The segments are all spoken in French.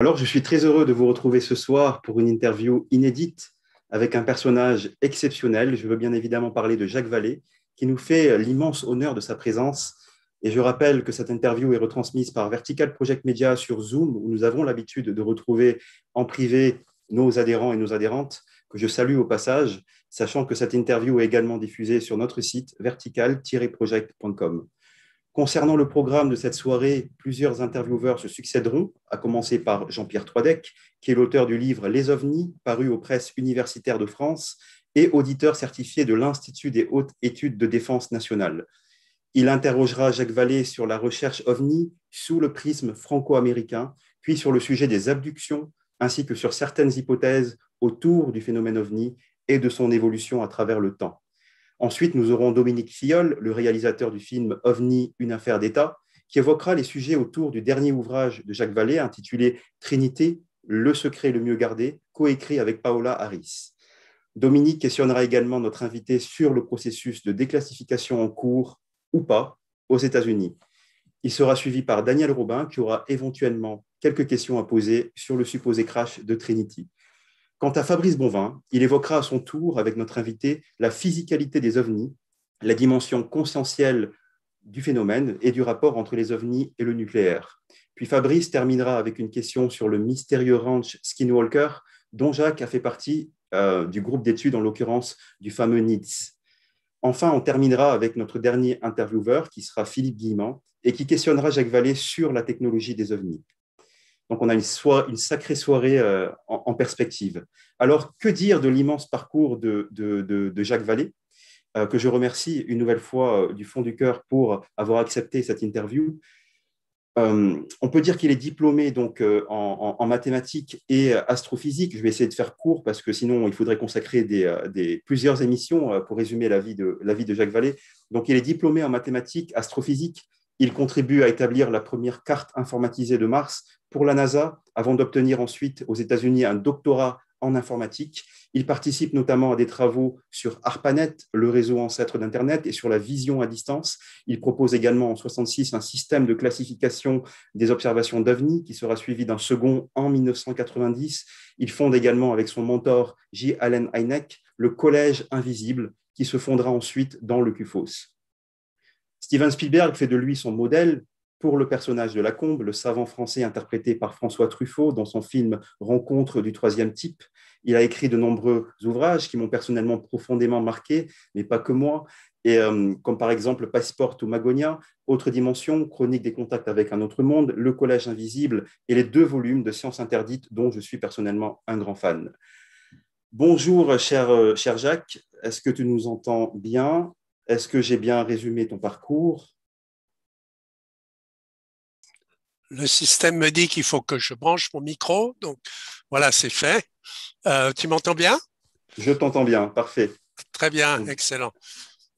Alors, je suis très heureux de vous retrouver ce soir pour une interview inédite avec un personnage exceptionnel. Je veux bien évidemment parler de Jacques Vallée, qui nous fait l'immense honneur de sa présence. Et je rappelle que cette interview est retransmise par Vertical Project Media sur Zoom, où nous avons l'habitude de retrouver en privé nos adhérents et nos adhérentes, que je salue au passage, sachant que cette interview est également diffusée sur notre site vertical-project.com. Concernant le programme de cette soirée, plusieurs intervieweurs se succéderont, à commencer par Jean-Pierre Troidec, qui est l'auteur du livre Les ovnis, paru aux presses universitaires de France et auditeur certifié de l'Institut des hautes études de défense nationale. Il interrogera Jacques Vallée sur la recherche ovni sous le prisme franco-américain, puis sur le sujet des abductions, ainsi que sur certaines hypothèses autour du phénomène ovni et de son évolution à travers le temps. Ensuite, nous aurons Dominique Filleul, le réalisateur du film OVNI, une affaire d'État, qui évoquera les sujets autour du dernier ouvrage de Jacques Vallée intitulé Trinité, le secret le mieux gardé, coécrit avec Paola Harris. Dominique questionnera également notre invité sur le processus de déclassification en cours ou pas aux États-Unis. Il sera suivi par Daniel Robin qui aura éventuellement quelques questions à poser sur le supposé crash de Trinity. Quant à Fabrice Bonvin, il évoquera à son tour avec notre invité la physicalité des ovnis, la dimension conscientielle du phénomène et du rapport entre les ovnis et le nucléaire. Puis Fabrice terminera avec une question sur le mystérieux ranch Skinwalker, dont Jacques a fait partie euh, du groupe d'études, en l'occurrence du fameux NITS. Enfin, on terminera avec notre dernier intervieweur, qui sera Philippe Guillemant, et qui questionnera Jacques Vallée sur la technologie des ovnis. Donc, on a une, sacrée soirée euh, en, perspective. Alors, que dire de l'immense parcours de, Jacques Vallée, euh, que je remercie une nouvelle fois euh, du fond du cœur pour avoir accepté cette interview. on peut dire qu'il est diplômé donc en, mathématiques et astrophysique. Je vais essayer de faire court parce que sinon il faudrait consacrer plusieurs émissions pour résumer la de, la vie de Jacques Vallée. Donc il est diplômé en mathématiques, astrophysique. Il contribue à établir la première carte informatisée de Mars pour la NASA avant d'obtenir ensuite aux États-Unis un doctorat en informatique. Il participe notamment à des travaux sur ARPANET, le réseau ancêtre d'Internet, et sur la vision à distance. Il propose également en 66 un système de classification des observations d'OVNI qui sera suivi d'un second en 1990. Il fonde également avec son mentor J. Allen Hynek le Collège Invisible qui se fondera ensuite dans le CUFOS. Steven Spielberg fait de lui son modèle pour le personnage de Lacombe, le savant français interprété par François Truffaut dans son film Rencontre du troisième type. Il a écrit de nombreux ouvrages qui m'ont personnellement profondément marqué, mais pas que moi, et, euh, comme par exemple Passport ou Magonia, Autre dimension, Chronique des contacts avec un autre monde, Le Collège invisible et les deux volumes de Sciences interdites dont je suis personnellement un grand fan. Bonjour, cher, euh, cher Jacques, est-ce que tu nous entends bien? Est-ce que j'ai bien résumé ton parcours? Le système me dit qu'il faut que je branche mon micro. Donc voilà, c'est fait. Euh, tu m'entends bien? Je t'entends bien, parfait. Très bien, excellent.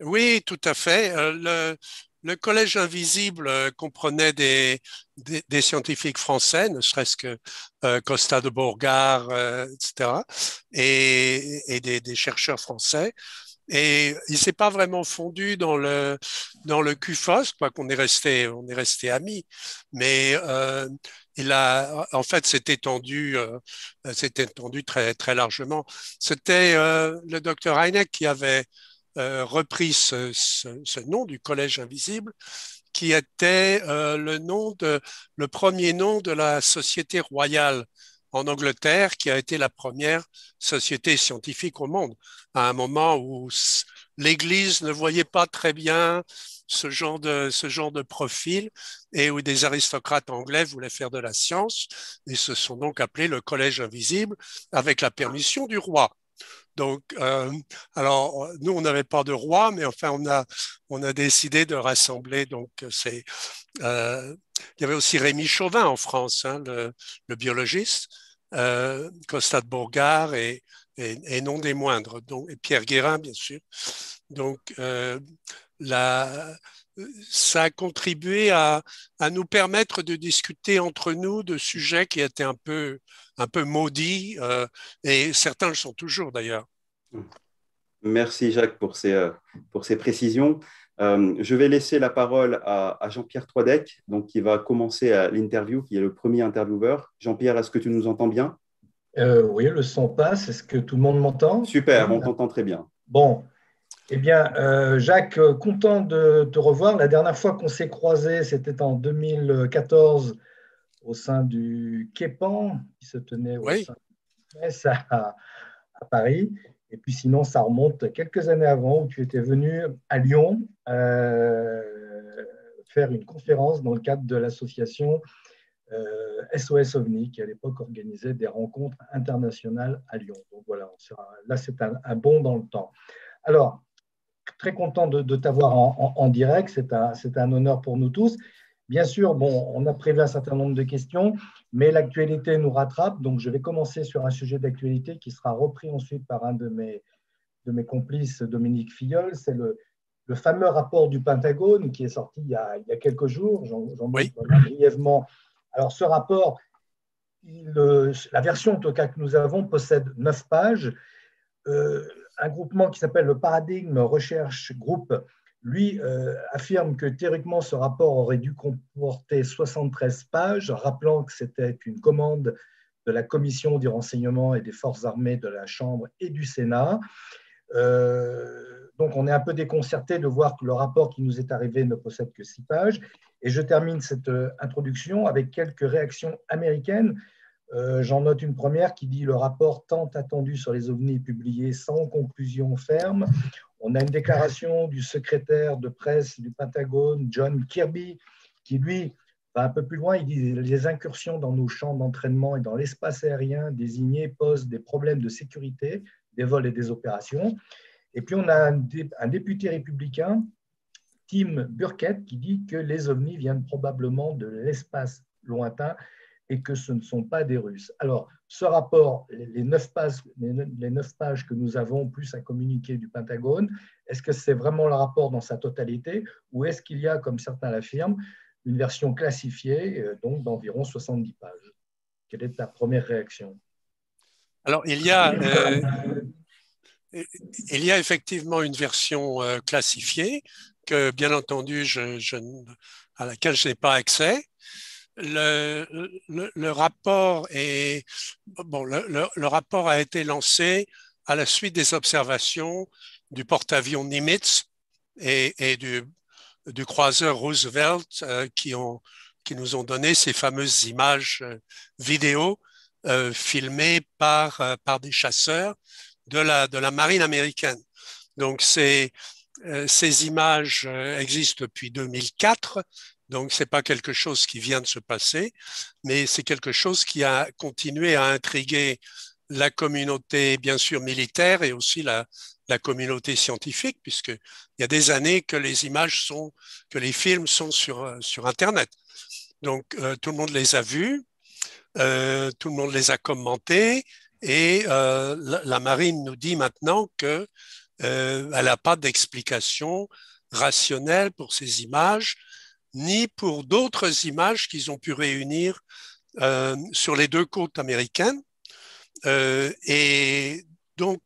Oui, tout à fait. Euh, le, Collège Invisible euh, comprenait des, des, scientifiques français, ne serait-ce que Costa de Bourgard, etc., et, et des, des, chercheurs français. Et il s'est pas vraiment fondu dans le dans le QFOS, quoi qu'on est resté on est resté amis, mais euh, il a en fait s'est étendu euh, s'est étendu très très largement. C'était euh, le docteur Heineck qui avait euh, repris ce, nom du Collège invisible, qui était euh, le nom de le premier nom de la Société royale en Angleterre, qui a été la première société scientifique au monde, à un moment où l'Église ne voyait pas très bien ce genre de ce genre de profil et où des aristocrates anglais voulaient faire de la science et se sont donc appelés le Collège invisible avec la permission du roi. Donc, euh, alors nous on n'avait pas de roi, mais enfin on a on a décidé de rassembler donc c'est euh, il y avait aussi Rémi Chauvin en France, hein, le, biologiste, euh, Bourgard et, et, non des moindres, donc, et Pierre Guérin, bien sûr. Donc, euh, la, ça a contribué à, à, nous permettre de discuter entre nous de sujets qui étaient un peu, un peu maudits, euh, et certains le sont toujours d'ailleurs. Merci Jacques pour ces, euh, pour ces précisions. Euh, je vais laisser la parole à, Jean-Pierre Troidec, donc qui va commencer l'interview, qui est le premier intervieweur. Jean-Pierre, est-ce que tu nous entends bien? Oui, le son passe. Est-ce que tout le monde m'entend? Super, on t'entend très bien. Bon, eh bien, Jacques, content de te revoir. La dernière fois qu'on s'est croisés, c'était en 2014 au sein du Képan, qui se tenait au sein à, à, Paris. Et puis sinon, ça remonte quelques années avant où tu étais venu à Lyon euh, faire une conférence dans le cadre de l'association SOS euh, OVNI, qui à l'époque organisait des rencontres internationales à Lyon. Donc voilà, là c'est un, un, bond dans le temps. Alors, très content de, t'avoir en, en, direct, c'est un, un honneur pour nous tous. Bien sûr, bon, on a prévu un certain nombre de questions, mais l'actualité nous rattrape. Donc, je vais commencer sur un sujet d'actualité qui sera repris ensuite par un de mes, de mes complices, Dominique Filleul. C'est le, le, fameux rapport du Pentagone qui est sorti il y a, il y a quelques jours. J'en oui. brièvement. Alors, ce rapport, la version en tout cas que nous avons possède neuf pages. Euh, un groupement qui s'appelle le Paradigme Recherche Group lui euh, affirme que théoriquement, ce rapport aurait dû comporter 73 pages, rappelant que c'était une commande de la Commission du renseignement et des forces armées de la Chambre et du Sénat. Euh, donc, on est un peu déconcerté de voir que le rapport qui nous est arrivé ne possède que six pages. Et je termine cette euh, introduction avec quelques réactions américaines. J'en note une première qui dit le rapport tant attendu sur les ovnis publié sans conclusion ferme. On a une déclaration du secrétaire de presse du Pentagone, John Kirby, qui lui va un peu plus loin. Il dit les incursions dans nos champs d'entraînement et dans l'espace aérien désigné posent des problèmes de sécurité des vols et des opérations. Et puis on a un, député républicain, Tim Burkett, qui dit que les ovnis viennent probablement de l'espace lointain et que ce ne sont pas des Russes. Alors, ce rapport, les neuf pages, que nous avons, plus un communiqué du Pentagone, est-ce que c'est vraiment le rapport dans sa totalité ou est-ce qu'il y a, comme certains l'affirment, une version classifiée, euh, donc d'environ 70 pages? Quelle est ta première réaction? Alors, il y a, euh, il y a effectivement une version euh, classifiée que, bien entendu, à laquelle je n'ai pas accès le, rapport a été lancé à la suite des observations du porte-avions Nimitz et, du, croiseur Roosevelt euh, qui, nous ont donné ces fameuses images euh, vidéo euh, filmées par, des chasseurs de la, marine américaine. Donc, ces images existent depuis 2004 donc, ce n'est pas quelque chose qui vient de se passer, mais c'est quelque chose qui a continué à intriguer la communauté, bien sûr, militaire et aussi la, communauté scientifique, puisqu'il y a des années que les images sont, que les films sont sur, euh, sur Internet. Donc, euh, tout le monde les a vus, euh, tout le monde les a commentés, et la, marine nous dit maintenant qu'elle n'a pas d'explication rationnelle pour ces images ni pour d'autres images qu'ils ont pu réunir euh, sur les deux côtes américaines. Euh, et donc,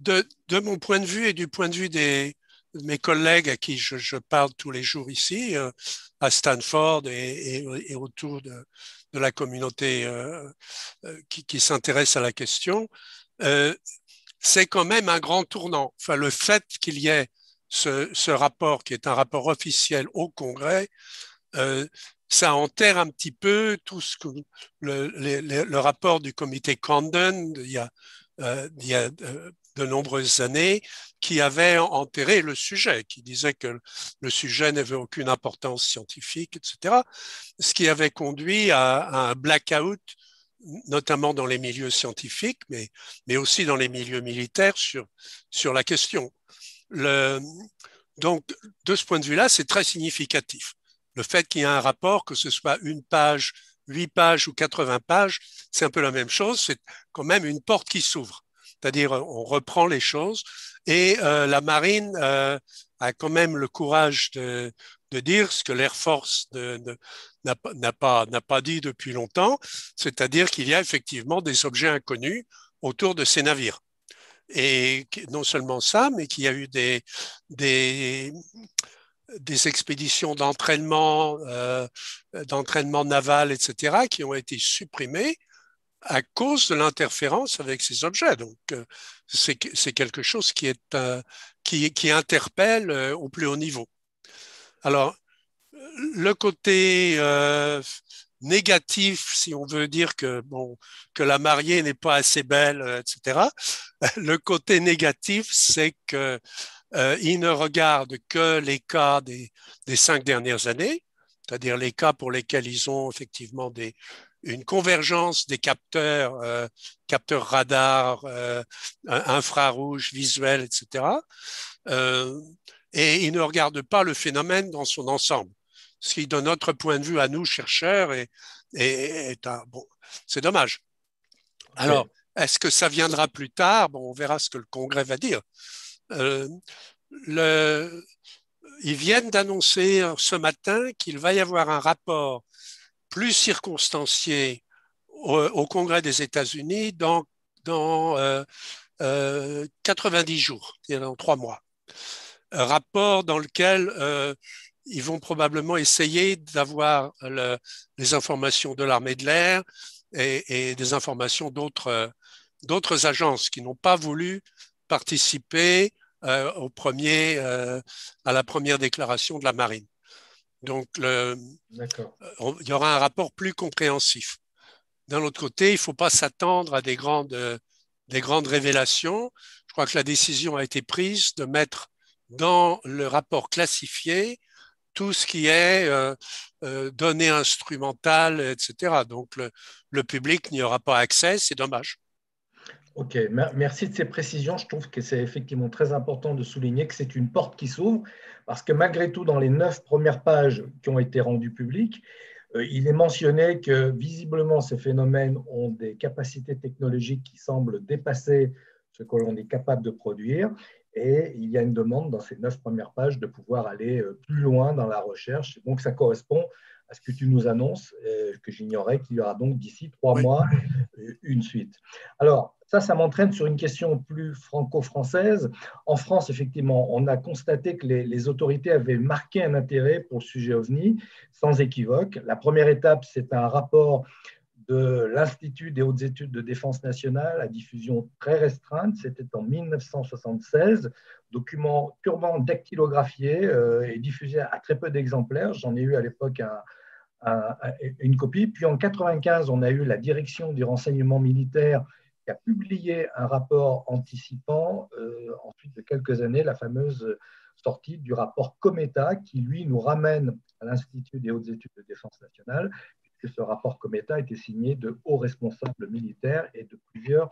de, mon point de vue et du point de vue des, de mes collègues à qui je, parle tous les jours ici, euh, à Stanford et, autour de, la communauté qui, qui s'intéresse à la question, c'est quand même un grand tournant. Enfin, le fait qu'il y ait ce, rapport, qui est un rapport officiel au Congrès, euh, ça enterre un petit peu tout ce que le, rapport du comité Condon il y a, euh, euh, de nombreuses années qui avait enterré le sujet, qui disait que le sujet n'avait aucune importance scientifique, etc. Ce qui avait conduit à, à un blackout notamment dans les milieux scientifiques, mais, mais aussi dans les milieux militaires sur, sur la question. Donc, de ce point de vue-là, c'est très significatif. Le fait qu'il y ait un rapport, que ce soit une page, huit pages ou 80 pages, c'est un peu la même chose. C'est quand même une porte qui s'ouvre. C'est-à-dire, on reprend les choses et euh, la marine euh, a quand même le courage de, dire ce que l'Air Force n'a pas dit depuis longtemps, c'est-à-dire qu'il y a effectivement des objets inconnus autour de ces navires. Et non seulement ça, mais qu'il y a eu des, des, expéditions d'entraînement, euh, d'entraînement naval, etc., qui ont été supprimées à cause de l'interférence avec ces objets. Donc, euh, c'est quelque chose qui, est, euh, qui, interpelle au plus haut niveau. Alors, le côté négatif, si on veut dire que, bon, que la mariée n'est pas assez belle, etc., le côté négatif, c'est que euh, ne regarde que les cas des, cinq dernières années, c'est-à-dire les cas pour lesquels ils ont effectivement des, une convergence des capteurs, euh, capteurs radar, euh, infrarouge, visuel, etc. et il ne regarde pas le phénomène dans son ensemble. Ce qui, de notre point de vue à nous, chercheurs, est, est, bon, c'est dommage. Alors, est-ce que ça viendra plus tard? Bon, On verra ce que le Congrès va dire. Euh, le, ils viennent d'annoncer ce matin qu'il va y avoir un rapport plus circonstancié au, Congrès des États-Unis dans, dans euh, 90 euh, jours, dans trois mois. Un rapport dans lequel euh, ils vont probablement essayer d'avoir les informations de l'armée de l'air et, et, des informations d'autres agences qui n'ont pas voulu participer euh, au premier, euh, à la première déclaration de la marine. Donc, le, euh, il y aura un rapport plus compréhensif. D'un autre côté, il ne faut pas s'attendre à des grandes, des grandes révélations. Je crois que la décision a été prise de mettre dans le rapport classifié tout ce qui est euh, données instrumentales, etc. Donc, le, le public n'y aura pas accès, c'est dommage. Ok, merci de ces précisions. Je trouve que c'est effectivement très important de souligner que c'est une porte qui s'ouvre, parce que malgré tout, dans les neuf premières pages qui ont été rendues publiques, euh, il est mentionné que visiblement ces phénomènes ont des capacités technologiques qui semblent dépasser ce que l'on est capable de produire. Et il y a une demande dans ces neuf premières pages de pouvoir aller euh, plus loin dans la recherche. Donc ça correspond à ce que tu nous annonces, euh, que j'ignorais qu'il y aura donc d'ici trois mois une suite. Alors, ça, ça m'entraîne sur une question plus franco-française. En France, effectivement, on a constaté que les, autorités avaient marqué un intérêt pour le sujet OVNI, sans équivoque. La première étape, c'est un rapport de l'Institut des hautes études de défense nationale à diffusion très restreinte. C'était en 1976, document purement dactylographié euh, et diffusé à très peu d'exemplaires. J'en ai eu à l'époque une copie. Puis en 1995, on a eu la direction du renseignement militaire qui a publié un rapport anticipant, euh, ensuite de quelques années, la fameuse sortie du rapport Cometa, qui lui nous ramène à l'Institut des hautes études de défense nationale, puisque ce rapport Cometa était signé de hauts responsables militaires et de plusieurs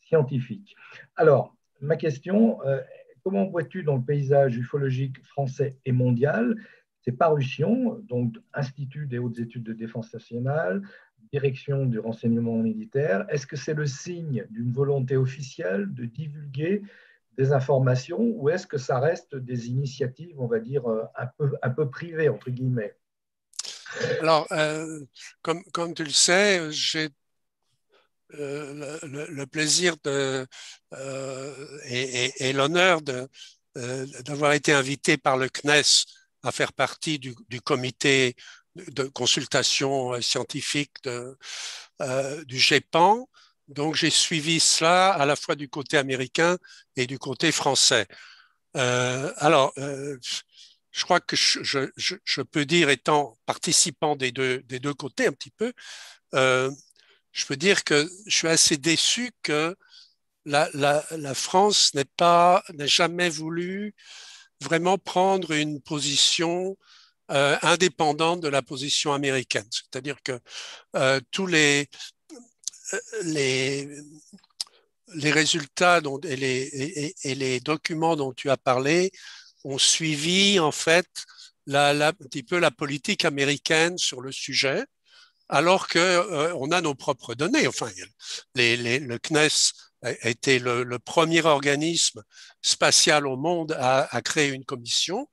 scientifiques. Alors, ma question, euh, comment vois-tu dans le paysage ufologique français et mondial ces parutions, donc Institut des hautes études de défense nationale, direction du renseignement militaire, est-ce que c'est le signe d'une volonté officielle de divulguer des informations ou est-ce que ça reste des initiatives, on va dire, euh, un peu, un peu privées, entre guillemets? Alors, euh, comme, tu le sais, j'ai euh, le, plaisir de, et, l'honneur d'avoir été invité par le CNES à faire partie du, comité de consultation euh, scientifique euh, du GEPAN. Donc j'ai suivi cela à la fois du côté américain et du côté français. Euh, alors, euh, je crois que je, peux dire, étant participant des deux, côtés un petit peu, euh, je peux dire que je suis assez déçu que la, France n'ait pas, n'ait jamais voulu vraiment prendre une position euh, indépendante de la position américaine. C'est-à-dire que euh, tous les, les, résultats dont, et, les documents dont tu as parlé ont suivi en fait la, un petit peu la politique américaine sur le sujet, alors que euh, on a nos propres données. Enfin, le CNES a été le, premier organisme spatial au monde à créer une commission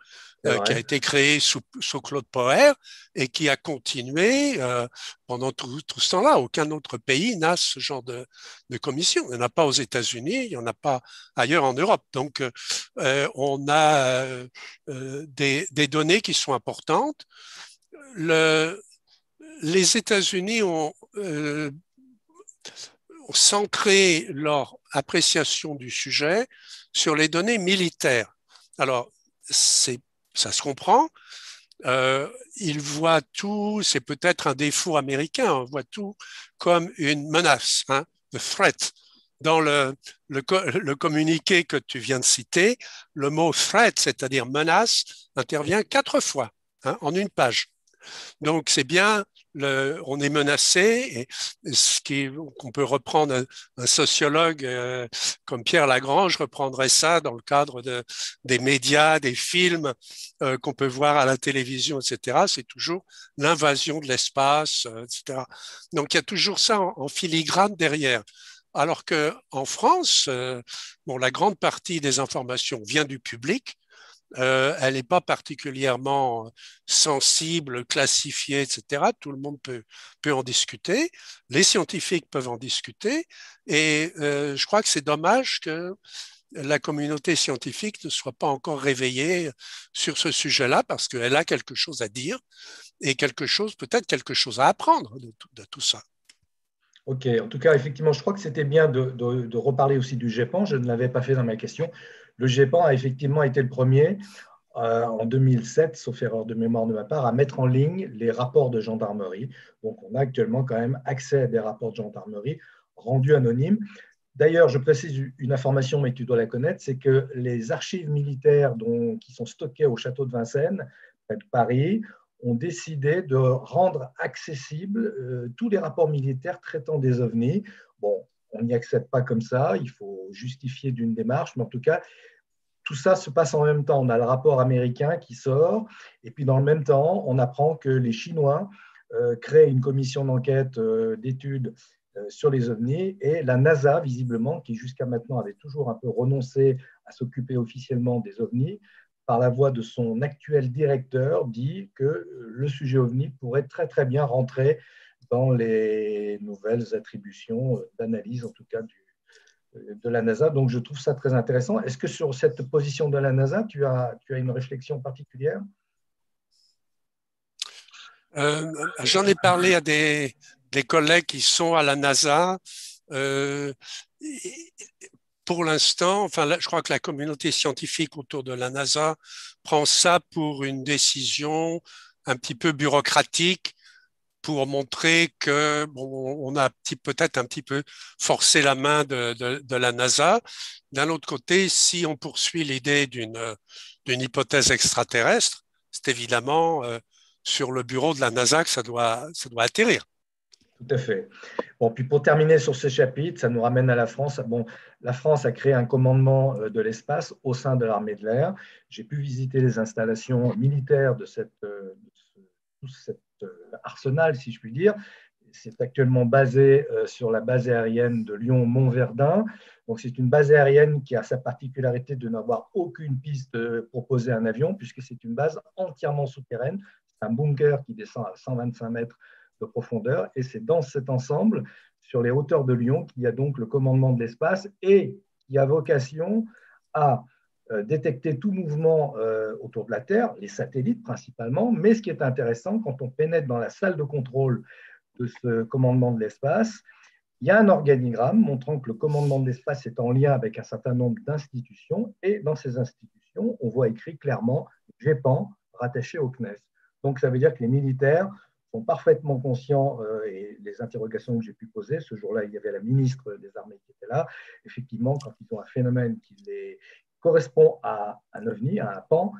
euh, qui a été créé sous, Claude Poher et qui a continué euh, pendant tout, ce temps-là. Aucun autre pays n'a ce genre de, commission. Il n'y en a pas aux États-Unis, il n'y en a pas ailleurs en Europe. Donc, euh, on a des, données qui sont importantes. les États-Unis ont centré leur appréciation du sujet sur les données militaires. Alors, c'est ça se comprend. Euh, il voit tout, c'est peut-être un défaut américain, on voit tout comme une menace, hein, the threat. Dans le, le, le, communiqué que tu viens de citer, le mot threat, c'est-à-dire menace, intervient quatre fois hein, en une page. Donc c'est bien on est menacé, et ce qu'on peut reprendre un, sociologue euh, comme Pierre Lagrange reprendrait ça dans le cadre de, des médias, des films euh, qu'on peut voir à la télévision, etc. C'est toujours l'invasion de l'espace, euh, etc. Donc il y a toujours ça en, filigrane derrière. Alors que en France, bon, la grande partie des informations vient du public, euh, elle n'est pas particulièrement sensible, classifiée, etc. Tout le monde peut, peut en discuter. Les scientifiques peuvent en discuter. Et euh, je crois que c'est dommage que la communauté scientifique ne soit pas encore réveillée sur ce sujet-là parce qu'elle a quelque chose à dire et quelque chose, peut-être quelque chose à apprendre de tout, ça. Ok, en tout cas, effectivement, je crois que c'était bien de, de, reparler aussi du GEPAN. Je ne l'avais pas fait dans ma question. Le GEPAN a effectivement été le premier euh, en 2007, sauf erreur de mémoire de ma part, à mettre en ligne les rapports de gendarmerie. Donc, on a actuellement quand même accès à des rapports de gendarmerie rendus anonymes. D'ailleurs, je précise une information, mais tu dois la connaître, c'est que les archives militaires qui sont stockées au château de Vincennes, près de Paris, ont décidé de rendre accessibles euh, tous les rapports militaires traitant des ovnis. Bon, on n'y accède pas comme ça, il faut justifier d'une démarche, mais en tout cas, tout ça se passe en même temps. On a le rapport américain qui sort, et puis dans le même temps, on apprend que les Chinois euh, créent une commission d'enquête euh, d'études euh, sur les ovnis, et la NASA, visiblement, qui jusqu'à maintenant avait toujours un peu renoncé à s'occuper officiellement des ovnis, par la voix de son actuel directeur, dit que le sujet ovni pourrait très très bien rentrer dans les nouvelles attributions d'analyse, en tout cas du, de la NASA. Donc, je trouve ça très intéressant. Est-ce que sur cette position de la NASA, tu as, tu as une réflexion particulière? Euh, J'en ai parlé à des, collègues qui sont à la NASA. Euh, pour l'instant, enfin, je crois que la communauté scientifique autour de la NASA prend ça pour une décision un petit peu bureaucratique pour montrer que bon, on a peut-être un petit peu forcé la main de, la NASA. D'un autre côté, si on poursuit l'idée d'une hypothèse extraterrestre, c'est évidemment euh, sur le bureau de la NASA que ça doit, atterrir. Tout à fait. Bon, puis pour terminer sur ce chapitre, ça nous ramène à la France. Bon, la France a créé un commandement euh, de l'espace au sein de l'armée de l'air. J'ai pu visiter les installations militaires de cette, de cette euh, arsenal, si je puis dire. C'est actuellement basé euh, sur la base aérienne de Lyon-Montverdun. Donc, c'est une base aérienne qui a sa particularité de n'avoir aucune piste euh, proposée à un avion, puisque c'est une base entièrement souterraine. C'est un bunker qui descend à 125 mètres de profondeur. Et c'est dans cet ensemble, sur les hauteurs de Lyon, qu'il y a donc le commandement de l'espace et qui a vocation à euh, détecter tout mouvement euh, autour de la Terre, les satellites principalement, mais ce qui est intéressant, quand on pénètre dans la salle de contrôle de ce commandement de l'espace, il y a un organigramme montrant que le commandement de l'espace est en lien avec un certain nombre d'institutions, et dans ces institutions, on voit écrit clairement GEPAN rattaché au CNES. Donc ça veut dire que les militaires sont parfaitement conscients, euh, et les interrogations que j'ai pu poser, ce jour-là, il y avait la ministre des Armées qui était là, effectivement, quand ils ont un phénomène qui correspond à un ovni, à un pan.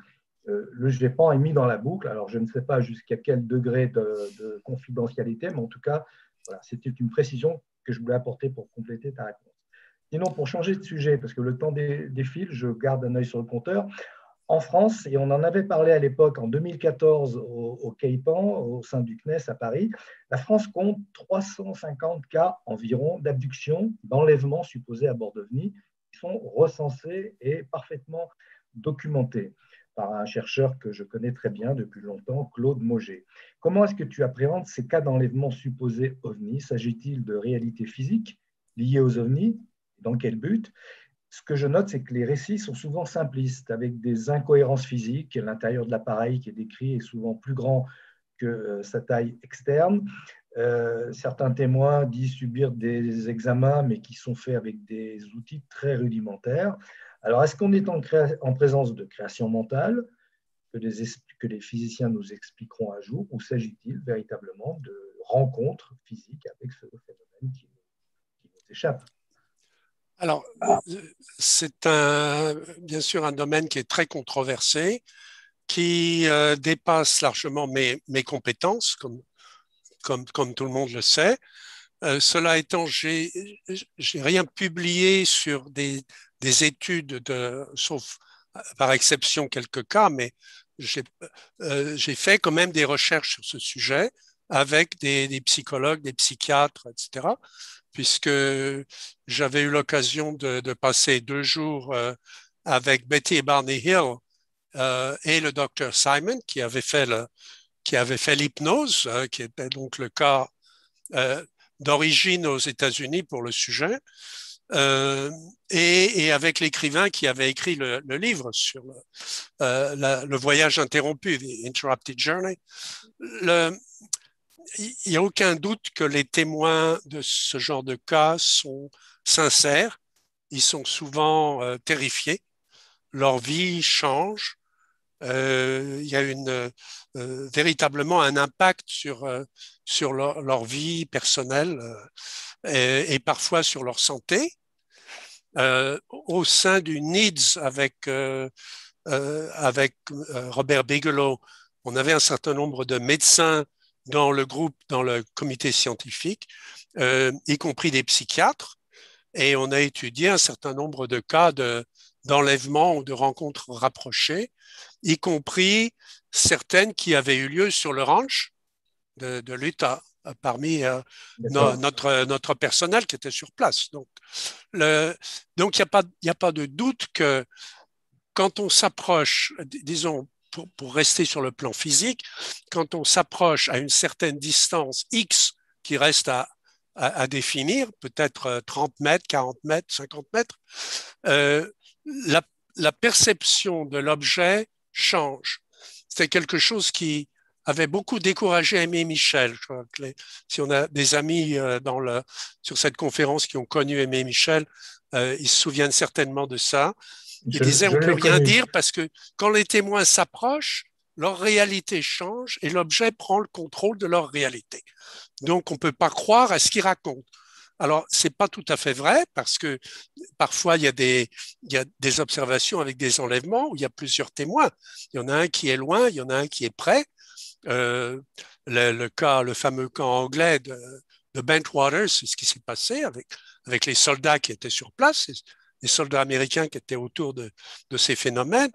Euh, le GEPAN est mis dans la boucle. Alors, je ne sais pas jusqu'à quel degré de, confidentialité, mais en tout cas, c'était une précision que je voulais apporter pour compléter ta réponse. Sinon, pour changer de sujet, parce que le temps défile, je garde un œil sur le compteur. En France, et on en avait parlé à l'époque en 2014 au, au CAIPAN, au sein du CNES à Paris, la France compte 350 cas environ d'abduction, d'enlèvement supposé à bord d'OVNI sont recensés et parfaitement documentés. par un chercheur que je connais très bien depuis longtemps, Claude Mauger. Comment est-ce que tu appréhendes ces cas d'enlèvement supposés ovnis? S'agit-il de réalités physiques liées aux ovnis? Dans quel but? Ce que je note, c'est que les récits sont souvent simplistes, avec des incohérences physiques. L'intérieur de l'appareil qui est décrit est souvent plus grand que euh, sa taille externe. Euh, certains témoins disent subir des examens, mais qui sont faits avec des outils très rudimentaires. Alors, est-ce qu'on est en, en, présence de création mentale que les, physiciens nous expliqueront un jour, ou s'agit-il véritablement de rencontres physiques avec ce phénomène qui, nous échappe? Alors, c'est bien sûr un domaine qui est très controversé, qui euh, dépasse largement mes, mes compétences, comme, comme, tout le monde le sait. Euh, cela étant, j'ai rien publié sur des, des études, de, sauf par exception quelques cas, mais j'ai euh, fait quand même des recherches sur ce sujet avec des, psychologues, des psychiatres, etc., puisque j'avais eu l'occasion de, passer deux jours euh, avec Betty et Barney Hill euh, et le docteur Simon, qui avait fait le, qui avait fait l'hypnose, euh, qui était donc le cas euh, d'origine aux États-Unis pour le sujet. Euh, et, avec l'écrivain qui avait écrit le, livre sur le, euh, le, voyage interrompu, The Interrupted Journey. Il n'y a aucun doute que les témoins de ce genre de cas sont sincères, ils sont souvent terrifiés, leur vie change, euh, il y a une, euh, véritablement un impact sur, sur leur, vie personnelle et, parfois sur leur santé. Euh, au sein du NIDS avec, euh, euh, avec Robert Bigelow, on avait un certain nombre de médecins dans le groupe, dans le comité scientifique, y compris des psychiatres, et on a étudié un certain nombre de cas de, d'enlèvement ou de rencontres rapprochées, y compris certaines qui avaient eu lieu sur le ranch de, de l'Utah parmi euh, no, notre, notre personnel qui était sur place. Donc, le, donc il n'y a, pas, a pas de doute que quand on s'approche, disons, pour, pour, rester sur le plan physique, quand on s'approche à une certaine distance X qui reste à, à, à définir, peut-être 30 mètres, 40 mètres, 50 mètres, euh, la, la perception de l'objet change. C'est quelque chose qui, avait beaucoup découragé Aimé Michel. Je crois que les, si on a des amis euh, dans le, sur cette conférence qui ont connu Aimé Michel, euh, ils se souviennent certainement de ça. Ils je, disaient on ne peut rien connu. dire parce que quand les témoins s'approchent, leur réalité change et l'objet prend le contrôle de leur réalité. Donc on ne peut pas croire à ce qu'ils racontent. Alors, c'est pas tout à fait vrai parce que parfois il y, a des, observations avec des enlèvements où il y a plusieurs témoins. Il y en a un qui est loin, il y en a un qui est près. Euh, le, cas, le fameux cas anglais de, de Bentwaters, c'est ce qui s'est passé avec, les soldats qui étaient sur place, les soldats américains qui étaient autour de, ces phénomènes.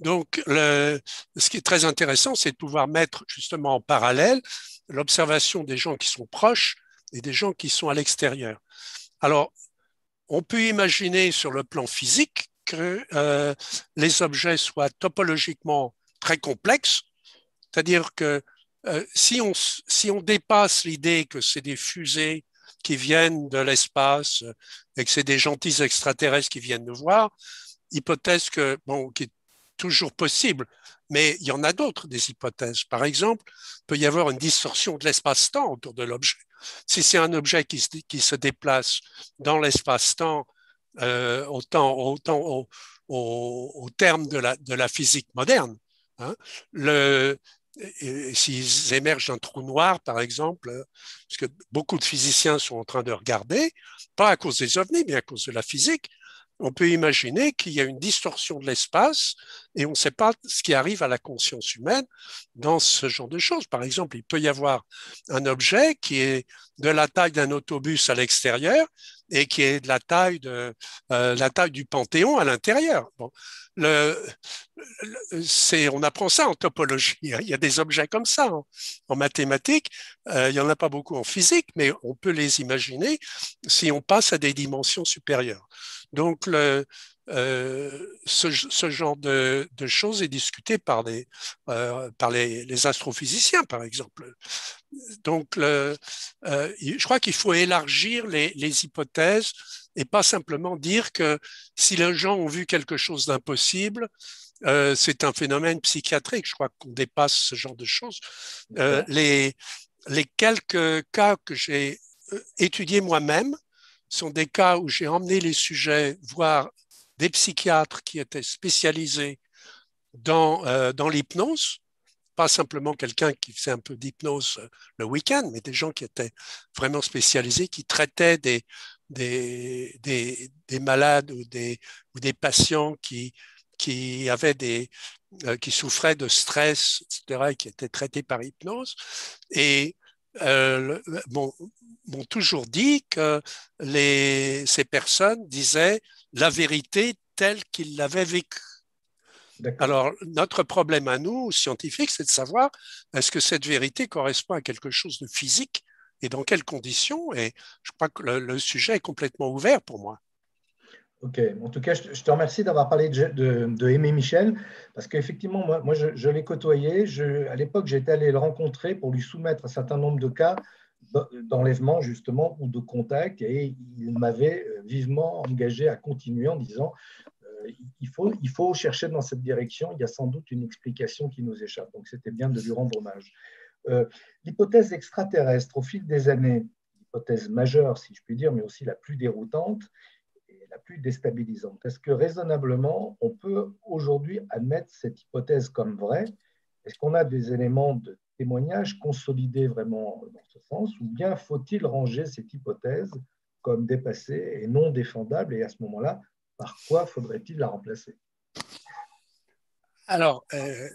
Donc, ce qui est très intéressant, c'est de pouvoir mettre justement en parallèle l'observation des gens qui sont proches et des gens qui sont à l'extérieur. Alors, on peut imaginer sur le plan physique que euh, les objets soient topologiquement très complexes, c'est-à-dire que euh, si, on, dépasse l'idée que c'est des fusées qui viennent de l'espace euh, et que c'est des gentils extraterrestres qui viennent nous voir, hypothèse que, bon, qui est toujours possible, mais il y en a d'autres des hypothèses. Par exemple, il peut y avoir une distorsion de l'espace-temps autour de l'objet. Si c'est un objet qui se, qui se déplace dans l'espace-temps, euh, au, au, terme de la, de la physique moderne, hein, le, s'ils émergent d'un trou noir, par exemple, parce que beaucoup de physiciens sont en train de regarder, pas à cause des ovnis, mais à cause de la physique, on peut imaginer qu'il y a une distorsion de l'espace et on ne sait pas ce qui arrive à la conscience humaine dans ce genre de choses. Par exemple, il peut y avoir un objet qui est de la taille d'un autobus à l'extérieur et qui est de la taille, de, la taille du Panthéon à l'intérieur. Bon, on apprend ça en topologie. Hein. Il y a des objets comme ça en, en mathématiques. il n'y en a pas beaucoup en physique, mais on peut les imaginer si on passe à des dimensions supérieures. Donc, euh, ce, genre de, choses est discuté par, euh, par les, les, astrophysiciens, par exemple. Donc, le, euh, je crois qu'il faut élargir les, les, hypothèses et pas simplement dire que si les gens ont vu quelque chose d'impossible, euh, c'est un phénomène psychiatrique. Je crois qu'on dépasse ce genre de choses. Euh, les, les quelques cas que j'ai étudiés moi-même sont des cas où j'ai emmené les sujets voir des psychiatres qui étaient spécialisés dans, dans l'hypnose, pas simplement quelqu'un qui faisait un peu d'hypnose euh, le week-end, mais des gens qui étaient vraiment spécialisés, qui traitaient des, des, des, des malades ou des, ou des patients qui, qui avaient des, euh, qui souffraient de stress, etc., et qui étaient traités par hypnose. Et euh, m'ont toujours dit que les, ces personnes disaient la vérité telle qu'ils l'avaient vécue. Alors, notre problème à nous, scientifiques, c'est de savoir est-ce que cette vérité correspond à quelque chose de physique et dans quelles conditions? Et je crois que le, sujet est complètement ouvert pour moi. Ok, en tout cas, je te remercie d'avoir parlé de, de, Aimé Michel, parce qu'effectivement, moi, moi, je, je l'ai côtoyé. Je, à l'époque, j'étais allé le rencontrer pour lui soumettre un certain nombre de cas d'enlèvement justement ou de contact et il m'avait euh, vivement engagé à continuer en disant il, faut, chercher dans cette direction, il y a sans doute une explication qui nous échappe. Donc c'était bien de lui rendre hommage. Euh, l'hypothèse extraterrestre au fil des années, l'hypothèse majeure si je puis dire, mais aussi la plus déroutante et la plus déstabilisante. Est-ce que raisonnablement on peut aujourd'hui admettre cette hypothèse comme vraie? Est-ce qu'on a des éléments de témoignage consolidé vraiment dans ce sens, ou bien faut-il ranger cette hypothèse comme dépassée et non défendable, et à ce moment-là, par quoi faudrait-il la remplacer? Alors, euh,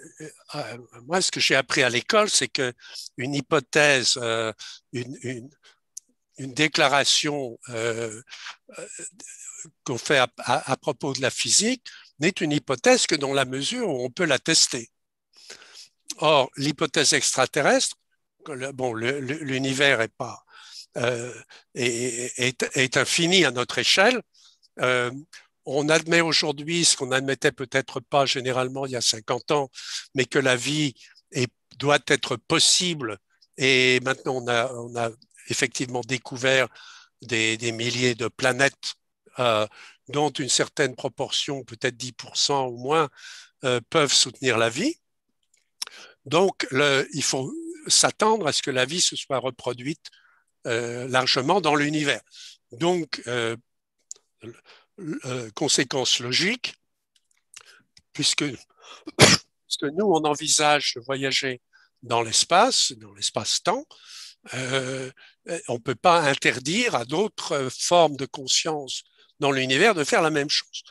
euh, moi, ce que j'ai appris à l'école, c'est qu'une hypothèse, euh, une, une, une, déclaration qu'on fait à, propos de la physique n'est une hypothèse que dans la mesure où on peut la tester. Or, l'hypothèse extraterrestre, bon, l'univers est pas euh, est, est, infini à notre échelle. On admet aujourd'hui ce qu'on n'admettait peut-être pas généralement il y a 50 ans, mais que la vie doit être possible. Et maintenant, on a, effectivement découvert des, milliers de planètes euh, dont une certaine proportion, peut-être 10% ou moins, euh, peuvent soutenir la vie. Donc, il faut s'attendre à ce que la vie se soit reproduite euh, largement dans l'univers. Donc, euh, euh, conséquence logique, puisque, puisque, nous, on envisage de voyager dans l'espace, dans l'espace-temps, euh, on ne peut pas interdire à d'autres formes de conscience dans l'univers de faire la même chose.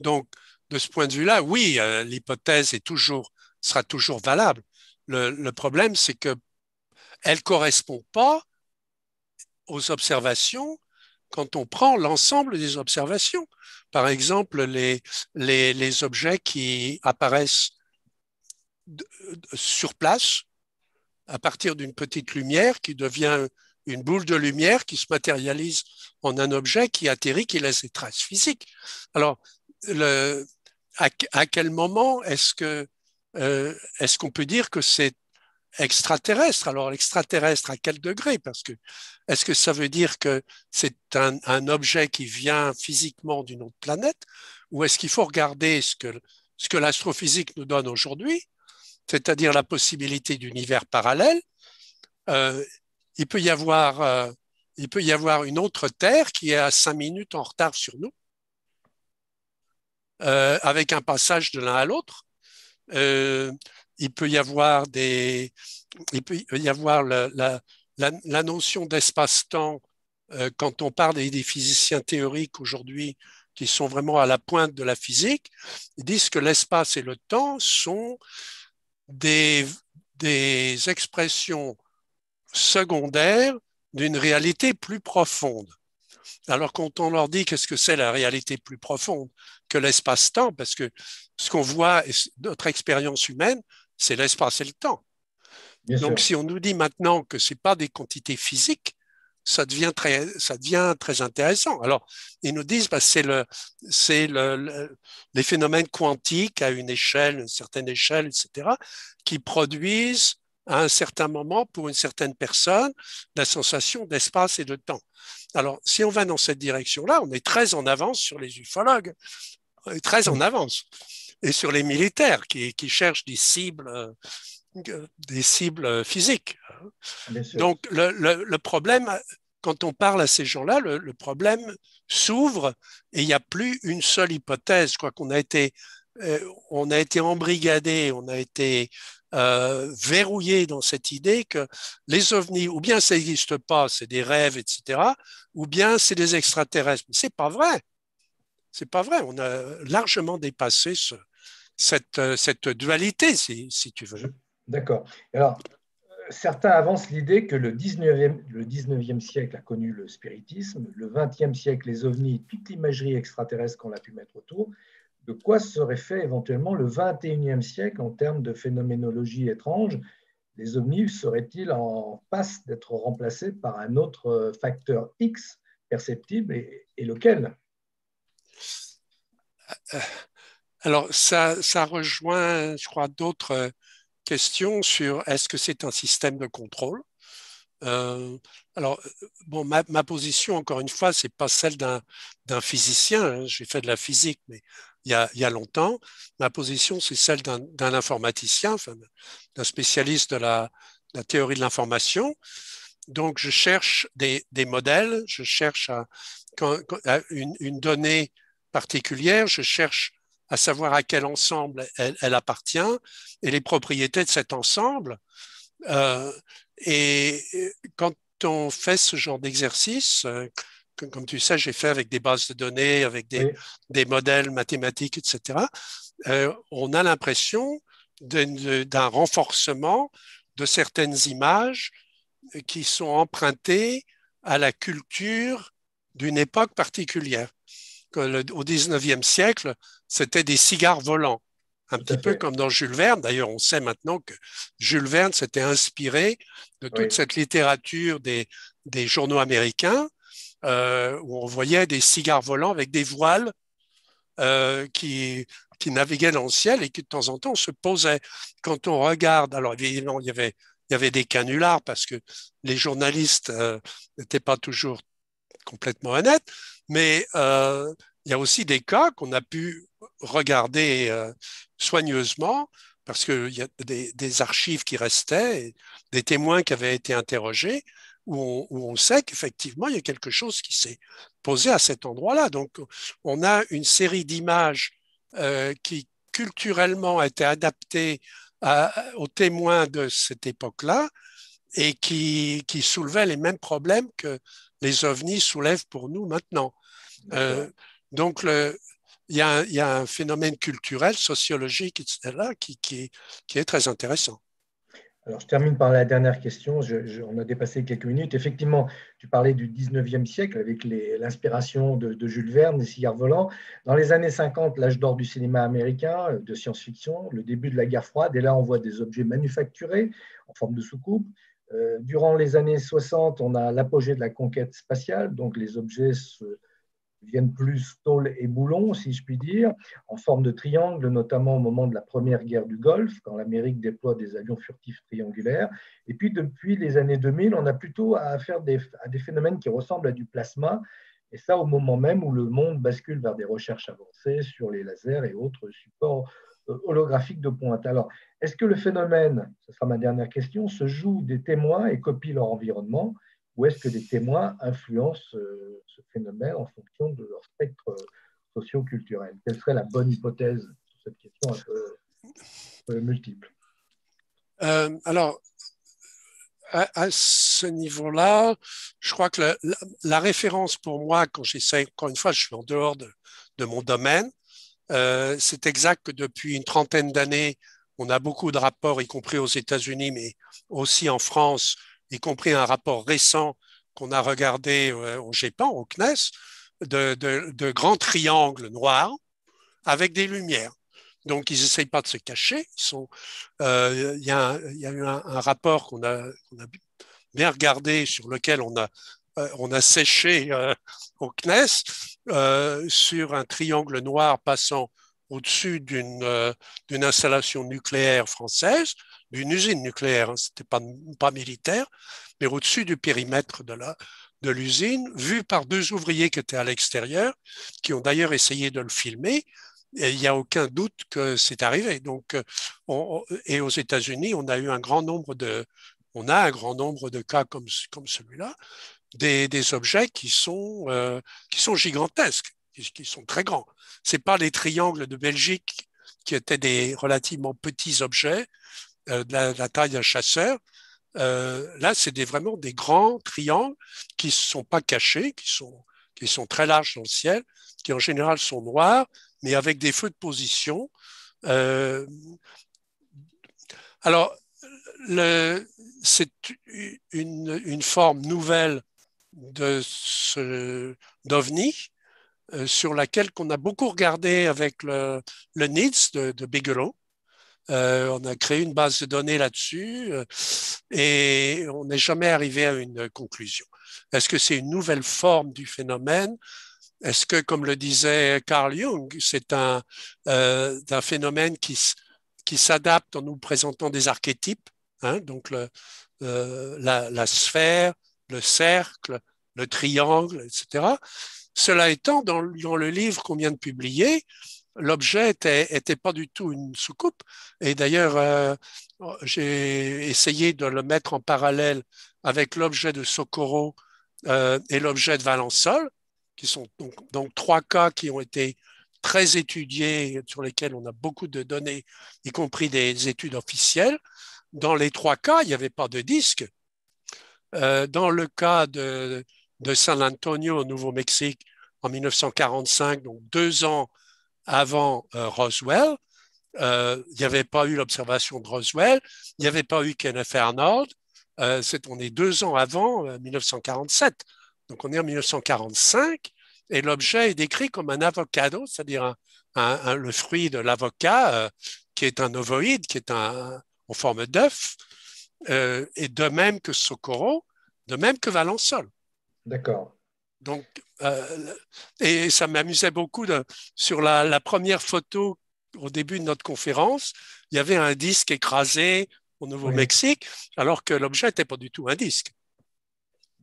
Donc, de ce point de vue-là, oui, euh, l'hypothèse est toujours, sera toujours valable. Le, problème, c'est que elle correspond pas aux observations quand on prend l'ensemble des observations. Par exemple, les, objets qui apparaissent sur place à partir d'une petite lumière qui devient une boule de lumière qui se matérialise en un objet qui atterrit, qui laisse des traces physiques. Alors, à quel moment est-ce que euh, est-ce qu'on peut dire que c'est extraterrestre. Alors l'extraterrestre à quel degré? Parce que est-ce que ça veut dire que c'est un, objet qui vient physiquement d'une autre planète? Ou est-ce qu'il faut regarder ce que, l'astrophysique nous donne aujourd'hui, c'est-à-dire la possibilité d'univers parallèle euh, il, peut y avoir, euh, il peut y avoir une autre Terre qui est à cinq minutes en retard sur nous, euh, avec un passage de l'un à l'autre. Il peut y avoir des, il peut y avoir la, la, notion d'espace-temps euh, quand on parle des, des physiciens théoriques aujourd'hui qui sont vraiment à la pointe de la physique. Ils disent que l'espace et le temps sont des, des expressions secondaires d'une réalité plus profonde. Alors quand on leur dit qu'est-ce que c'est la réalité plus profonde que l'espace-temps, parce que ce qu'on voit, notre expérience humaine, c'est l'espace et le temps. Donc si on nous dit maintenant que ce n'est pas des quantités physiques, ça devient très, ça devient très intéressant. Alors, ils nous disent, bah, c'est le, c'est le, les phénomènes quantiques à une échelle, une certaine échelle, etc., qui produisent à un certain moment, pour une certaine personne, la sensation d'espace et de temps. Alors, si on va dans cette direction-là, on est très en avance sur les ufologues, on est très en avance, et sur les militaires qui, qui cherchent des cibles, euh, des cibles physiques. Donc, le, le, le, problème, quand on parle à ces gens-là, le, le, problème s'ouvre et il n'y a plus une seule hypothèse. Quoi qu'on a été, euh, on a été embrigadé, on a été euh, verrouillé dans cette idée que les ovnis, ou bien ça n'existe pas, c'est des rêves, etc., ou bien c'est des extraterrestres. Mais c'est pas vrai. C'est pas vrai. On a largement dépassé ce, cette, euh, cette, dualité, si, si tu veux. D'accord. Alors, certains avancent l'idée que le 19e, le 19e, siècle a connu le spiritisme, le 20e siècle les ovnis, toute l'imagerie extraterrestre qu'on a pu mettre autour, de quoi serait fait éventuellement le 21e siècle en termes de phénoménologie étrange? Les ovnis seraient-ils en passe d'être remplacés par un autre facteur X perceptible et, lequel? Alors, ça, ça, rejoint, je crois, d'autres questions sur est-ce que c'est un système de contrôle? Euh, alors, bon, ma, ma, position, encore une fois, c'est pas celle d'un physicien. Hein. J'ai fait de la physique, mais il y a, longtemps. Ma position, c'est celle d'un informaticien, d'un spécialiste de la, théorie de l'information. Donc, je cherche des, modèles, je cherche à, une, donnée particulière, je cherche à savoir à quel ensemble elle, appartient et les propriétés de cet ensemble. Euh, et quand on fait ce genre d'exercice, euh, comme tu sais, j'ai fait avec des bases de données, avec des, des modèles mathématiques, etc. Euh, on a l'impression d'un renforcement de certaines images qui sont empruntées à la culture d'une époque particulière. Au 19e siècle, c'était des cigares volants, un petit peu comme dans Jules Verne. D'ailleurs, on sait maintenant que Jules Verne s'était inspiré de toute cette littérature des, des journaux américains euh, où on voyait des cigares volants avec des voiles euh, qui, qui naviguaient dans le ciel et qui de temps en temps se posaient. Quand on regarde, alors évidemment, il y avait, il y avait des canulars parce que les journalistes euh, n'étaient pas toujours complètement honnêtes, mais il y a aussi des cas qu'on a pu regarder soigneusement parce qu'il y a des, archives qui restaient, des témoins qui avaient été interrogés, où on, sait qu'effectivement, il y a quelque chose qui s'est posé à cet endroit-là. Donc, on a une série d'images euh, qui culturellement étaient adaptées aux témoins de cette époque-là et qui, qui soulevaient les mêmes problèmes que les ovnis soulèvent pour nous maintenant. Euh, donc, il y, a, il y, a, un phénomène culturel, sociologique, etc., qui, qui, qui est très intéressant. Alors, je termine par la dernière question. on a dépassé quelques minutes. Effectivement, tu parlais du 19e siècle avec l'inspiration de, Jules Verne, des cigares volants. Dans les années 50, l'âge d'or du cinéma américain, de science-fiction, le début de la guerre froide. Et là, on voit des objets manufacturés en forme de soucoupe. Euh, durant les années 60, on a l'apogée de la conquête spatiale. Donc, les objets se viennent plus tôle et boulon, si je puis dire, en forme de triangle, notamment au moment de la première guerre du Golfe, quand l'Amérique déploie des avions furtifs triangulaires. Et puis, depuis les années 2000, on a plutôt à faire à des phénomènes qui ressemblent à du plasma, et ça au moment même où le monde bascule vers des recherches avancées sur les lasers et autres supports euh, holographiques de pointe. Alors, est-ce que le phénomène, ce sera ma dernière question, se joue des témoins et copie leur environnement? Ou est-ce que des témoins influencent euh, ce phénomène en fonction de leur spectre euh, socio-culturel? Quelle serait la bonne hypothèse sur cette question un peu, multiple? Euh, Alors, à, ce niveau-là, je crois que la, référence pour moi, quand j'essaie, encore une fois, je suis en dehors de, mon domaine, c'est exact que depuis une trentaine d'années, on a beaucoup de rapports, y compris aux États-Unis, mais aussi en France, y compris un rapport récent qu'on a regardé au GEPAN, au CNES, de, grands triangles noirs avec des lumières. Donc, ils n'essayent pas de se cacher. Il y, a eu un, rapport qu'on a, bien regardé sur lequel on a, on a séché au CNES sur un triangle noir passant au-dessus d'une installation nucléaire française, d'une usine nucléaire, hein, ce n'était pas, militaire, mais au-dessus du périmètre de la, de l'usine, vu par deux ouvriers qui étaient à l'extérieur, qui ont d'ailleurs essayé de le filmer. Il n'y a aucun doute que c'est arrivé. Donc, euh, et aux États-Unis, on a eu un grand nombre de, on a un grand nombre de cas comme, comme celui-là, des, des, objets qui sont, euh, qui sont gigantesques, qui, sont très grands. C'est pas les triangles de Belgique qui étaient des relativement petits objets euh, la, taille d'un chasseur. Euh, là, c'est vraiment des grands triangles qui ne sont pas cachés, qui sont, très larges dans le ciel, qui en général sont noirs, mais avec des feux de position. Euh, alors, c'est une, forme nouvelle de d'OVNI sur laquelle qu'on a beaucoup regardé avec le, le NIDS de, de Bigelow. Euh, on a créé une base de données là-dessus euh, et on n'est jamais arrivé à une conclusion. Est-ce que c'est une nouvelle forme du phénomène? Est-ce que, comme le disait Carl Jung, c'est un, euh, phénomène qui, qui s'adapte en nous présentant des archétypes, hein, donc la, sphère, le cercle, le triangle, etc. Cela étant, dans le livre qu'on vient de publier, l'objet était, était pas du tout une soucoupe. Et d'ailleurs, euh, j'ai essayé de le mettre en parallèle avec l'objet de Socorro euh, et l'objet de Valençol, qui sont donc, trois cas qui ont été très étudiés, sur lesquels on a beaucoup de données, y compris des études officielles. Dans les trois cas, il n'y avait pas de disque. Euh, dans le cas de San Antonio au Nouveau-Mexique en 1945, donc deux ans avant euh, Roswell. Euh, il n'y avait pas eu l'observation de Roswell, il n'y avait pas eu Kenneth Arnold. Euh, on est deux ans avant 1947. Donc on est en 1945 et l'objet est décrit comme un avocado, c'est-à-dire un, le fruit de l'avocat qui est un ovoïde, qui est un, en forme d'œuf, et de même que Socorro, de même que Valençol. D'accord. Donc, euh, et ça m'amusait beaucoup de, sur la, la, première photo au début de notre conférence, il y avait un disque écrasé au Nouveau-Mexique, alors que l'objet n'était pas du tout un disque.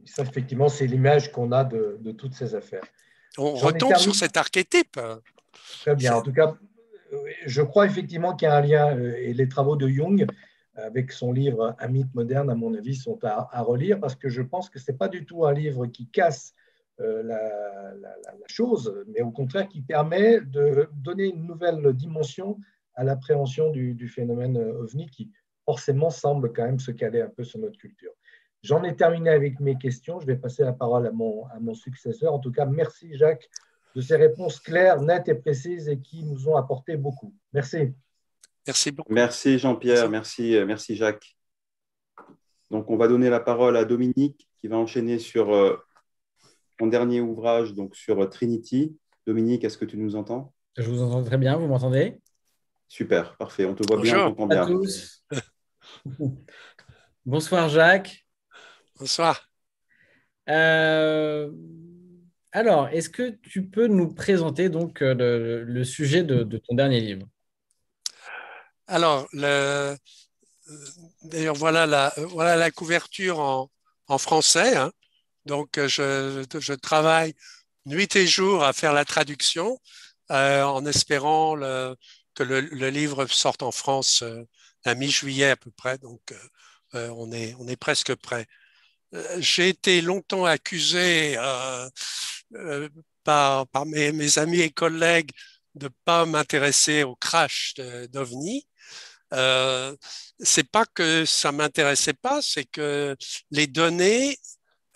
Ça, effectivement, c'est l'image qu'on a de, de, toutes ces affaires. On retombe sur cet archétype. Très bien. En tout cas, je crois effectivement qu'il y a un lien, euh, et les travaux de Jung, avec son livre Un mythe moderne, à mon avis, sont à, à relire, parce que je pense que ce n'est pas du tout un livre qui casse euh, la, chose, mais au contraire qui permet de donner une nouvelle dimension à l'appréhension du, phénomène ovni qui forcément semble quand même se caler un peu sur notre culture. J'en ai terminé avec mes questions. Je vais passer la parole à mon, à mon successeur. En tout cas, merci Jacques de ces réponses claires, nettes et précises et qui nous ont apporté beaucoup. Merci. Merci beaucoup. Merci Jean-Pierre, merci, merci Jacques. Donc on va donner la parole à Dominique qui va enchaîner sur euh, ton dernier ouvrage donc sur Trinity. Dominique, est-ce que tu nous entends? Je vous entends très bien, vous m'entendez? Super, parfait, on te voit bien, on t'entend bien. À tous. Bonsoir Jacques. Bonsoir. Euh, alors, est-ce que tu peux nous présenter donc euh, le, sujet de, ton dernier livre? Alors, le, d'ailleurs, voilà la, voilà la couverture en, en français. Hein. Donc, euh, je, travaille nuit et jour à faire la traduction euh, en espérant que le, livre sorte en France euh, à mi-juillet à peu près. Donc, on, est, on est presque prêt. J'ai été longtemps accusé par, mes, amis et collègues de ne pas m'intéresser au crash d'OVNI. Euh, c'est pas que ça m'intéressait pas, c'est que les données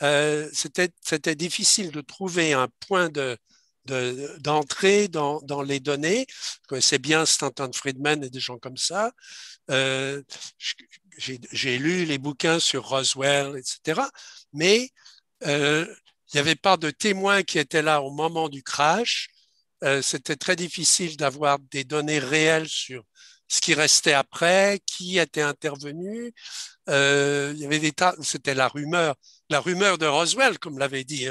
euh, c'était difficile de trouver un point de, d'entrée dans, dans, les données. Je connaissais bien Stanton Friedman et des gens comme ça. Euh, j'ai lu les bouquins sur Roswell, etc. Mais il n'y avait pas de témoins qui étaient là au moment du crash. C'était très difficile d'avoir des données réelles sur ce qui restait après, qui était intervenu. il c'était la rumeur, la rumeur de Roswell, comme l'avait dit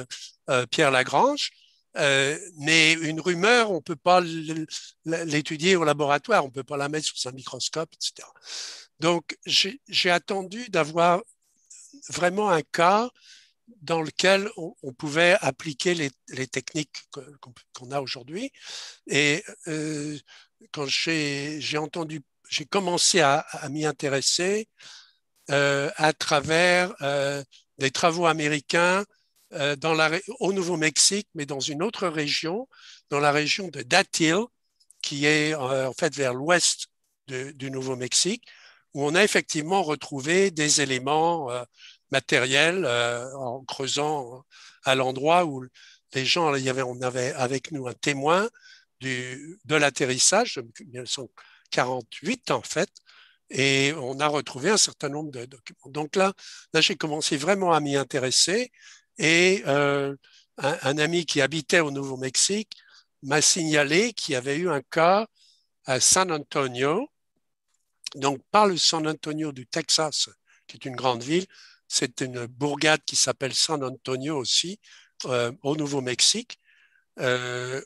Pierre Lagrange. Euh, mais une rumeur, on ne peut pas l'étudier au laboratoire, on ne peut pas la mettre sous un microscope, etc. Donc, j'ai attendu d'avoir vraiment un cas dans lequel on, pouvait appliquer les, techniques qu'on a aujourd'hui. Et euh, quand j'ai entendu, j'ai commencé à, m'y intéresser euh, à travers des travaux américains euh, au Nouveau-Mexique, mais dans une autre région, dans la région de Datil, qui est euh, en fait vers l'ouest du Nouveau-Mexique, où on a effectivement retrouvé des éléments euh, matériels en creusant à l'endroit où les gens, il y avait, on avait avec nous un témoin de l'atterrissage de 1948 en fait, et on a retrouvé un certain nombre de documents. Donc là, j'ai commencé vraiment à m'y intéresser et euh, un, ami qui habitait au Nouveau-Mexique m'a signalé qu'il y avait eu un cas à San Antonio, donc par le San Antonio du Texas, qui est une grande ville. C'est une bourgade qui s'appelle San Antonio aussi, euh, au Nouveau-Mexique, euh,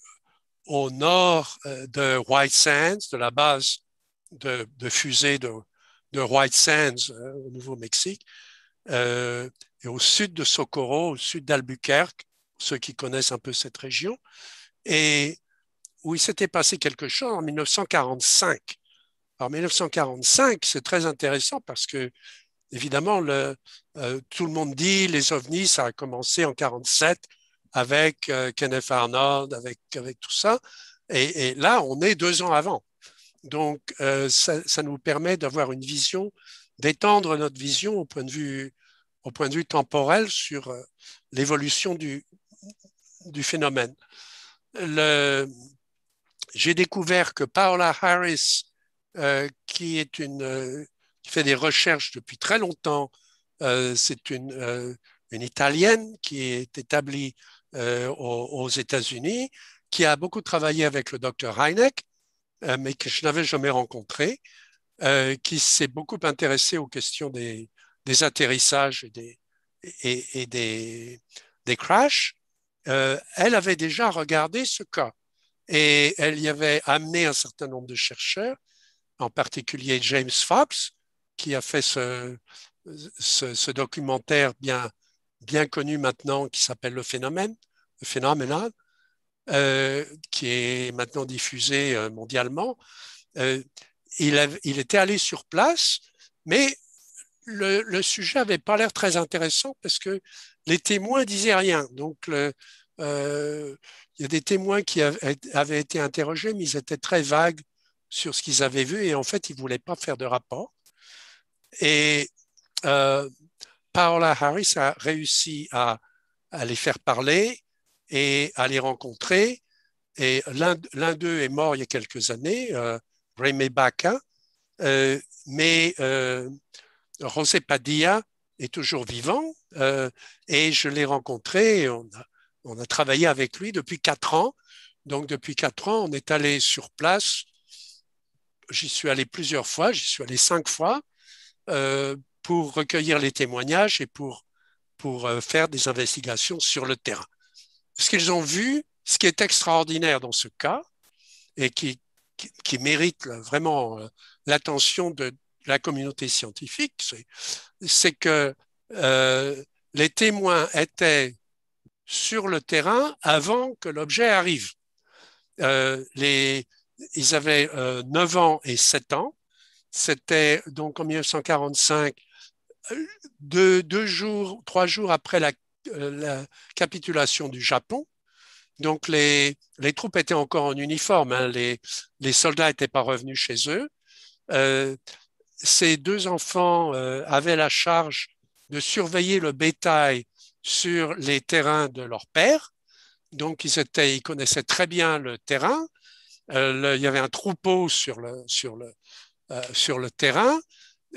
au nord de White Sands, de la base de, de, de, White Sands au Nouveau-Mexique et au sud de Socorro, au sud d'Albuquerque, ceux qui connaissent un peu cette région, et où il s'était passé quelque chose en 1945. En 1945, c'est très intéressant parce que, évidemment, le, euh, tout le monde dit les ovnis, ça a commencé en 1947 avec euh, Kenneth Arnold, avec, avec tout ça. Et, là, on est deux ans avant. Donc, euh, ça, nous permet d'avoir une vision, d'étendre notre vision au point de vue au point de vue temporel sur euh, l'évolution du, phénomène. J'ai découvert que Paola Harris, euh, qui, fait des recherches depuis très longtemps, c'est une, Italienne qui est établie aux, États-Unis, qui a beaucoup travaillé avec le docteur Heineck, mais que je n'avais jamais rencontré, qui s'est beaucoup intéressé aux questions des, atterrissages et des, et, des, des crashs, euh, elle avait déjà regardé ce cas. Et elle y avait amené un certain nombre de chercheurs, en particulier James Fox, qui a fait ce, ce, documentaire bien, bien connu maintenant qui s'appelle Le Phénomène, Le Phénoménal, euh, qui est maintenant diffusé euh, mondialement. il, il, était allé sur place, mais le, sujet n'avait pas l'air très intéressant parce que les témoins disaient rien. Donc, euh, il y a des témoins qui avaient, été interrogés, mais ils étaient très vagues sur ce qu'ils avaient vu et en fait, ils ne voulaient pas faire de rapport. Et euh, Paola Harris a réussi à, les faire parler et à les rencontrer. Et l'un d'eux est mort il y a quelques années, euh, Raymé Baca, euh, mais José Padilla est toujours vivant euh, et je l'ai rencontré. On a, on a travaillé avec lui depuis quatre ans. Donc, depuis quatre ans, on est allé sur place. J'y suis allé plusieurs fois, j'y suis allé cinq fois euh, pour recueillir les témoignages et pour, pour euh, faire des investigations sur le terrain. Ce qu'ils ont vu, ce qui est extraordinaire dans ce cas et qui, mérite vraiment l'attention de, la communauté scientifique, c'est que euh, les témoins étaient sur le terrain avant que l'objet arrive. Euh, ils avaient 9 euh, ans et 7 ans. C'était donc en 1945, deux, deux jours, trois jours après la, la capitulation du Japon. Donc les, les, troupes étaient encore en uniforme, hein. les, les, soldats n'étaient pas revenus chez eux. Euh, ces deux enfants euh, avaient la charge de surveiller le bétail sur les terrains de leur père. Donc, ils, étaient, ils connaissaient très bien le terrain. Euh, il y avait un troupeau sur le, sur le, euh, sur le terrain.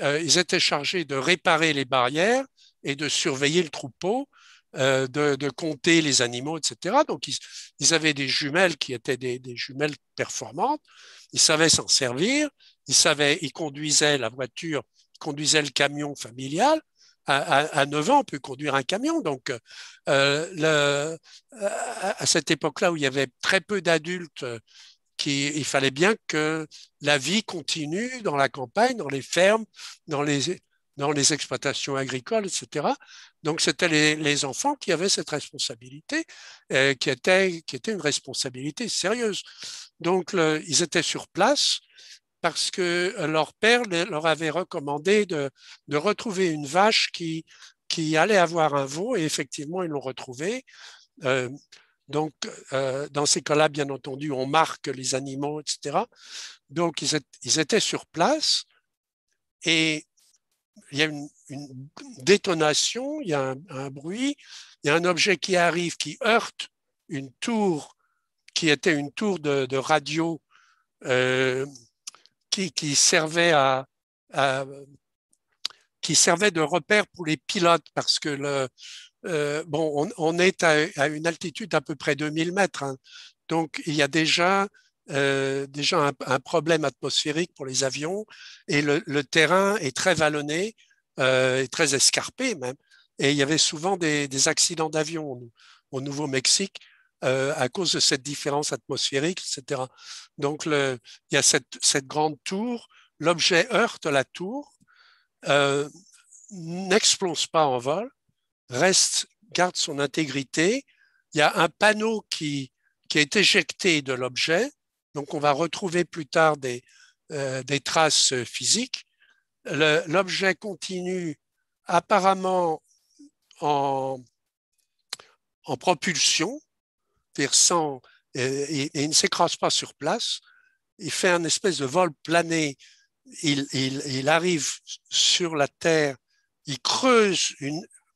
ils étaient chargés de réparer les barrières et de surveiller le troupeau. De, compter les animaux, etc. Donc, ils, avaient des jumelles qui étaient des, jumelles performantes. Ils savaient s'en servir. Ils savaient, ils conduisaient la voiture, ils conduisaient le camion familial. À, 9 ans, on peut conduire un camion. Donc, le, à cette époque-là où il y avait très peu d'adultes il fallait bien que la vie continue dans la campagne, dans les fermes, dans les, dans les exploitations agricoles, etc. Donc, c'était les, enfants qui avaient cette responsabilité, euh, qui, était, une responsabilité sérieuse. Donc, ils étaient sur place parce que leur père leur avait recommandé de, retrouver une vache qui, allait avoir un veau, et effectivement, ils l'ont retrouvé. Euh, donc, euh, dans ces cas-là, bien entendu, on marque les animaux, etc. Donc, ils, étaient sur place et il y a une, détonation, il y a un, bruit, il y a un objet qui arrive, qui heurte une tour qui était une tour de, radio euh, qui, servait à, qui servait de repère pour les pilotes parce que euh, bon, on, est à, une altitude d'à peu près 2000 mètres. Hein. Donc, il y a déjà, euh, déjà un, problème atmosphérique pour les avions et le, terrain est très vallonné euh, très escarpé même. Et il y avait souvent des, accidents d'avion au, Nouveau-Mexique à cause de cette différence atmosphérique, etc. Donc, il y a cette, cette grande tour, l'objet heurte la tour, n'explose pas en vol, reste, garde son intégrité. Il y a un panneau qui, qui est éjecté de l'objet, donc on va retrouver plus tard des, euh, traces physiques. L'objet continue apparemment en, propulsion, et, il ne s'écrase pas sur place. Il fait un espèce de vol plané. Il, arrive sur la Terre, il creuse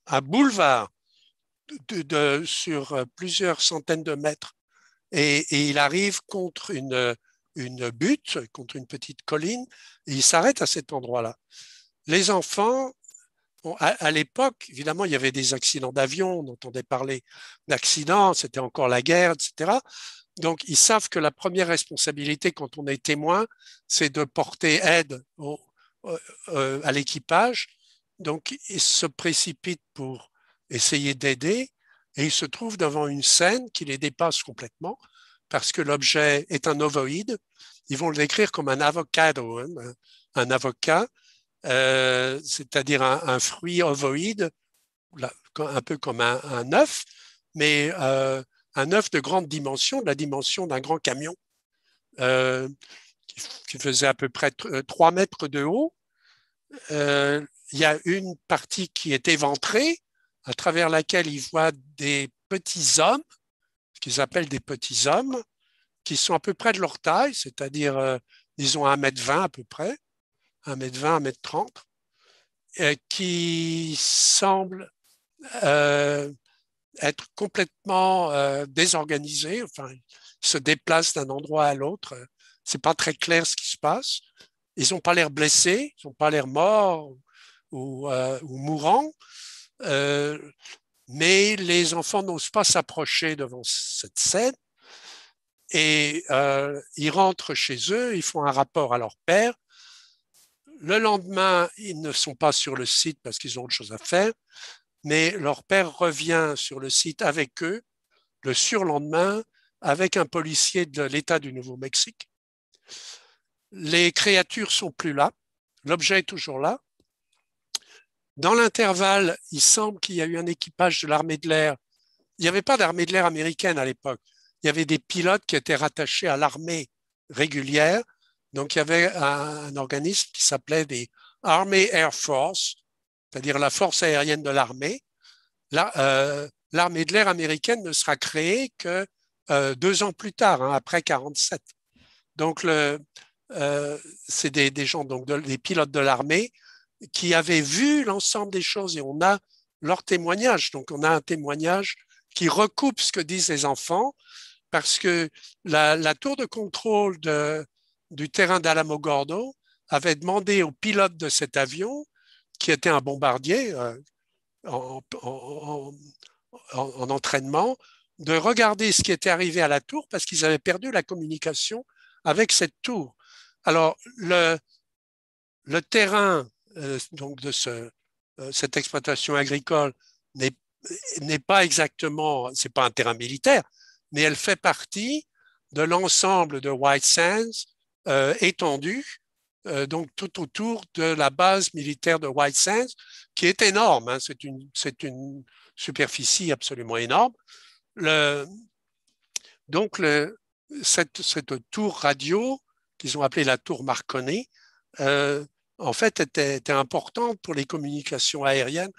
un boulevard sur euh, plusieurs centaines de mètres et, il arrive contre une, une butte, contre une petite colline, et il s'arrête à cet endroit-là. Les enfants, à, l'époque, évidemment, il y avait des accidents d'avion, on entendait parler d'accidents, c'était encore la guerre, etc. Donc, ils savent que la première responsabilité quand on est témoin, c'est de porter aide euh, euh, à l'équipage donc, il se précipite pour essayer d'aider et il se trouve devant une scène qui les dépasse complètement parce que l'objet est un ovoïde. Ils vont le décrire comme un avocado, hein, un avocat, euh, c'est-à-dire un, fruit ovoïde, un peu comme un, œuf, mais euh, un œuf de grande dimension, de la dimension d'un grand camion, euh, qui, faisait à peu près 3 mètres de haut il y a une partie qui est éventrée, à travers laquelle ils voient des petits hommes, ce qu'ils appellent des petits hommes, qui sont à peu près de leur taille, c'est-à-dire, euh, disons, 1m20 à peu près, 1m20, 1m30, euh, qui semblent euh, être complètement désorganisés, enfin, ils se déplacent d'un endroit à l'autre. C'est pas très clair ce qui se passe. Ils n'ont pas l'air blessés, ils n'ont pas l'air morts ou, mourants, euh, mais les enfants n'osent pas s'approcher devant cette scène et euh, ils rentrent chez eux, ils font un rapport à leur père. Le lendemain, ils ne sont pas sur le site parce qu'ils ont autre chose à faire, mais leur père revient sur le site avec eux le surlendemain avec un policier de l'État du Nouveau-Mexique. Les créatures sont plus là, l'objet est toujours là, dans l'intervalle, il semble qu'il y a eu un équipage de l'armée de l'air. Il n'y avait pas d'armée de l'air américaine à l'époque. Il y avait des pilotes qui étaient rattachés à l'armée régulière. Donc, il y avait un, organisme qui s'appelait des Army Air Force, c'est-à-dire la force aérienne de l'armée. Euh, l'armée de l'air américaine ne sera créée que euh, deux ans plus tard, hein, après 47. Donc, euh, c'est des, gens, donc des pilotes de l'armée qui avaient vu l'ensemble des choses et on a leur témoignage. Donc, on a un témoignage qui recoupe ce que disent les enfants parce que la, tour de contrôle de, du terrain d'Alamogordo avait demandé au pilote de cet avion, qui était un bombardier, euh, en, entraînement, de regarder ce qui était arrivé à la tour parce qu'ils avaient perdu la communication avec cette tour. Alors, le, le terrain euh, donc euh, cette exploitation agricole n'est pas exactement, c'est pas un terrain militaire, mais elle fait partie de l'ensemble de White Sands euh, étendu, donc tout autour de la base militaire de White Sands, qui est énorme. Hein, c'est une, superficie absolument énorme. Donc cette, tour radio qu'ils ont appelée la tour Marconi, en fait, était, était, importante pour les communications aériennes.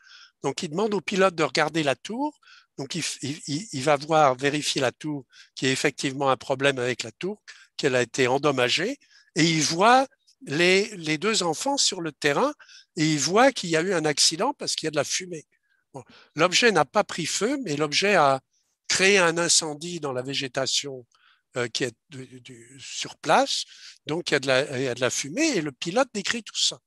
Donc, il demande au pilote de regarder la tour. Donc, il, va voir, vérifier la tour, qu'il y a effectivement un problème avec la tour, qu'elle a été endommagée, et il voit les, deux enfants sur le terrain, et il voit qu'il y a eu un accident parce qu'il y a de la fumée. L'objet n'a pas pris feu, mais l'objet a créé un incendie dans la végétation euh, qui est sur place. Donc, il y, a de la, fumée et le pilote décrit tout ça.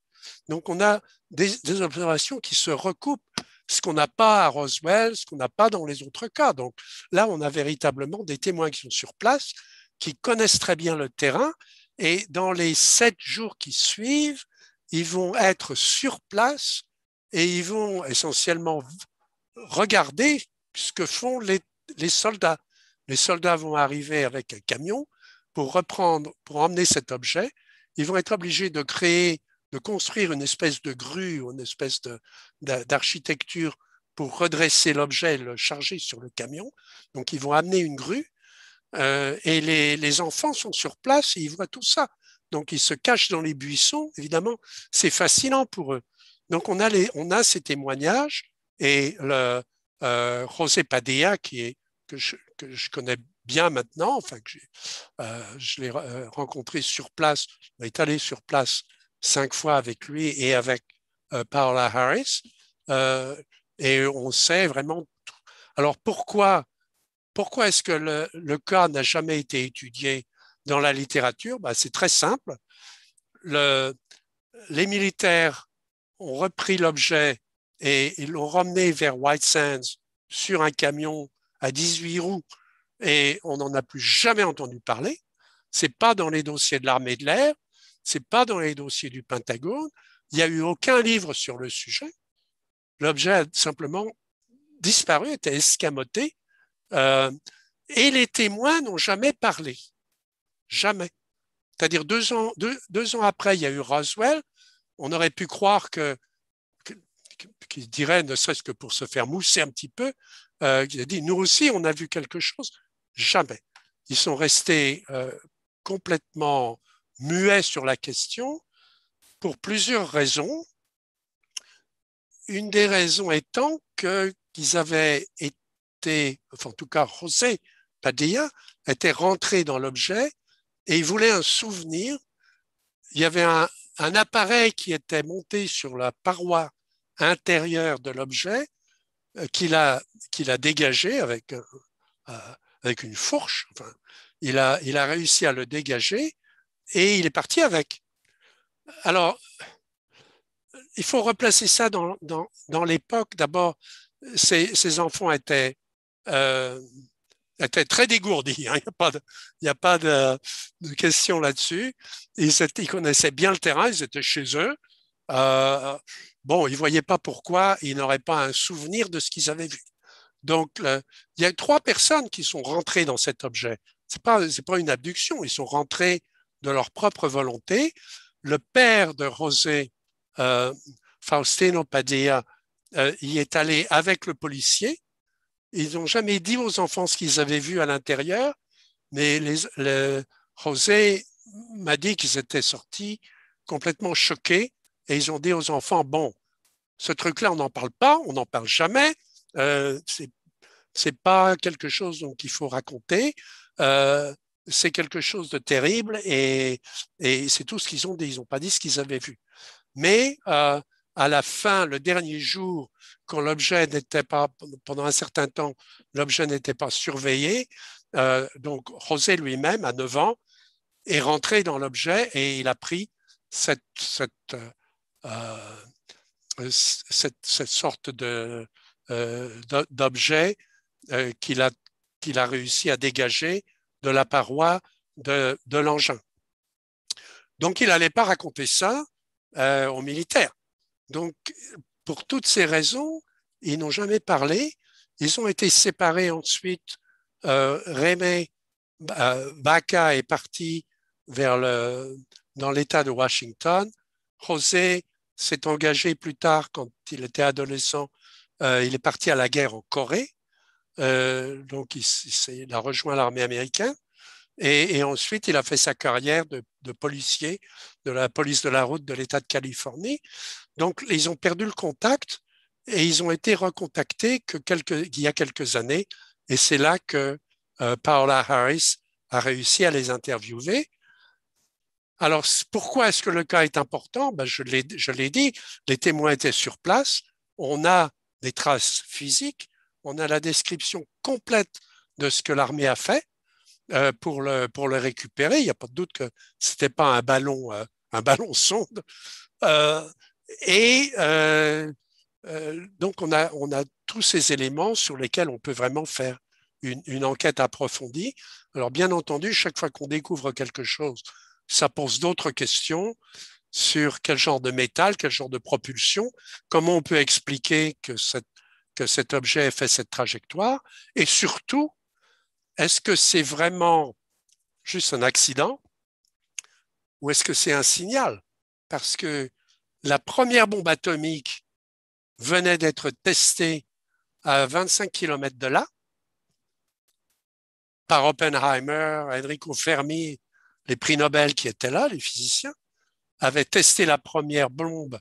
Donc, on a des, observations qui se recoupent, ce qu'on n'a pas à Roswell, ce qu'on n'a pas dans les autres cas. Donc, là, on a véritablement des témoins qui sont sur place, qui connaissent très bien le terrain et dans les sept jours qui suivent, ils vont être sur place et ils vont essentiellement regarder ce que font les soldats les soldats vont arriver avec un camion pour reprendre, pour emmener cet objet. Ils vont être obligés de créer, de construire une espèce de grue une espèce d'architecture pour redresser l'objet et le charger sur le camion. Donc, ils vont amener une grue euh, et les, les, enfants sont sur place et ils voient tout ça. Donc, ils se cachent dans les buissons. Évidemment, c'est fascinant pour eux. Donc, on a, les, on a ces témoignages et le, euh, José Padilla, qui est que je, que je connais bien maintenant, enfin que euh, je l'ai euh, rencontré sur place, on est allé sur place cinq fois avec lui et avec euh, Paola Harris, euh, et on sait vraiment. Alors pourquoi, pourquoi est-ce que le, le cas n'a jamais été étudié dans la littérature? Ben, C'est très simple. Le, les militaires ont repris l'objet et ils l'ont ramené vers White Sands sur un camion à 18 roues et on n'en a plus jamais entendu parler. C'est pas dans les dossiers de l'armée de l'air, c'est pas dans les dossiers du Pentagone. Il n'y a eu aucun livre sur le sujet. L'objet a simplement disparu, était escamoté, euh, et les témoins n'ont jamais parlé. Jamais. C'est-à-dire deux ans, deux, ans après, il y a eu Roswell. On aurait pu croire que qui dirait, ne serait-ce que pour se faire mousser un petit peu, euh, qui a dit, nous aussi, on a vu quelque chose. Jamais. Ils sont restés euh, complètement muets sur la question pour plusieurs raisons. Une des raisons étant qu'ils avaient été, enfin en tout cas José Padilla, était rentré dans l'objet et il voulait un souvenir. Il y avait un, appareil qui était monté sur la paroi intérieure de l'objet qu'il a, qu'il a dégagé avec, euh, avec une fourche. Enfin, il, a, il a réussi à le dégager et il est parti avec. Alors, il faut replacer ça dans, dans, dans l'époque. D'abord, ces, ces, enfants étaient, euh, étaient très dégourdis. Hein. Il n'y a a pas de question là-dessus. Ils, ils, connaissaient bien le terrain, ils étaient chez eux. Euh, bon, ils ne voyaient pas pourquoi ils n'auraient pas un souvenir de ce qu'ils avaient vu. Donc, il y a trois personnes qui sont rentrées dans cet objet. Ce n'est pas, pas une abduction, ils sont rentrés de leur propre volonté. Le père de José, euh, Faustino Padilla, euh, y est allé avec le policier. Ils n'ont jamais dit aux enfants ce qu'ils avaient vu à l'intérieur, mais José m'a dit qu'ils étaient sortis complètement choqués et ils ont dit aux enfants, bon, ce truc-là, on n'en parle pas, on n'en parle jamais, euh, c'est pas quelque chose donc il faut raconter. Euh, c'est quelque chose de terrible et, et c'est tout ce qu'ils ont dit. Ils n'ont pas dit ce qu'ils avaient vu. Mais euh, à la fin, le dernier jour, quand l'objet n'était pas, pendant un certain temps, l'objet n'était pas surveillé, euh, donc José lui-même, à 9 ans, est rentré dans l'objet et il a pris cette, cette, cette sorte de, d'objets qu'il a, qu'il a réussi à dégager de la paroi de, de l'engin. Donc, il n'allait pas raconter ça aux militaires. Donc, pour toutes ces raisons, ils n'ont jamais parlé. Ils ont été séparés ensuite. Euh, Rémé Baca est parti vers le, dans l'État de Washington. José s'est engagé plus tard, quand il était adolescent, euh, il est parti à la guerre en Corée. Euh, donc, il, a rejoint l'armée américaine. Et, ensuite, il a fait sa carrière de, de, policier de la police de la route de l'État de Californie. Donc, ils ont perdu le contact et ils ont été recontactés que quelques, il y a quelques années. Et c'est là que euh, Paola Harris a réussi à les interviewer. Alors, pourquoi est-ce que le cas est important? Ben, Je l'ai dit, les témoins étaient sur place. On a des traces physiques, on a la description complète de ce que l'armée a fait euh, pour, le, pour le récupérer. Il n'y a pas de doute que ce n'était pas un ballon, euh, un ballon sonde. Euh, et donc, on a, on a tous ces éléments sur lesquels on peut vraiment faire une, une enquête approfondie. Alors, bien entendu, chaque fois qu'on découvre quelque chose, ça pose d'autres questions sur quel genre de métal, quel genre de propulsion, comment on peut expliquer que, cet objet fait cette trajectoire, et surtout, est-ce que c'est vraiment juste un accident ou est-ce que c'est un signal? Parce que la première bombe atomique venait d'être testée à 25 km de là par Oppenheimer, Enrico Fermi, les prix Nobel qui étaient là, les physiciens, avaient testé la première bombe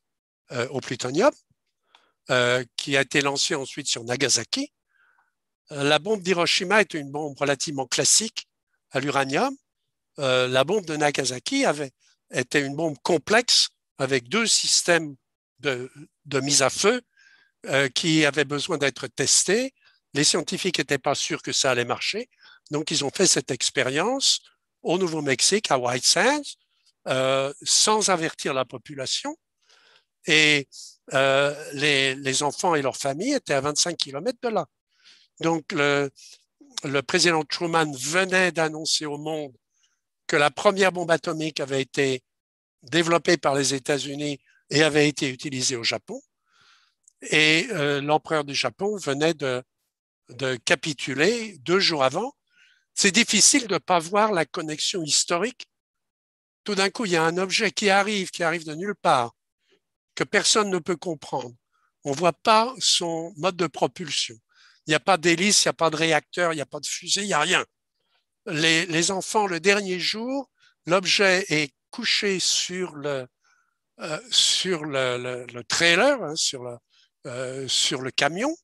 euh, au plutonium, euh, qui a été lancée ensuite sur Nagasaki. Euh, la bombe d'Hiroshima était une bombe relativement classique à l'uranium. la bombe de Nagasaki avait, était une bombe complexe avec deux systèmes de, de mise à feu qui avaient besoin d'être testés. Les scientifiques n'étaient pas sûrs que ça allait marcher, donc ils ont fait cette expérience au Nouveau-Mexique, à White Sands, euh, sans avertir la population. Et euh, les, enfants et leurs familles étaient à 25 km de là. Donc le, président Truman venait d'annoncer au monde que la première bombe atomique avait été développé par les États-Unis et avait été utilisé au Japon. Et euh, l'empereur du Japon venait de capituler deux jours avant. C'est difficile de ne pas voir la connexion historique. Tout d'un coup, il y a un objet qui arrive, qui arrive de nulle part, que personne ne peut comprendre. On ne voit pas son mode de propulsion. Il n'y a pas d'hélice, il n'y a pas de réacteur, il n'y a pas de fusée, il n'y a rien. Les, enfants, le dernier jour, l'objet est couché sur le, euh, sur le, le, trailer, hein, sur, le, euh, sur le camion.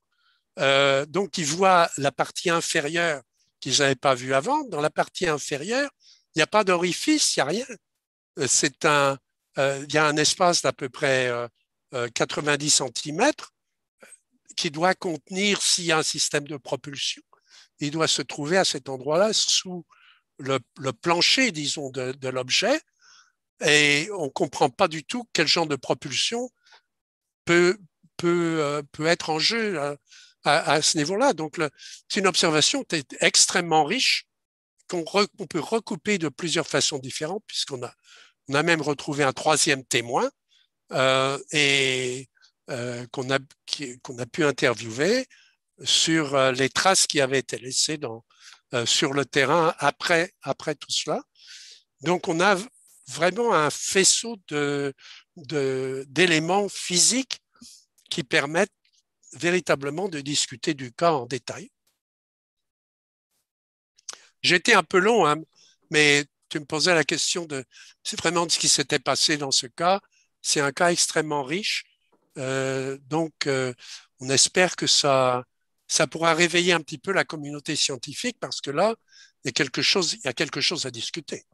Euh, donc, ils voient la partie inférieure qu'ils n'avaient pas vue avant. Dans la partie inférieure, il n'y a pas d'orifice, il n'y a rien. Euh, c'est un, euh, il y a un espace d'à peu près 90 cm qui doit contenir, s'il y a un système de propulsion, il doit se trouver à cet endroit-là sous le, plancher, disons, de, l'objet et on ne comprend pas du tout quel genre de propulsion peut, peut, euh, peut être en jeu à, ce niveau-là. Donc, c'est une observation extrêmement riche, qu'on on peut recouper de plusieurs façons différentes, puisqu'on a, même retrouvé un troisième témoin euh, et euh, qu'on a, pu interviewer sur euh, les traces qui avaient été laissées sur le terrain après, tout cela. Donc, on a vraiment un faisceau d'éléments physiques qui permettent véritablement de discuter du cas en détail. J'étais un peu long, hein, mais tu me posais la question de c'est vraiment de ce qui s'était passé dans ce cas. C'est un cas extrêmement riche, euh, donc euh, on espère que ça ça pourra réveiller un petit peu la communauté scientifique parce que là il y a quelque chose il y a quelque chose à discuter.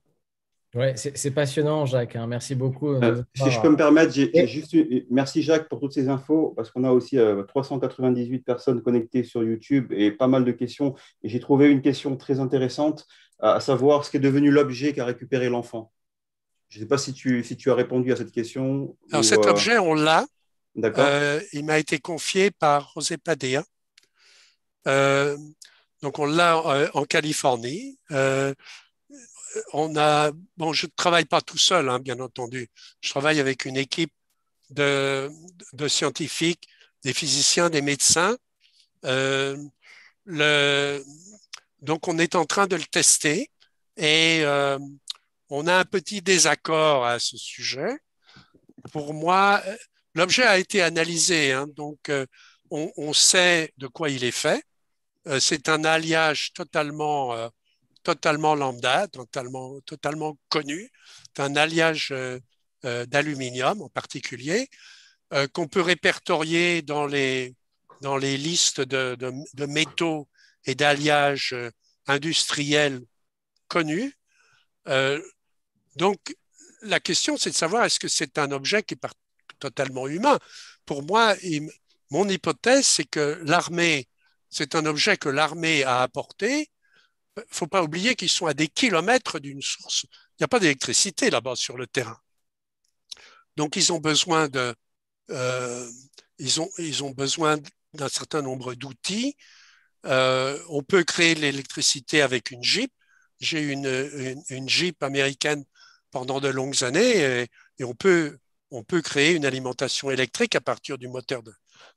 Ouais, c'est passionnant, Jacques. Hein. Merci beaucoup. Euh, si je peux me permettre, juste merci Jacques pour toutes ces infos, parce qu'on a aussi 398 euh, personnes connectées sur YouTube et pas mal de questions. Et j'ai trouvé une question très intéressante, à savoir ce qui est devenu l'objet qu'a récupéré l'enfant. Je ne sais pas si tu, si tu as répondu à cette question. Alors cet euh, objet, on l'a. il m'a été confié par José Padilla. donc, on l'a en Californie. On a, bon, je ne travaille pas tout seul, hein, bien entendu. Je travaille avec une équipe de, scientifiques, des physiciens, des médecins. le, donc, on est en train de le tester et euh, on a un petit désaccord à ce sujet. Pour moi, l'objet a été analysé, hein, donc euh, on, sait de quoi il est fait. Euh, c'est un alliage totalement, totalement lambda, totalement, totalement connu. C'est un alliage d'aluminium en particulier qu'on peut répertorier dans les, dans les listes de, de métaux et d'alliage industriels connus. Euh, donc, la question, c'est de savoir est-ce que c'est un objet qui est totalement humain. Pour moi, mon hypothèse, c'est que l'armée, c'est un objet que l'armée a apporté. Il ne faut pas oublier qu'ils sont à des kilomètres d'une source. Il n'y a pas d'électricité là-bas sur le terrain. Donc, ils ont besoin de, euh, ils ont, ils ont besoin d'un certain nombre d'outils. Euh, on peut créer l'électricité avec une Jeep j'ai une, une, Jeep américaine pendant de longues années et, on, peut, on peut créer une alimentation électrique à partir du moteur de,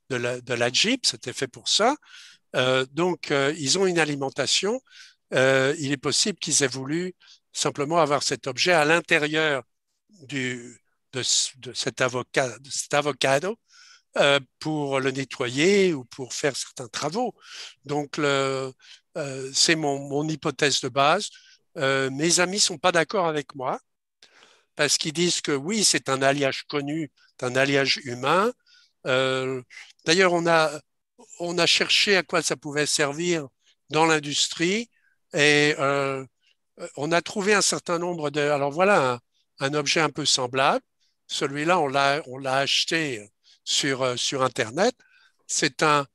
de, la, Jeep. C'était fait pour ça. Euh, donc, ils ont une alimentation. Euh, il est possible qu'ils aient voulu simplement avoir cet objet à l'intérieur de, cet avocat, cet avocado euh, pour le nettoyer ou pour faire certains travaux. Donc, euh, c'est mon, hypothèse de base. Mes amis sont pas d'accord avec moi parce qu'ils disent que oui, c'est un alliage connu, un alliage humain. D'ailleurs, on a, on a cherché à quoi ça pouvait servir dans l'industrie et on a trouvé un certain nombre de. Alors voilà un, objet un peu semblable. Celui-là, on l'a, acheté sur, sur Internet. C'est un,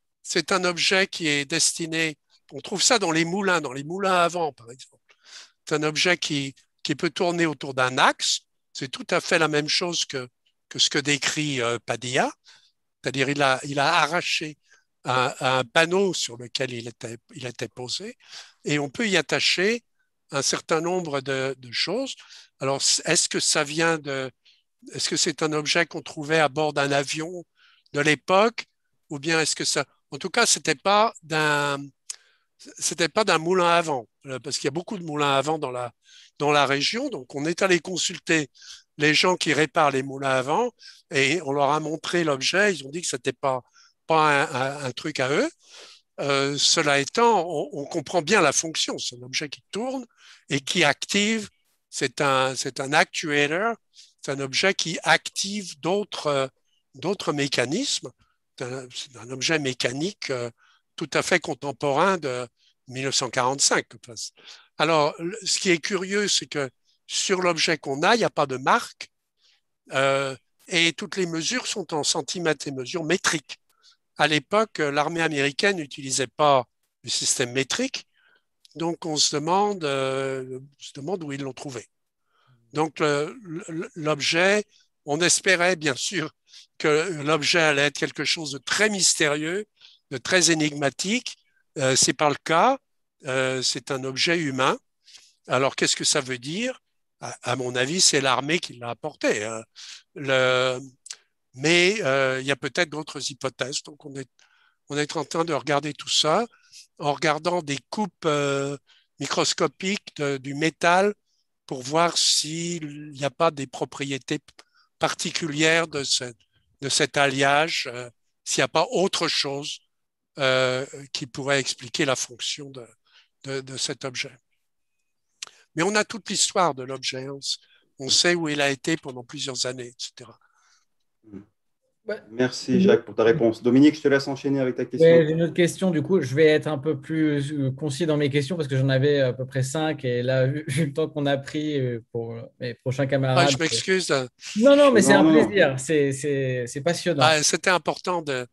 un objet qui est destiné on trouve ça dans les moulins, dans les moulins à vent, par exemple. C'est un objet qui, qui peut tourner autour d'un axe. C'est tout à fait la même chose que, que ce que décrit euh, Padilla. C'est-à-dire, il a, il a arraché un, un, panneau sur lequel il était, posé et on peut y attacher un certain nombre de, choses. Alors, est-ce que ça vient de. Est-ce que c'est un objet qu'on trouvait à bord d'un avion de l'époque ou bien est-ce que ça. En tout cas, ce n'était pas d'un c'était pas d'un moulin à vent, euh, parce qu'il y a beaucoup de moulins à vent dans la, dans la région. Donc, on est allé consulter les gens qui réparent les moulins à vent et on leur a montré l'objet. Ils ont dit que c'était pas, pas un, truc à eux. Euh, cela étant, on, comprend bien la fonction. C'est un objet qui tourne et qui active. C'est un, c'est un actuator. C'est un objet qui active d'autres, d'autres mécanismes. C'est un, objet mécanique euh, tout à fait contemporain de 1945. Alors, ce qui est curieux, c'est que sur l'objet qu'on a, il n'y a pas de marque euh, et toutes les mesures sont en centimètres et mesures métriques. À l'époque, l'armée américaine n'utilisait pas le système métrique, donc on se demande, euh, où ils l'ont trouvé. Donc l'objet, on espérait bien sûr que l'objet allait être quelque chose de très mystérieux de très énigmatique. Euh, c'est pas le cas. Euh, c'est un objet humain. Alors, qu'est-ce que ça veut dire? À, mon avis, c'est l'armée qui l'a apporté. Hein. Mais euh, il y a peut-être d'autres hypothèses. Donc, on est, on est en train de regarder tout ça en regardant des coupes euh, microscopiques du métal pour voir s'il n'y a pas des propriétés particulières de, ce, de cet alliage, euh, s'il n'y a pas autre chose euh, qui pourrait expliquer la fonction de, de, cet objet. Mais on a toute l'histoire de l'objet. On, sait où il a été pendant plusieurs années, etc. Merci Jacques pour ta réponse. Dominique, je te laisse enchaîner avec ta question. J'ai une autre question, du coup, je vais être un peu plus euh, concis dans mes questions parce que j'en avais à peu près cinq et là, vu, le temps qu'on a pris euh, pour mes prochains camarades. Ah, je m'excuse. Non, non, mais c'est un plaisir, c'est passionnant. Ah, c'était important de,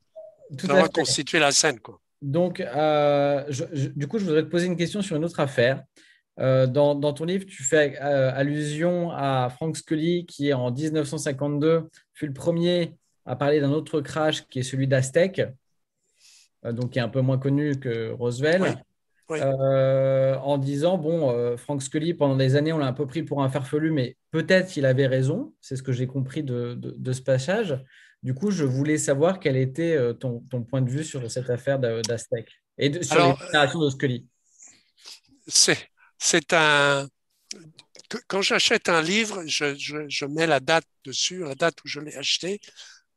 tout à constituer la scène. Quoi. Donc, euh, du coup, je voudrais te poser une question sur une autre affaire. Euh, dans, ton livre, tu fais euh, allusion à Frank Scully, qui en 1952 fut le premier a parlé d'un autre crash qui est celui d'Aztec, donc qui est un peu moins connu que Roswell. en disant bon, Frank Scully pendant des années on l'a un peu pris pour un farfelu, mais peut-être qu'il avait raison. C'est ce que j'ai compris de, de, ce passage. Du coup, je voulais savoir quel était ton, ton point de vue sur cette affaire d'Aztec et sur les déclarations de Scully. C'est un quand j'achète un livre, je, mets la date dessus, la date où je l'ai acheté.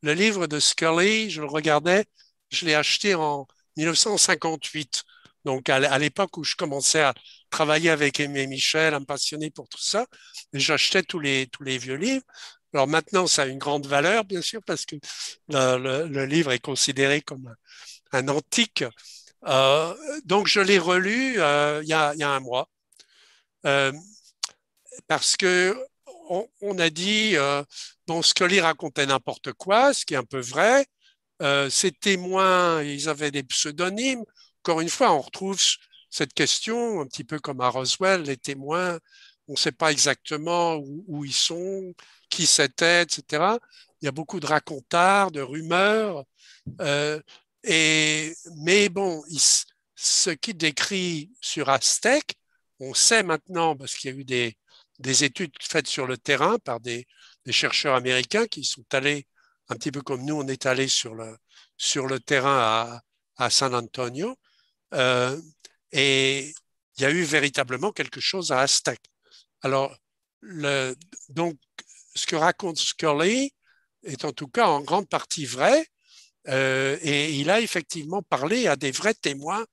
Le livre de Scully, je le regardais, je l'ai acheté en 1958. Donc, à l'époque où je commençais à travailler avec Aimé Michel, à me passionner pour tout ça, j'achetais tous les, tous les vieux livres. Alors maintenant, ça a une grande valeur, bien sûr, parce que le, livre est considéré comme un, antique. Euh, donc, je l'ai relu euh, il, y a, il, y a, un mois. Euh, parce que on, a dit, euh, bon, Scully racontait n'importe quoi, ce qui est un peu vrai. Euh, ces témoins, ils avaient des pseudonymes. Encore une fois, on retrouve cette question, un petit peu comme à Roswell, les témoins, on ne sait pas exactement où, ils sont, qui c'était, etc. Il y a beaucoup de racontards, de rumeurs. Euh, et, mais bon, ce qui décrit sur Aztec, on sait maintenant, parce qu'il y a eu des, des études faites sur le terrain par des, chercheurs américains qui sont allés, un petit peu comme nous, on est allés sur le, sur le terrain à, San Antonio. Euh, et il y a eu véritablement quelque chose à Aztec. Alors, le, donc, ce que raconte Scully est en tout cas en grande partie vrai. Euh, et il a effectivement parlé à des vrais témoins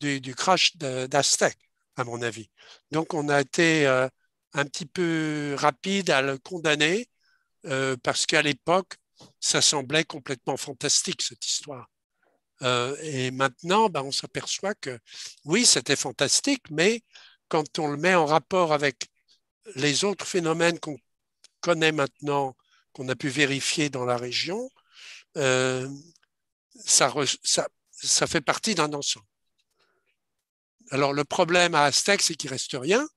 du, du crash d'Aztec, à mon avis. Donc, on a été euh, un petit peu rapide à le condamner euh, parce qu'à l'époque, ça semblait complètement fantastique, cette histoire. Euh, et maintenant, ben, on s'aperçoit que oui, c'était fantastique, mais quand on le met en rapport avec les autres phénomènes qu'on connaît maintenant, qu'on a pu vérifier dans la région, ça fait partie d'un ensemble. Alors le problème à Aztec, c'est qu'il reste rien.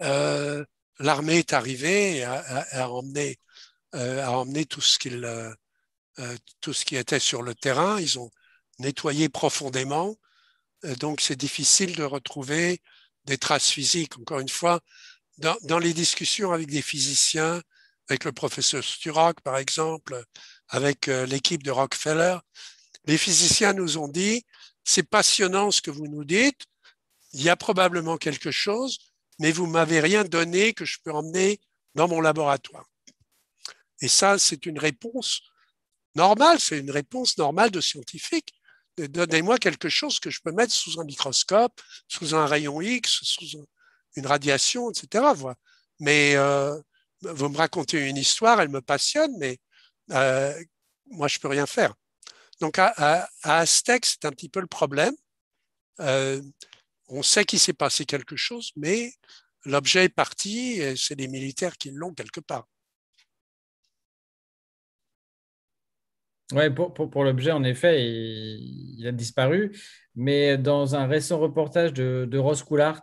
Euh, l'armée est arrivée et a, emmené, euh, tout, ce euh, qui était sur le terrain. Ils ont nettoyé profondément. donc, c'est difficile de retrouver des traces physiques. Encore une fois, dans, dans, les discussions avec des physiciens, avec le professeur Sturrock, par exemple, avec l'équipe de Rockefeller, les physiciens nous ont dit, c'est passionnant ce que vous nous dites, il y a probablement quelque chose, mais vous m'avez rien donné que je peux emmener dans mon laboratoire. Et ça, c'est une réponse normale, c'est une réponse normale de scientifique. Donnez-moi quelque chose que je peux mettre sous un microscope, sous un rayon X, sous une radiation, etc. Mais euh, vous me racontez une histoire, elle me passionne, mais euh, moi, je peux rien faire. Donc, à, Aztec, c'est un petit peu le problème. Euh, on sait qu'il s'est passé quelque chose, mais l'objet est parti et c'est les militaires qui l'ont quelque part. Oui, pour, l'objet, en effet, il, a disparu. Mais dans un récent reportage de, de Ross Coulart,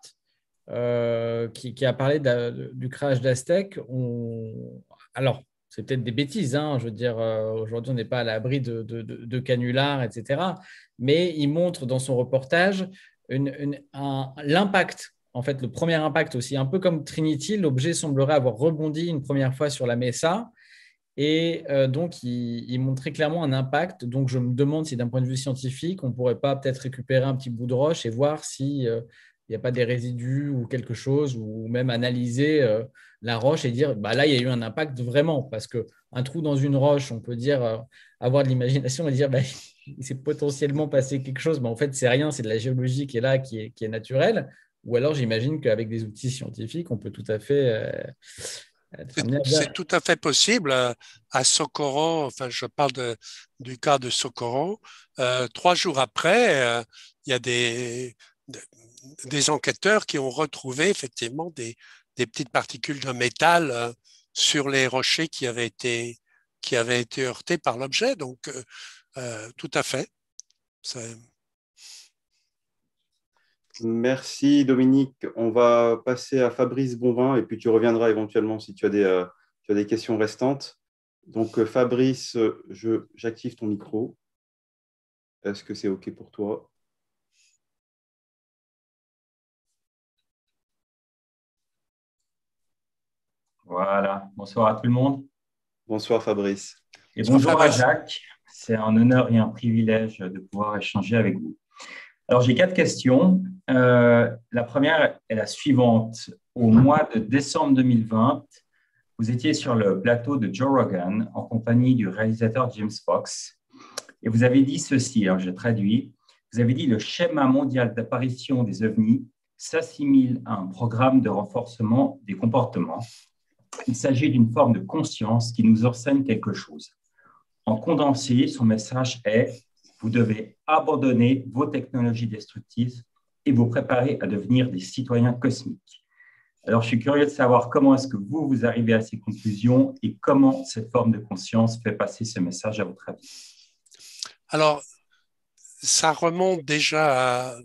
euh, qui, a parlé du crash d'Aztec, on... alors, c'est peut-être des bêtises, hein, je veux dire, euh, aujourd'hui, on n'est pas à l'abri de, de, canulars, etc. Mais il montre dans son reportage l'impact, en fait, le premier impact aussi, un peu comme Trinity, l'objet semblerait avoir rebondi une première fois sur la Mesa. Et euh, donc, il, montrait clairement un impact. Donc, je me demande si d'un point de vue scientifique, on ne pourrait pas peut-être récupérer un petit bout de roche et voir s'il euh, n'y a pas des résidus ou quelque chose, ou même analyser la roche et dire, bah là, il y a eu un impact vraiment. Parce qu'un trou dans une roche, on peut dire, avoir de l'imagination et dire, bah, il s'est potentiellement passé quelque chose, mais en fait, c'est rien, c'est de la géologie qui est là, qui est, qui est naturelle. Ou alors, j'imagine qu'avec des outils scientifiques, on peut tout à fait. Euh, c'est tout à fait possible. Euh, à Socorro, enfin, je parle de, du cas de Socorro, euh, trois jours après, il y a des, des enquêteurs qui ont retrouvé effectivement des, des petites particules de métal sur les rochers qui avaient été, qui heurtés par l'objet. Donc, euh, tout à fait. Merci Dominique. On va passer à Fabrice Bonvin et puis tu reviendras éventuellement si tu as des, euh, tu as des questions restantes. Donc, euh, Fabrice, j'active ton micro. Est-ce que c'est OK pour toi? Voilà. Bonsoir à tout le monde. Bonsoir, Fabrice. Et bonjour à Jacques. C'est un honneur et un privilège de pouvoir échanger avec vous. Alors, j'ai quatre questions. Euh, la première est la suivante. Au mois de décembre 2020, vous étiez sur le plateau de Joe Rogan en compagnie du réalisateur James Fox et vous avez dit ceci, alors je traduis, vous avez dit le schéma mondial d'apparition des ovnis s'assimile à un programme de renforcement des comportements. Il s'agit d'une forme de conscience qui nous enseigne quelque chose. En condensé, son message est vous devez abandonner vos technologies destructives et vous préparer à devenir des citoyens cosmiques. Alors, je suis curieux de savoir comment est-ce que vous, vous arrivez à ces conclusions et comment cette forme de conscience fait passer ce message à votre avis? Alors, ça remonte déjà à,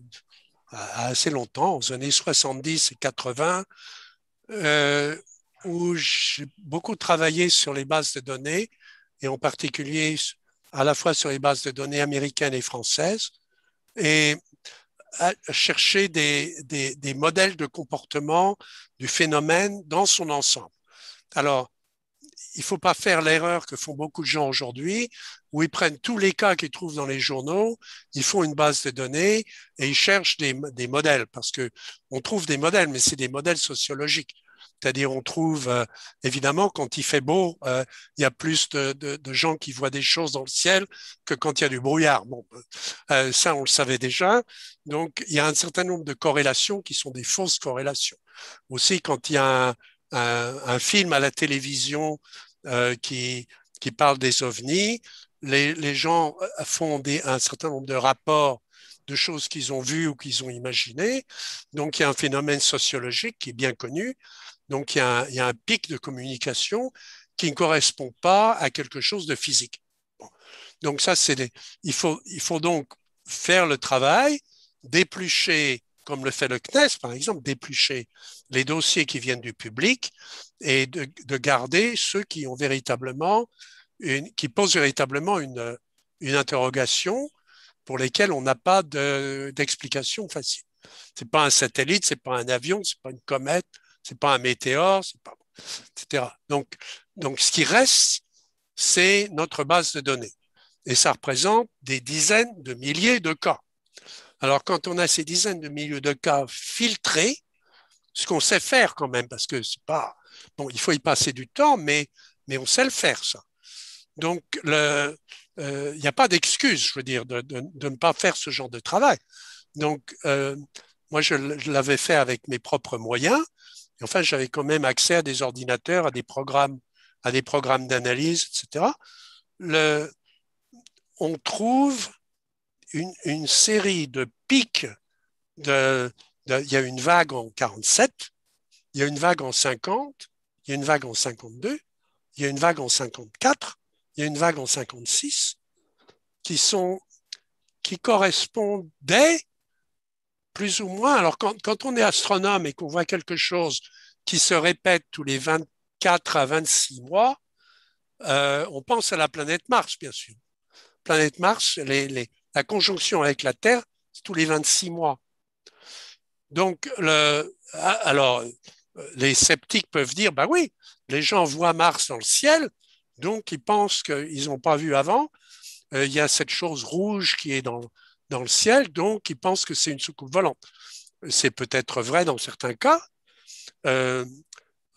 assez longtemps, aux années 70 et 80, euh, où j'ai beaucoup travaillé sur les bases de données, et en particulier à la fois sur les bases de données américaines et françaises, et chercher des, des modèles de comportement du phénomène dans son ensemble. Alors, il ne faut pas faire l'erreur que font beaucoup de gens aujourd'hui, où ils prennent tous les cas qu'ils trouvent dans les journaux, ils font une base de données et ils cherchent des, modèles, parce que on trouve des modèles, mais c'est des modèles sociologiques. C'est-à-dire, on trouve, euh, évidemment, quand il fait beau, euh, il y a plus de, gens qui voient des choses dans le ciel que quand il y a du brouillard. Bon, euh, ça, on le savait déjà. Donc, il y a un certain nombre de corrélations qui sont des fausses corrélations. Aussi, quand il y a un film à la télévision qui, qui parle des ovnis. Les, les gens font des, un certain nombre de rapports de choses qu'ils ont vues ou qu'ils ont imaginées. Donc, il y a un phénomène sociologique qui est bien connu. Donc, il y a un, pic de communication qui ne correspond pas à quelque chose de physique. Donc, ça, c'est il, faut, il faut donc faire le travail, déplucher comme le fait le CNES, par exemple, d'éplucher les dossiers qui viennent du public et de, garder ceux qui ont véritablement qui posent véritablement une, une interrogation pour lesquelles on n'a pas d'explication facile. C'est pas un satellite, c'est pas un avion, c'est pas une comète, c'est pas un météore, c'est pas etc. Donc, donc ce qui reste, c'est notre base de données. Et ça représente des dizaines de milliers de cas. Alors, quand on a ces dizaines de milliers de cas filtrés, ce qu'on sait faire quand même, parce que c'est pas. Bon, il faut y passer du temps, mais, mais on sait le faire, ça. Donc, euh, il n'y a pas d'excuse, je veux dire, de, ne pas faire ce genre de travail. Donc, euh, moi, je, l'avais fait avec mes propres moyens. Enfin, j'avais quand même accès à des ordinateurs, à des programmes, à des programmes d'analyse, etc. On trouve une, série de pics. Il y a une vague en 47, il y a une vague en 50, il y a une vague en 52, il y a une vague en 54, il y a une vague en 56, qui sont qui correspondaient plus ou moins. Alors, quand, on est astronome et qu'on voit quelque chose qui se répète tous les 24 à 26 mois, euh, on pense à la planète Mars, bien sûr. Planète Mars, la conjonction avec la Terre, c'est tous les 26 mois. Donc, ah, alors, les sceptiques peuvent dire, bah oui, les gens voient Mars dans le ciel, donc ils pensent qu'ils n'ont pas vu avant. Euh, il y a cette chose rouge qui est dans, dans le ciel, donc ils pensent que c'est une soucoupe volante. C'est peut-être vrai dans certains cas. Euh,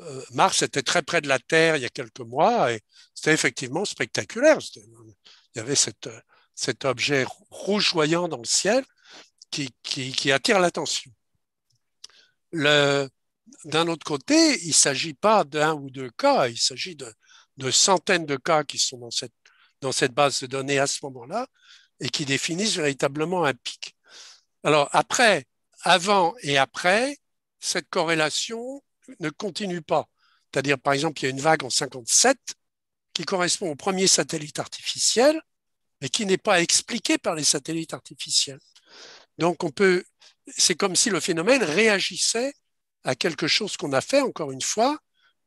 euh, Mars était très près de la Terre il y a quelques mois et c'était effectivement spectaculaire. Il y avait cet objet rougeoyant dans le ciel qui, attire l'attention. D'un autre côté, il ne s'agit pas d'un ou deux cas, il s'agit de, centaines de cas qui sont dans cette base de données à ce moment-là et qui définissent véritablement un pic. Alors après, avant et après, cette corrélation ne continue pas. C'est-à-dire, par exemple, il y a une vague en 57 qui correspond au premier satellite artificiel mais qui n'est pas expliqué par les satellites artificiels. Donc on peut, c'est comme si le phénomène réagissait à quelque chose qu'on a fait, encore une fois,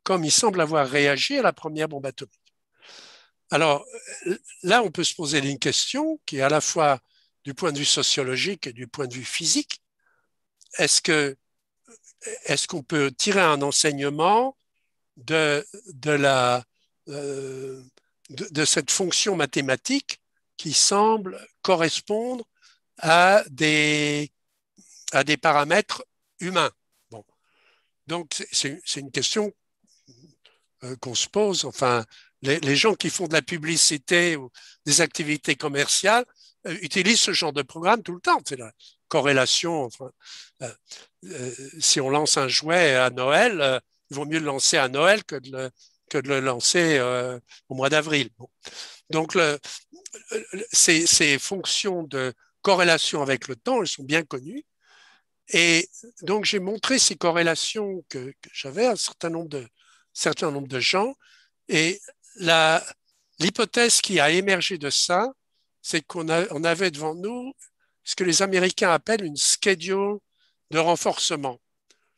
comme il semble avoir réagi à la première bombe atomique. Alors là, on peut se poser une question qui est à la fois du point de vue sociologique et du point de vue physique. Est-ce que est-ce qu'on peut tirer un enseignement de, de, la, euh, de, cette fonction mathématique qui semble correspondre à des, à des paramètres humains? Bon. Donc, c'est une question euh, qu'on se pose. Enfin, les, gens qui font de la publicité ou des activités commerciales euh, utilisent ce genre de programme tout le temps. C'est la corrélation. Enfin, euh, si on lance un jouet à Noël, il vaut mieux le lancer à Noël que de le, lancer au mois d'avril. Donc, ces, fonctions de corrélation avec le temps, elles sont bien connues. Et donc, j'ai montré ces corrélations que, j'avais à un certain nombre de, de gens. Et l'hypothèse qui a émergé de ça, c'est qu'on on avait devant nous ce que les Américains appellent une schedule de renforcement,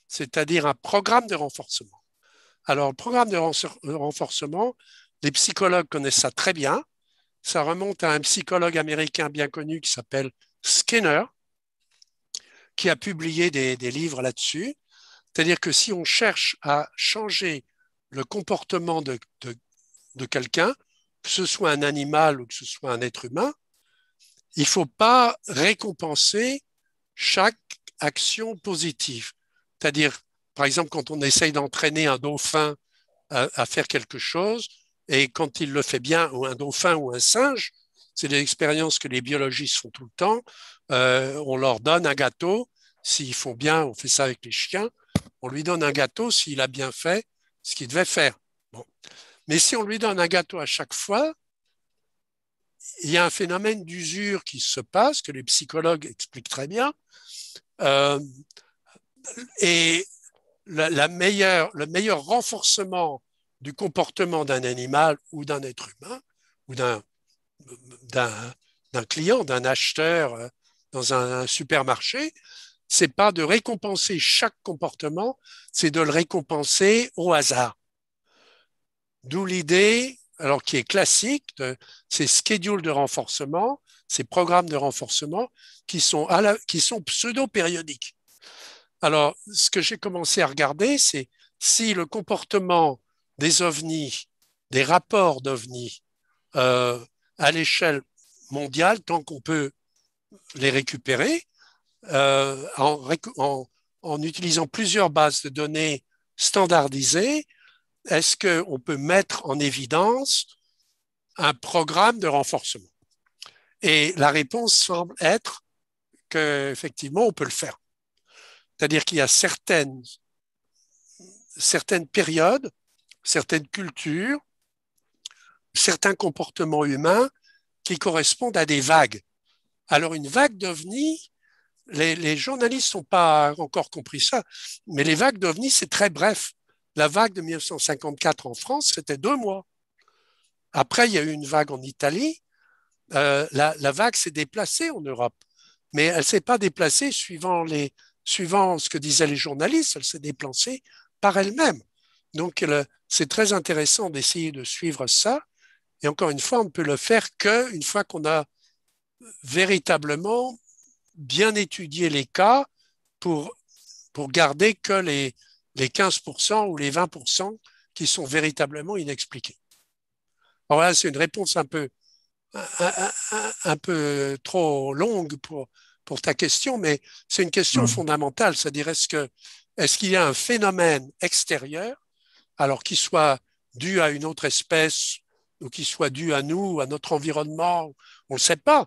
c'est-à-dire un programme de renforcement. Alors, le programme de renforcement, les psychologues connaissent ça très bien. Ça remonte à un psychologue américain bien connu qui s'appelle Skinner, qui a publié des, livres là-dessus. C'est-à-dire que si on cherche à changer le comportement de, quelqu'un, que ce soit un animal ou que ce soit un être humain, il ne faut pas récompenser chaque action positive. C'est-à-dire, par exemple, quand on essaye d'entraîner un dauphin à, faire quelque chose, et quand il le fait bien, ou un dauphin ou un singe, c'est des expériences que les biologistes font tout le temps, euh, on leur donne un gâteau, s'ils font bien, on fait ça avec les chiens, on lui donne un gâteau s'il a bien fait, ce qu'il devait faire. Bon. Mais si on lui donne un gâteau à chaque fois, il y a un phénomène d'usure qui se passe, que les psychologues expliquent très bien. Euh, et le meilleur renforcement du comportement d'un animal ou d'un être humain, ou d'un, d'un, client, d'un acheteur euh, dans un supermarché, c'est pas de récompenser chaque comportement, c'est de le récompenser au hasard. D'où l'idée, alors qui est classique, de ces schedules de renforcement, ces programmes de renforcement qui sont, qui sont pseudo-périodiques. Alors, ce que j'ai commencé à regarder, c'est si le comportement des ovnis, des rapports d'ovnis euh, à l'échelle mondiale, tant qu'on peut les récupérer, euh, en, utilisant plusieurs bases de données standardisées, est-ce qu'on peut mettre en évidence un programme de renforcement? Et la réponse semble être qu'effectivement, on peut le faire. C'est-à-dire qu'il y a certaines, périodes, certaines cultures, certains comportements humains qui correspondent à des vagues. Alors une vague d'OVNI, les, journalistes n'ont pas encore compris ça, mais les vagues d'OVNI, c'est très bref. La vague de 1954 en France, c'était deux mois. Après, il y a eu une vague en Italie. Euh, la, vague s'est déplacée en Europe, mais elle ne s'est pas déplacée suivant, les, suivant ce que disaient les journalistes, elle s'est déplacée par elle-même. Donc, c'est très intéressant d'essayer de suivre ça. Et encore une fois, on ne peut le faire qu'une fois qu'on a véritablement bien étudier les cas pour, pour garder que les, les 15% ou les 20% qui sont véritablement inexpliqués. Alors voilà, c'est une réponse un peu, un, peu trop longue pour, pour ta question, mais c'est une question fondamentale, c'est-à-dire est-ce que est-ce qu'il y a un phénomène extérieur, alors qu'il soit dû à une autre espèce ou qu'il soit dû à nous, à notre environnement, on ne le sait pas.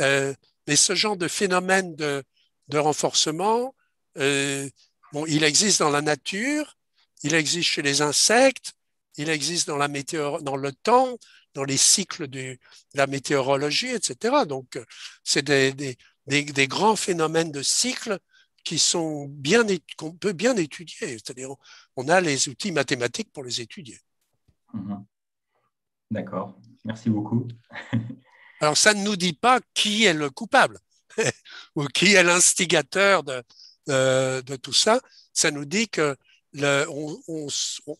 Euh, mais ce genre de phénomène de, de renforcement, euh, bon, il existe dans la nature, il existe chez les insectes, il existe dans, la météo, dans le temps, dans les cycles de la météorologie, etc. Donc, c'est des, des, des, grands phénomènes de cycles qui sont bien qu'on peut bien étudier. C'est-à-dire, on a les outils mathématiques pour les étudier. Mhm. D'accord. Merci beaucoup. Alors, ça ne nous dit pas qui est le coupable ou qui est l'instigateur de, de, tout ça. Ça nous dit que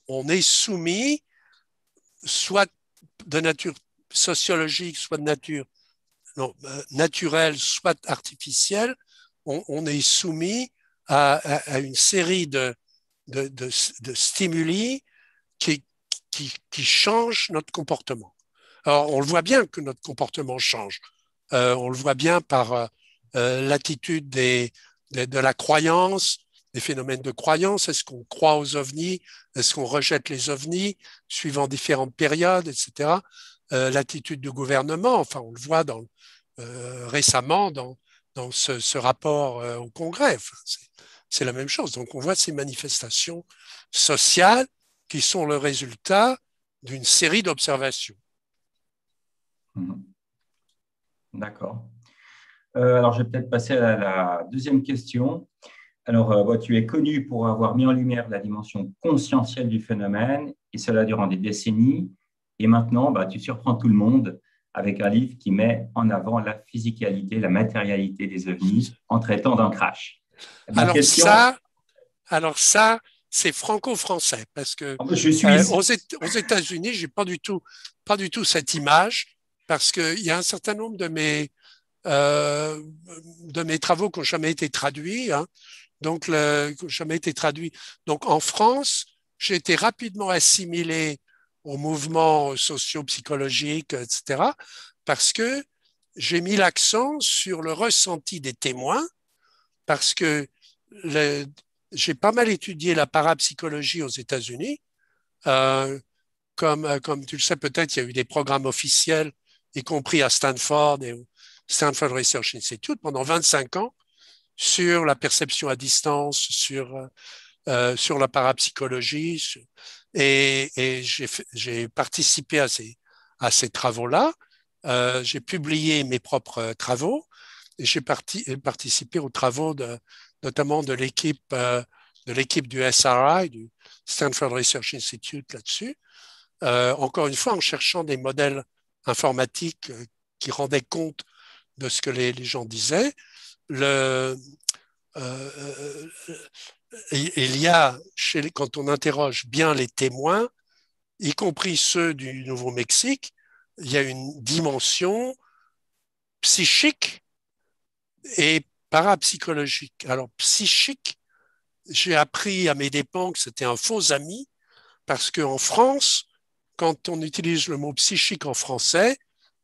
on, est soumis soit de nature sociologique, soit de nature non, naturelle, soit artificielle, on, est soumis à, une série de, de, stimuli qui, qui, qui, changent notre comportement. Alors, on le voit bien que notre comportement change. Euh, on le voit bien par euh, euh, l'attitude des, de, la croyance, des phénomènes de croyance. Est-ce qu'on croit aux ovnis? Est-ce qu'on rejette les ovnis suivant différentes périodes, etc. l'attitude du gouvernement, enfin, on le voit dans, récemment dans, dans ce, rapport au Congrès. c'est la même chose. Donc, on voit ces manifestations sociales qui sont le résultat d'une série d'observations. Mmh. D'accord. Euh, alors, je vais peut-être passer à la deuxième question. Alors, euh, tu es connu pour avoir mis en lumière la dimension conscientielle du phénomène, et cela durant des décennies. Et maintenant, bah, tu surprends tout le monde avec un livre qui met en avant la physicalité, la matérialité des ovnis en traitant d'un crash. alors, ça, alors ça, c'est franco-français parce que je suis... Euh, aux, États-Unis, j'ai pas du tout, pas du tout cette image parce qu'il y a un certain nombre de mes euh, de mes travaux qui n'ont jamais été traduits, hein, donc le, qui n'ont jamais été traduits. Donc en France, j'ai été rapidement assimilé aux mouvements socio-psychologiques, etc., parce que j'ai mis l'accent sur le ressenti des témoins, parce que j'ai pas mal étudié la parapsychologie aux États-Unis. Euh, comme, comme tu le sais peut-être, il y a eu des programmes officiels, y compris à Stanford et Stanford Research Institute pendant 25 ans sur la perception à distance, sur, euh, sur la parapsychologie. Et, et j'ai participé à ces, à ces travaux-là. Euh, j'ai publié mes propres travaux et j'ai participé aux travaux de, notamment de l'équipe euh, du SRI, du Stanford Research Institute là-dessus. Euh, encore une fois, en cherchant des modèles informatiques euh, qui rendaient compte de ce que les, gens disaient. Le, euh, il y a, quand on interroge bien les témoins, y compris ceux du Nouveau-Mexique, il y a une dimension psychique et parapsychologique. Alors, psychique, j'ai appris à mes dépens que c'était un faux ami, parce qu'en France, quand on utilise le mot psychique en français,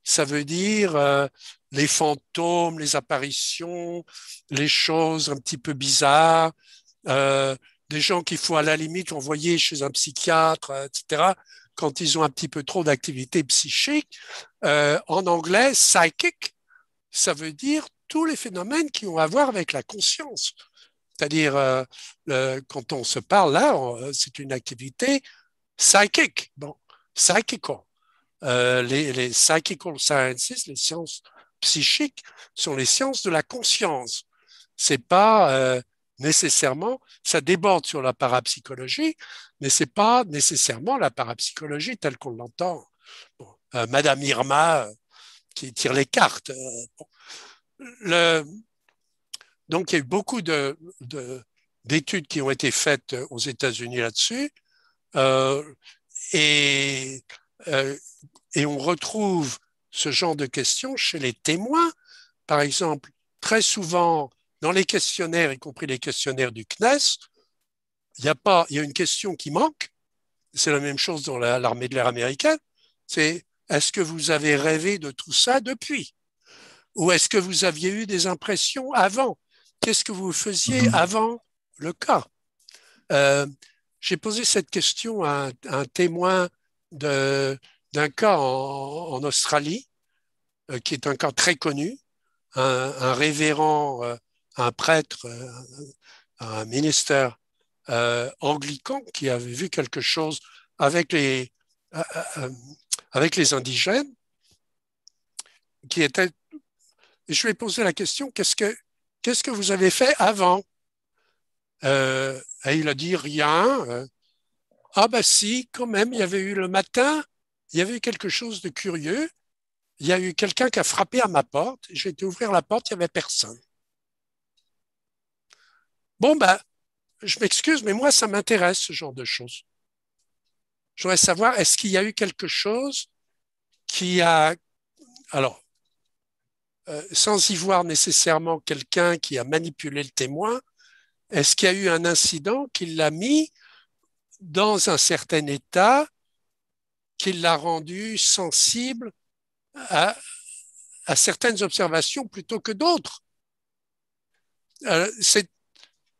ça veut dire euh, les fantômes, les apparitions, les choses un petit peu bizarres, euh, des gens qu'il faut à la limite envoyer chez un psychiatre, etc., quand ils ont un petit peu trop d'activité psychique. Euh, en anglais, psychic, ça veut dire tous les phénomènes qui ont à voir avec la conscience. C'est-à-dire, quand on se parle là, c'est une activité psychique, bon, psychical. Euh, les, les, psychical sciences, les sciences psychiques, sont les sciences de la conscience. C'est pas euh, nécessairement, ça déborde sur la parapsychologie, mais c'est pas nécessairement la parapsychologie telle qu'on l'entend. Euh, Madame Irma qui tire les cartes. Le, donc il y a eu beaucoup de, d'études qui ont été faites aux États-Unis là-dessus. Euh, euh, et on retrouve ce genre de questions chez les témoins. Par exemple, très souvent, dans les questionnaires, y compris les questionnaires du CNES, il y a pas, il y a une question qui manque. C'est la même chose dans l'armée de l'air américaine. C'est est-ce que vous avez rêvé de tout ça depuis? Ou est-ce que vous aviez eu des impressions avant? Qu'est-ce que vous faisiez mm-hmm. avant le cas? Euh, J'ai posé cette question à un témoin d'un cas en, Australie, euh, qui est un cas très connu, un, révérend, euh, un prêtre, euh, un ministère anglican qui avait vu quelque chose avec les, avec les indigènes, qui était... je lui ai posé la question, qu'est-ce que, qu'est-ce que vous avez fait avant? Et il a dit rien. Ah bah si, quand même, il y avait eu le matin, il y avait eu quelque chose de curieux. Il y a eu quelqu'un qui a frappé à ma porte. J'ai été ouvrir la porte, il n'y avait personne. Bon, bah, je m'excuse, mais moi, ça m'intéresse, ce genre de choses. Je savoir, est-ce qu'il y a eu quelque chose qui a, alors, euh, sans y voir nécessairement quelqu'un qui a manipulé le témoin, est-ce qu'il y a eu un incident qui l'a mis dans un certain état, qui l'a rendu sensible à, certaines observations plutôt que d'autres euh, C'est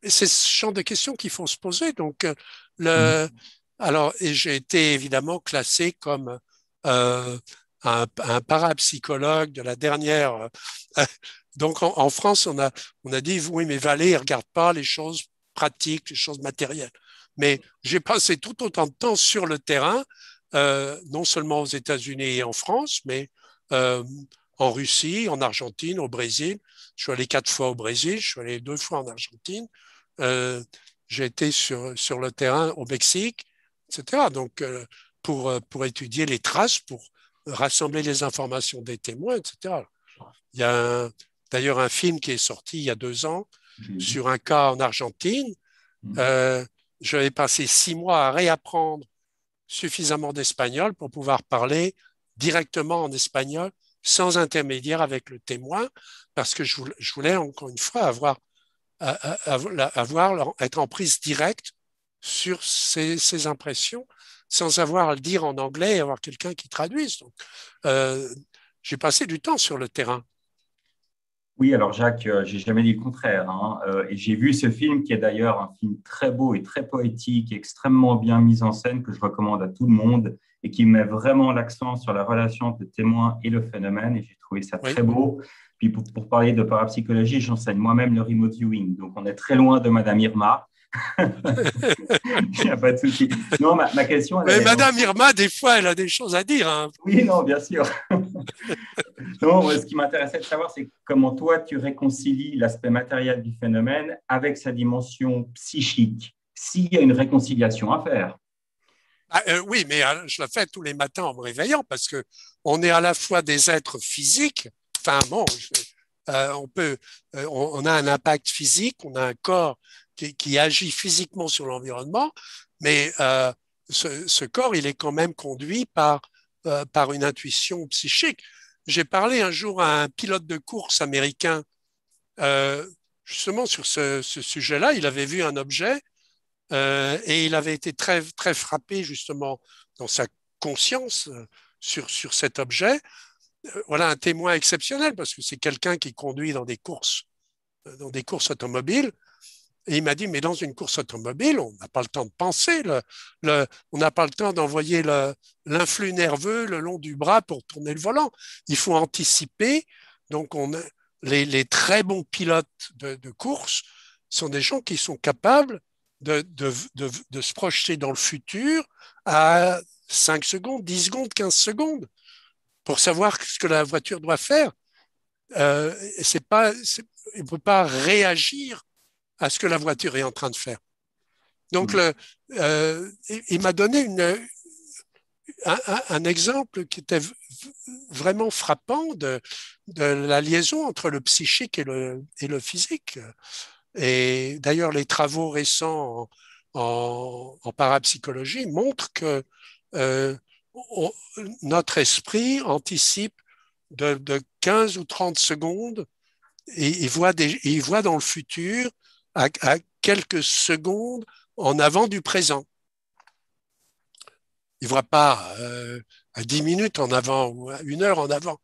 ce genre de questions qu'il faut se poser. Donc, euh, le, mmh. alors, et j'ai été évidemment classé comme euh, un, un, parapsychologue de la dernière. Euh, donc en, France, on a, on a dit oui, mais Vallée, il regarde pas les choses pratiques, les choses matérielles. Mais j'ai passé tout autant de temps sur le terrain, euh, non seulement aux États-Unis et en France, mais euh, en Russie, en Argentine, au Brésil. Je suis allé quatre fois au Brésil, je suis allé deux fois en Argentine. Euh, j'ai été sur, sur le terrain au Mexique, etc. Donc, pour, pour étudier les traces, pour rassembler les informations des témoins, etc. Il y a d'ailleurs un film qui est sorti il y a deux ans sur un cas en Argentine. Euh, J'avais passé six mois à réapprendre suffisamment d'espagnol pour pouvoir parler directement en espagnol sans intermédiaire avec le témoin, parce que je voulais, encore une fois avoir, avoir, être en prise directe sur ces impressions sans avoir à le dire en anglais et avoir quelqu'un qui traduise. Euh, j'ai passé du temps sur le terrain. Oui, alors Jacques, euh, j'ai jamais dit le contraire. Hein. Euh, et j'ai vu ce film qui est d'ailleurs un film très beau et très poétique, extrêmement bien mis en scène, que je recommande à tout le monde et qui met vraiment l'accent sur la relation entre le témoin et le phénomène. Et j'ai trouvé ça très beau. Puis pour, pour parler de parapsychologie, j'enseigne moi-même le remote viewing. Donc on est très loin de Madame Irma. Il n'y a pas de souci. Non, ma, question. Mais Madame Irma, des fois, elle a des choses à dire. Hein. Oui, non, bien sûr. non, ce qui m'intéressait de savoir, c'est comment toi, tu réconcilies l'aspect matériel du phénomène avec sa dimension psychique, s'il y a une réconciliation à faire. Ah, euh, oui, mais euh, je le fais tous les matins en me réveillant parce que on est à la fois des êtres physiques. Enfin bon, euh, on peut, on, a un impact physique, on a un corps qui, agit physiquement sur l'environnement, mais euh, ce, corps, il est quand même conduit par, euh, par une intuition psychique. J'ai parlé un jour à un pilote de course américain, euh, justement sur ce, sujet-là. Il avait vu un objet et il avait été très, très frappé justement dans sa conscience sur, sur cet objet. Voilà un témoin exceptionnel parce que c'est quelqu'un qui conduit dans des courses, dans des courses automobiles et il m'a dit, mais dans une course automobile, on n'a pas le temps de penser, on n'a pas le temps d'envoyer l'influx nerveux le long du bras pour tourner le volant. Il faut anticiper. Donc, on les, très bons pilotes de, de, course sont des gens qui sont capables de, se projeter dans le futur à 5 secondes, 10 secondes, 15 secondes pour savoir ce que la voiture doit faire. Euh, pas, il ne peut pas réagir à ce que la voiture est en train de faire. Donc, mm. euh, il, m'a donné une, un, exemple qui était vraiment frappant de, de, la liaison entre le psychique et le, et le physique. Et d'ailleurs, les travaux récents en, en, parapsychologie montrent que euh, notre esprit anticipe de, de, 15 ou 30 secondes et il voit, des, il voit dans le futur à, quelques secondes en avant du présent. Il ne voit pas euh, à 10 minutes en avant ou à une heure en avant,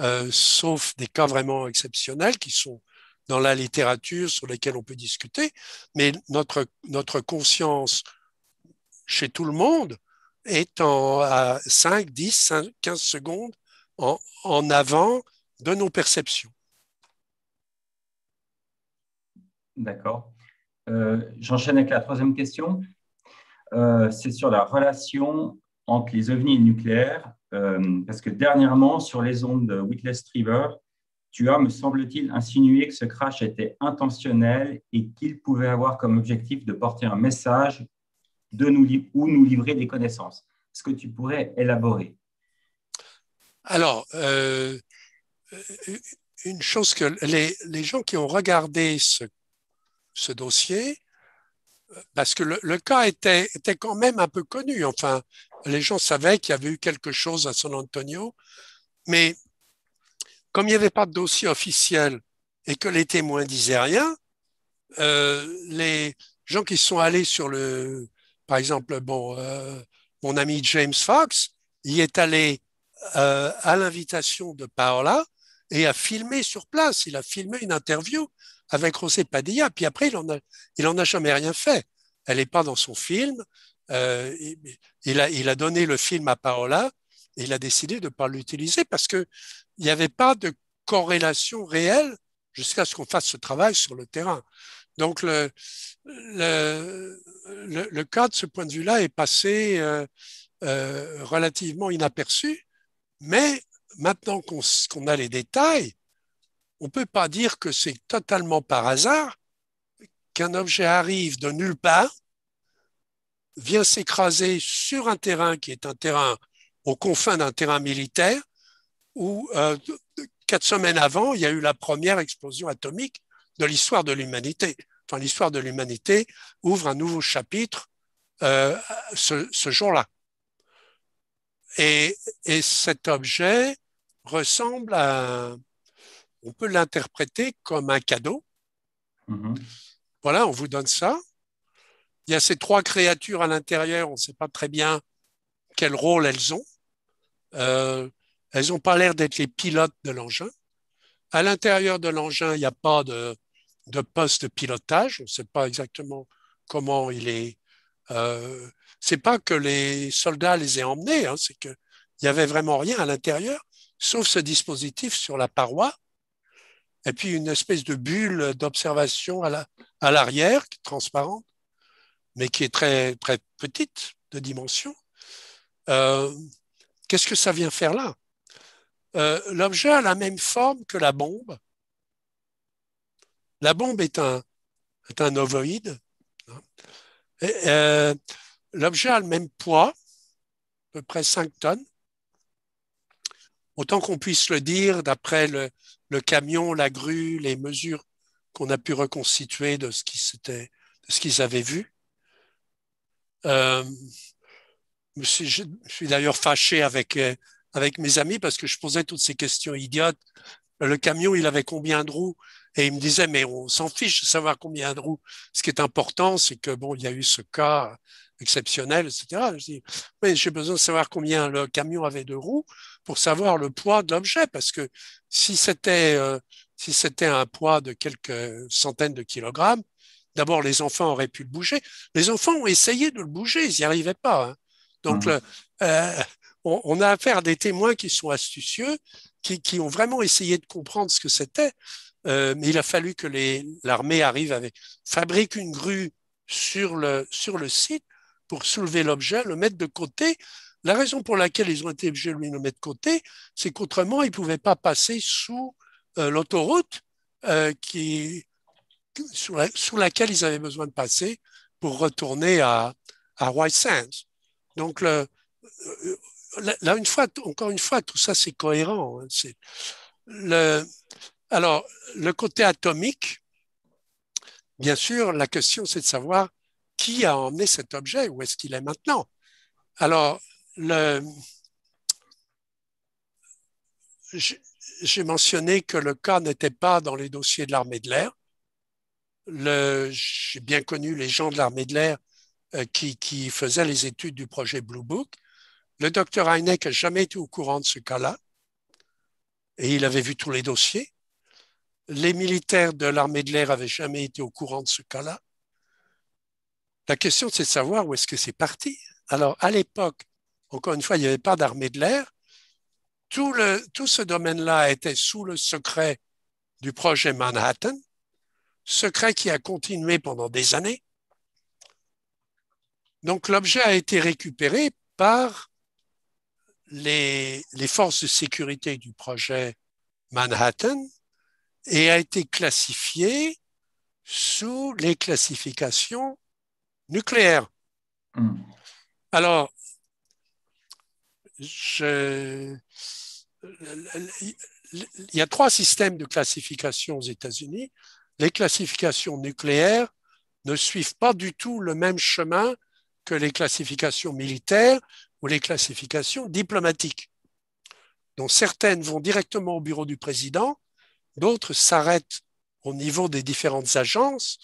euh, sauf des cas vraiment exceptionnels qui sont dans la littérature sur lesquels on peut discuter, mais notre, conscience chez tout le monde est en, à 5, 10, 15 secondes en, en avant de nos perceptions. D'accord. Euh, j'enchaîne avec la troisième question. Euh, c'est sur la relation entre les ovnis et le nucléaire, euh, parce que dernièrement, sur les ondes de Witless River, tu as, me semble-t-il, insinué que ce crash était intentionnel et qu'il pouvait avoir comme objectif de porter un message de nous ou nous livrer des connaissances. Est-ce que tu pourrais élaborer? Alors, une chose que les, les, gens qui ont regardé ce ce dossier, parce que le, cas était, était, quand même un peu connu. Enfin, les gens savaient qu'il y avait eu quelque chose à San Antonio, mais comme il n'y avait pas de dossier officiel et que les témoins disaient rien, euh, les gens qui sont allés sur le, par exemple, bon, euh, mon ami James Fox, il est allé euh, à l'invitation de Paola et a filmé sur place. Il a filmé une interview avec José Padilla. Puis après, il en a, il en a jamais rien fait. Elle n'est pas dans son film. Euh, il, a, il a donné le film à Paola et il a décidé de ne pas l'utiliser parce qu'il n'y avait pas de corrélation réelle jusqu'à ce qu'on fasse ce travail sur le terrain. Donc, le, le, le, cas de ce point de vue-là est passé euh, euh, relativement inaperçu, mais maintenant qu'on a les détails, on ne peut pas dire que c'est totalement par hasard qu'un objet arrive de nulle part, vient s'écraser sur un terrain qui est un terrain aux confins d'un terrain militaire, où euh, quatre semaines avant, il y a eu la première explosion atomique de l'histoire de l'humanité. Enfin, l'histoire de l'humanité ouvre un nouveau chapitre euh, ce, jour-là. Et, et, cet objet ressemble à, on peut l'interpréter comme un cadeau. Mm-hmm. Voilà, on vous donne ça. Il y a ces trois créatures à l'intérieur, on ne sait pas très bien quel rôle elles ont. Euh, elles n'ont pas l'air d'être les pilotes de l'engin. À l'intérieur de l'engin, il n'y a pas de, de, poste de pilotage. On ne sait pas exactement comment il est. Euh, c'est pas que les soldats les aient emmenés, hein, c'est qu'il n'y avait vraiment rien à l'intérieur, sauf ce dispositif sur la paroi et puis une espèce de bulle d'observation à l'arrière, la, transparente, mais qui est très, très petite de dimension. Euh, Qu'est-ce que ça vient faire là? Euh, L'objet a la même forme que la bombe. La bombe est un, est un ovoïde. Euh, l'objet a le même poids, à peu près 5 tonnes. Autant qu'on puisse le dire d'après le, le camion, la grue, les mesures qu'on a pu reconstituer de ce qu'ils avaient vu. Euh, je suis, d'ailleurs fâché avec, euh, avec mes amis parce que je posais toutes ces questions idiotes. Le camion, il avait combien de roues? Et ils me disaient, mais on s'en fiche de savoir combien de roues. Ce qui est important, c'est que bon, il y a eu ce cas exceptionnel, etc. Je dis, mais j'ai besoin de savoir combien le camion avait de roues pour savoir le poids de l'objet, parce que si c'était euh, si c'était un poids de quelques centaines de kilogrammes, d'abord les enfants auraient pu le bouger. Les enfants ont essayé de le bouger, ils n'y arrivaient pas. Hein. Donc mmh. euh, on, on, a affaire à des témoins qui sont astucieux, qui, qui ont vraiment essayé de comprendre ce que c'était. Euh, mais il a fallu que l'armée arrive avec fabrique une grue sur le sur le site pour soulever l'objet, le mettre de côté. La raison pour laquelle ils ont été obligés de le mettre de côté, c'est qu'autrement, ils ne pouvaient pas passer sous euh, l'autoroute euh, sous, laquelle ils avaient besoin de passer pour retourner à, à White Sands. Donc, euh, là, une fois, encore une fois, tout ça, c'est cohérent. Hein, alors, le côté atomique, bien sûr, la question, c'est de savoir qui a emmené cet objet, où est-ce qu'il est maintenant. Alors, j'ai mentionné que le cas n'était pas dans les dossiers de l'armée de l'air. J'ai bien connu les gens de l'armée de l'air euh, qui, qui, faisaient les études du projet Blue Book. Le docteur Heineck n'a jamais été au courant de ce cas-là et il avait vu tous les dossiers. Les militaires de l'armée de l'air n'avaient jamais été au courant de ce cas-là. La question, c'est de savoir où est-ce que c'est parti. Alors, à l'époque, encore une fois, il n'y avait pas d'armée de l'air. Tout, le, tout ce domaine-là était sous le secret du projet Manhattan, secret qui a continué pendant des années. Donc, l'objet a été récupéré par les, les forces de sécurité du projet Manhattan et a été classifié sous les classifications nucléaire. Hmm. Alors, je... il y a trois systèmes de classification aux États-Unis. Les classifications nucléaires ne suivent pas du tout le même chemin que les classifications militaires ou les classifications diplomatiques, dont certaines vont directement au bureau du président, d'autres s'arrêtent au niveau des différentes agences,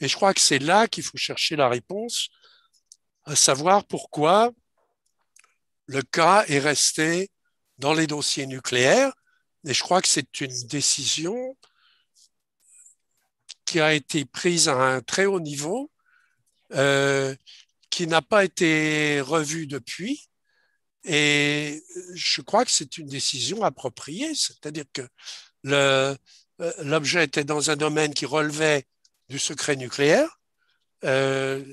et je crois que c'est là qu'il faut chercher la réponse, à savoir pourquoi le cas est resté dans les dossiers nucléaires, et je crois que c'est une décision qui a été prise à un très haut niveau, euh, qui n'a pas été revue depuis. Et je crois que c'est une décision appropriée, c'est-à-dire que euh, l'objet était dans un domaine qui relevait du secret nucléaire. Euh,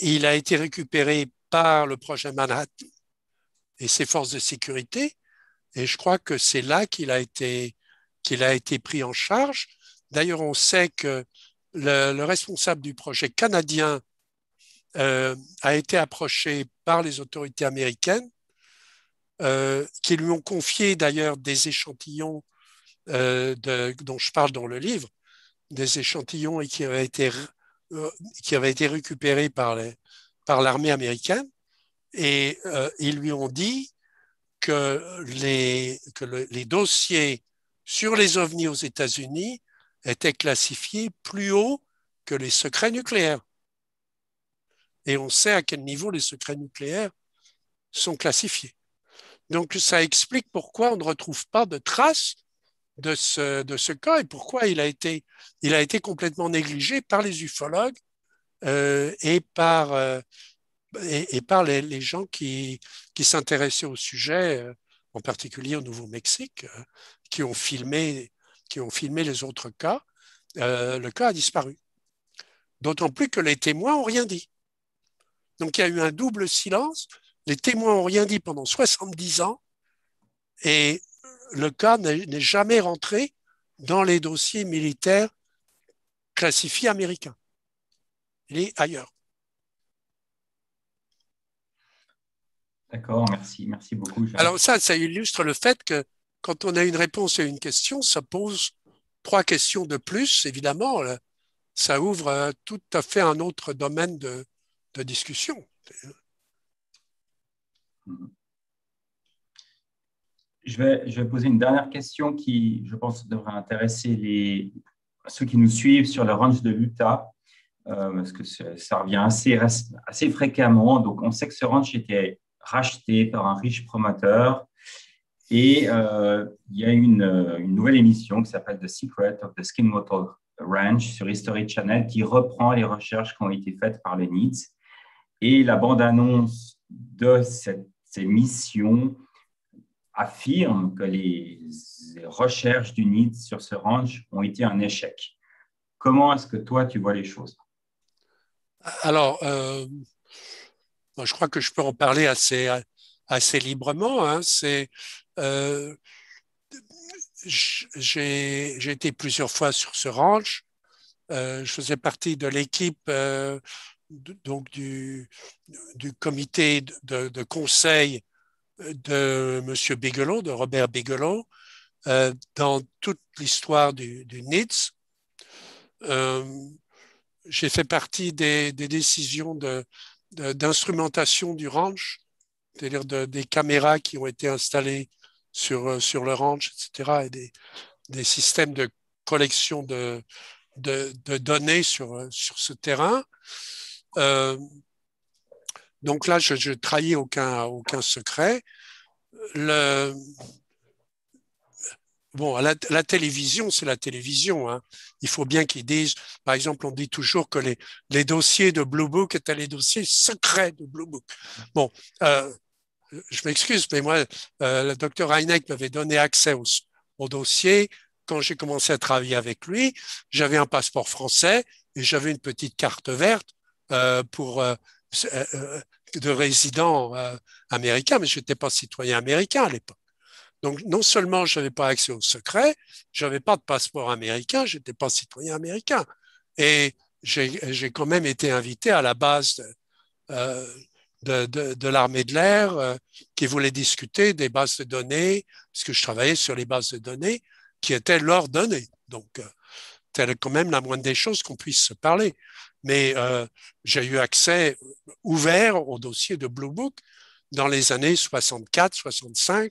il a été récupéré par le projet Manhattan et ses forces de sécurité. Et je crois que c'est là qu'il a été a été pris en charge. D'ailleurs, on sait que le, responsable du projet canadien euh, a été approché par les autorités américaines, euh, qui lui ont confié d'ailleurs des échantillons euh, dont je parle dans le livre, des échantillons et qui avaient été, qui avaient été récupérés par l'armée américaine. Et ils lui ont dit que les, que les dossiers sur les ovnis aux États-Unis étaient classifiés plus haut que les secrets nucléaires. Et on sait à quel niveau les secrets nucléaires sont classifiés. Donc ça explique pourquoi on ne retrouve pas de traces de ce, de ce cas et pourquoi il a été, il a été complètement négligé par les ufologues euh, et par, euh, et, par les, gens qui, s'intéressaient au sujet, euh, en particulier au Nouveau-Mexique, qui ont filmé qui ont filmé les autres cas, euh, le cas a disparu. D'autant plus que les témoins n'ont rien dit. Donc il y a eu un double silence. Les témoins n'ont rien dit pendant 70 ans et le cas n'est jamais rentré dans les dossiers militaires classifiés américains. Il est ailleurs. D'accord, merci, merci beaucoup. Alors ça, ça illustre le fait que quand on a une réponse à une question, ça pose trois questions de plus, évidemment. Ça ouvre tout à fait un autre domaine de, discussion. Je vais, je vais, poser une dernière question qui, je pense, devrait intéresser les, ceux qui nous suivent sur le ranch de l'Utah, euh, parce que ça revient assez, assez fréquemment. Donc, on sait que ce ranch était racheté par un riche promoteur et euh, il y a une, nouvelle émission qui s'appelle The Secret of the Skinwater Ranch sur History Channel qui reprend les recherches qui ont été faites par les NIDS. Et la bande-annonce de cette émission affirme que les recherches du NIDS sur ce ranch ont été un échec. Comment est-ce que toi, tu vois les choses? Alors, euh, je crois que je peux en parler assez, librement. Hein. Euh, j'ai été plusieurs fois sur ce ranch. Euh, je faisais partie de l'équipe euh, donc du, comité de, de, conseil de M. Bigelow, de Robert Bigelow, dans toute l'histoire du, du NITS. J'ai fait partie des, décisions d'instrumentation du ranch, c'est-à-dire des caméras qui ont été installées sur, euh, sur le ranch, etc., et des, des systèmes de collection de, de, données sur, euh, sur ce terrain. Euh, donc là, je ne trahis aucun, aucun secret. Le, bon, la, la télévision, c'est la télévision. Hein. Il faut bien qu'ils disent, par exemple, on dit toujours que les, les dossiers de Blue Book étaient les dossiers secrets de Blue Book. Bon, euh, je m'excuse, mais moi, euh, le docteur Heineck m'avait donné accès au, dossier. Quand j'ai commencé à travailler avec lui, j'avais un passeport français et j'avais une petite carte verte euh, pour euh, de résident américain, mais je n'étais pas citoyen américain à l'époque. Donc, non seulement je n'avais pas accès au secret, je n'avais pas de passeport américain, je n'étais pas citoyen américain. Et j'ai quand même été invité à la base de, de, l'armée de l'air euh, qui voulait discuter des bases de données, puisque je travaillais sur les bases de données qui étaient leurs données. Donc, euh, c'est quand même la moindre des choses qu'on puisse se parler. Mais euh, j'ai eu accès ouvert au dossier de Blue Book. dans les années 64, 65,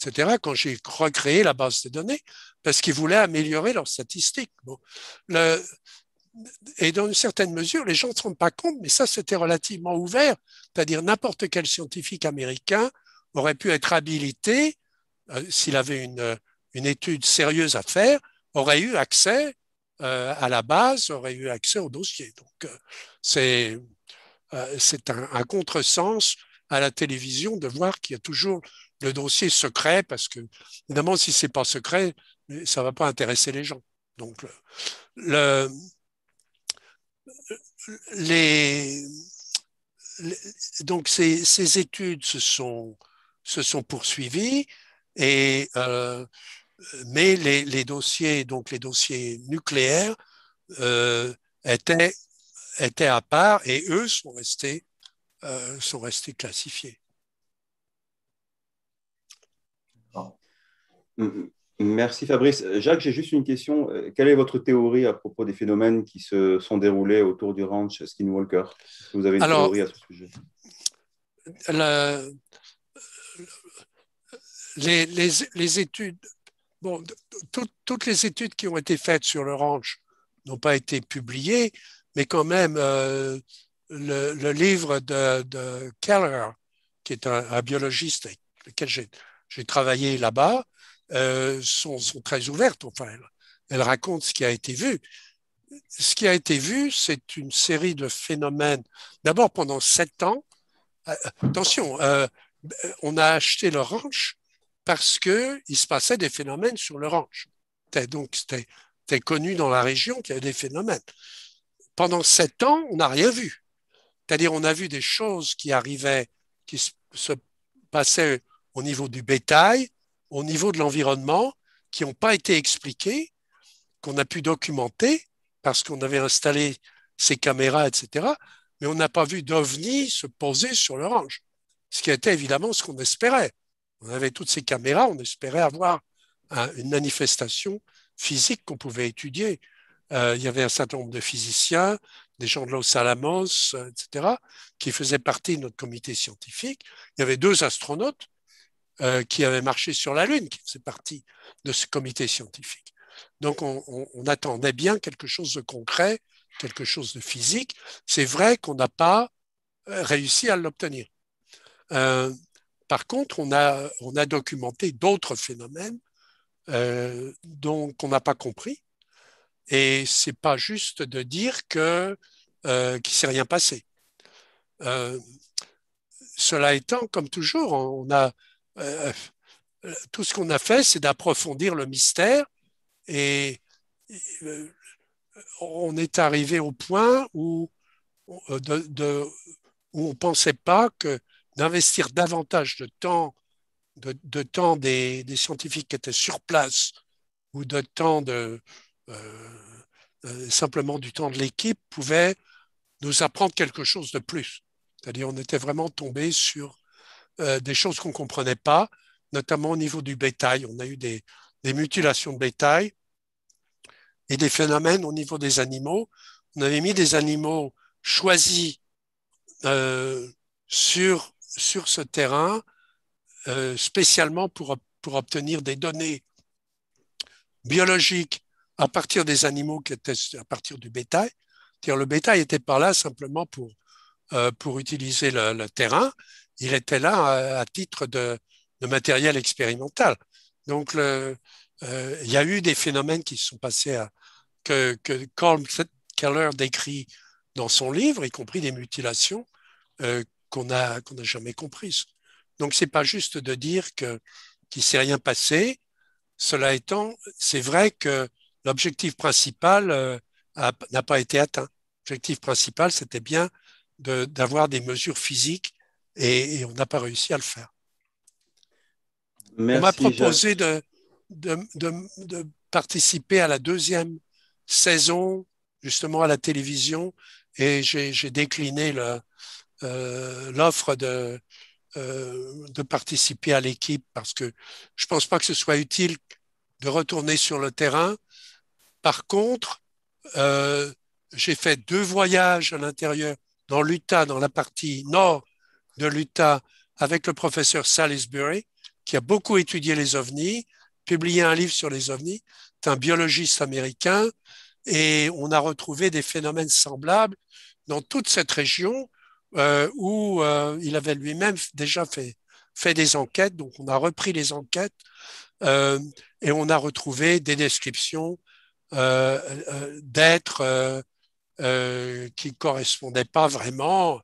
etc., quand j'ai recréé la base de données, parce qu'ils voulaient améliorer leurs statistiques. Et dans une certaine mesure, les gens ne se rendent pas compte, mais ça, c'était relativement ouvert. C'est-à-dire n'importe quel scientifique américain aurait pu être habilité, euh, s'il avait une, une, étude sérieuse à faire, aurait eu accès euh, à la base, aurait eu accès au dossier. Donc, euh, c'est c'est un, un contresens à la télévision de voir qu'il y a toujours le dossier secret, parce que, évidemment, si c'est pas secret, ça va pas intéresser les gens. Donc, le, les, donc ces, ces, études se sont, se sont poursuivies et euh, mais les, les, dossiers donc les dossiers nucléaires euh, étaient étaient à part et eux sont restés euh, sont restés classifiés. Merci Fabrice. Jacques, j'ai juste une question. Euh, quelle est votre théorie à propos des phénomènes qui se sont déroulés autour du ranch Skinwalker? Vous avez une théorie à ce sujet? les, les, les, études, bon, toutes les études qui ont été faites sur le ranch n'ont pas été publiées, mais quand même, euh, le, le, livre de, de, Keller, qui est un, un biologiste avec lequel j'ai travaillé là-bas, euh, sont, très ouvertes. Enfin, elles, elles, racontent ce qui a été vu. Ce qui a été vu, c'est une série de phénomènes. D'abord, pendant sept ans, euh, attention, euh, on a acheté le ranch parce que il se passait des phénomènes sur le ranch. Donc, c'était connu dans la région qu'il y avait des phénomènes. Pendant sept ans, on n'a rien vu. C'est-à-dire, on a vu des choses qui arrivaient, qui se passaient au niveau du bétail, au niveau de l'environnement qui n'ont pas été expliqués, qu'on a pu documenter parce qu'on avait installé ces caméras, etc. Mais on n'a pas vu d'ovnis se poser sur le range, ce qui était évidemment ce qu'on espérait. On avait toutes ces caméras, on espérait avoir une manifestation physique qu'on pouvait étudier. Euh, il y avait un certain nombre de physiciens, des gens de Los Alamos, etc., qui faisaient partie de notre comité scientifique. Il y avait deux astronautes euh, qui avait marché sur la Lune, qui faisait partie de ce comité scientifique. Donc on, attendait bien quelque chose de concret, quelque chose de physique. C'est vrai qu'on n'a pas euh, réussi à l'obtenir. Euh, par contre, on a, documenté d'autres phénomènes euh, dont on n'a pas compris. Et c'est pas juste de dire que euh, qu'il s'est rien passé. Cela étant, comme toujours, on a euh, euh, tout ce qu'on a fait, c'est d'approfondir le mystère et euh, on est arrivé au point où, on ne pensait pas que d'investir davantage de temps, de, temps des, scientifiques qui étaient sur place ou de temps de simplement du temps de l'équipe pouvait nous apprendre quelque chose de plus. C'est-à-dire, on était vraiment tombé sur euh, des choses qu'on ne comprenait pas, notamment au niveau du bétail. On a eu des, mutilations de bétail et des phénomènes au niveau des animaux. On avait mis des animaux choisis euh, sur, sur ce terrain euh, spécialement pour, pour obtenir des données biologiques à partir des animaux qui étaient à partir du bétail. Le bétail était pas là simplement pour, pour utiliser le, terrain, il était là à, titre de, de, matériel expérimental. Donc, le, euh, il y a eu des phénomènes qui se sont passés à, que, que Keller décrit dans son livre, y compris des mutilations euh, qu'on n'a jamais comprises. Donc, c'est pas juste de dire que qu'il s'est rien passé. Cela étant, c'est vrai que l'objectif principal euh, n'a pas été atteint. L'objectif principal, c'était bien d'avoir des mesures physiques et, et on n'a pas réussi à le faire. Merci, on m'a proposé de, de, de, de, participer à la deuxième saison, justement à la télévision, et j'ai décliné euh, l'offre euh, de, de participer à l'équipe parce que je ne pense pas que ce soit utile de retourner sur le terrain. Par contre, euh, j'ai fait deux voyages à l'intérieur dans l'Utah, dans la partie nord de l'Utah, avec le professeur Salisbury, qui a beaucoup étudié les ovnis, publié un livre sur les ovnis. C'est un biologiste américain et on a retrouvé des phénomènes semblables dans toute cette région euh, où euh, il avait lui-même déjà fait, des enquêtes. Donc on a repris les enquêtes euh, et on a retrouvé des descriptions d'êtres qui ne correspondaient pas vraiment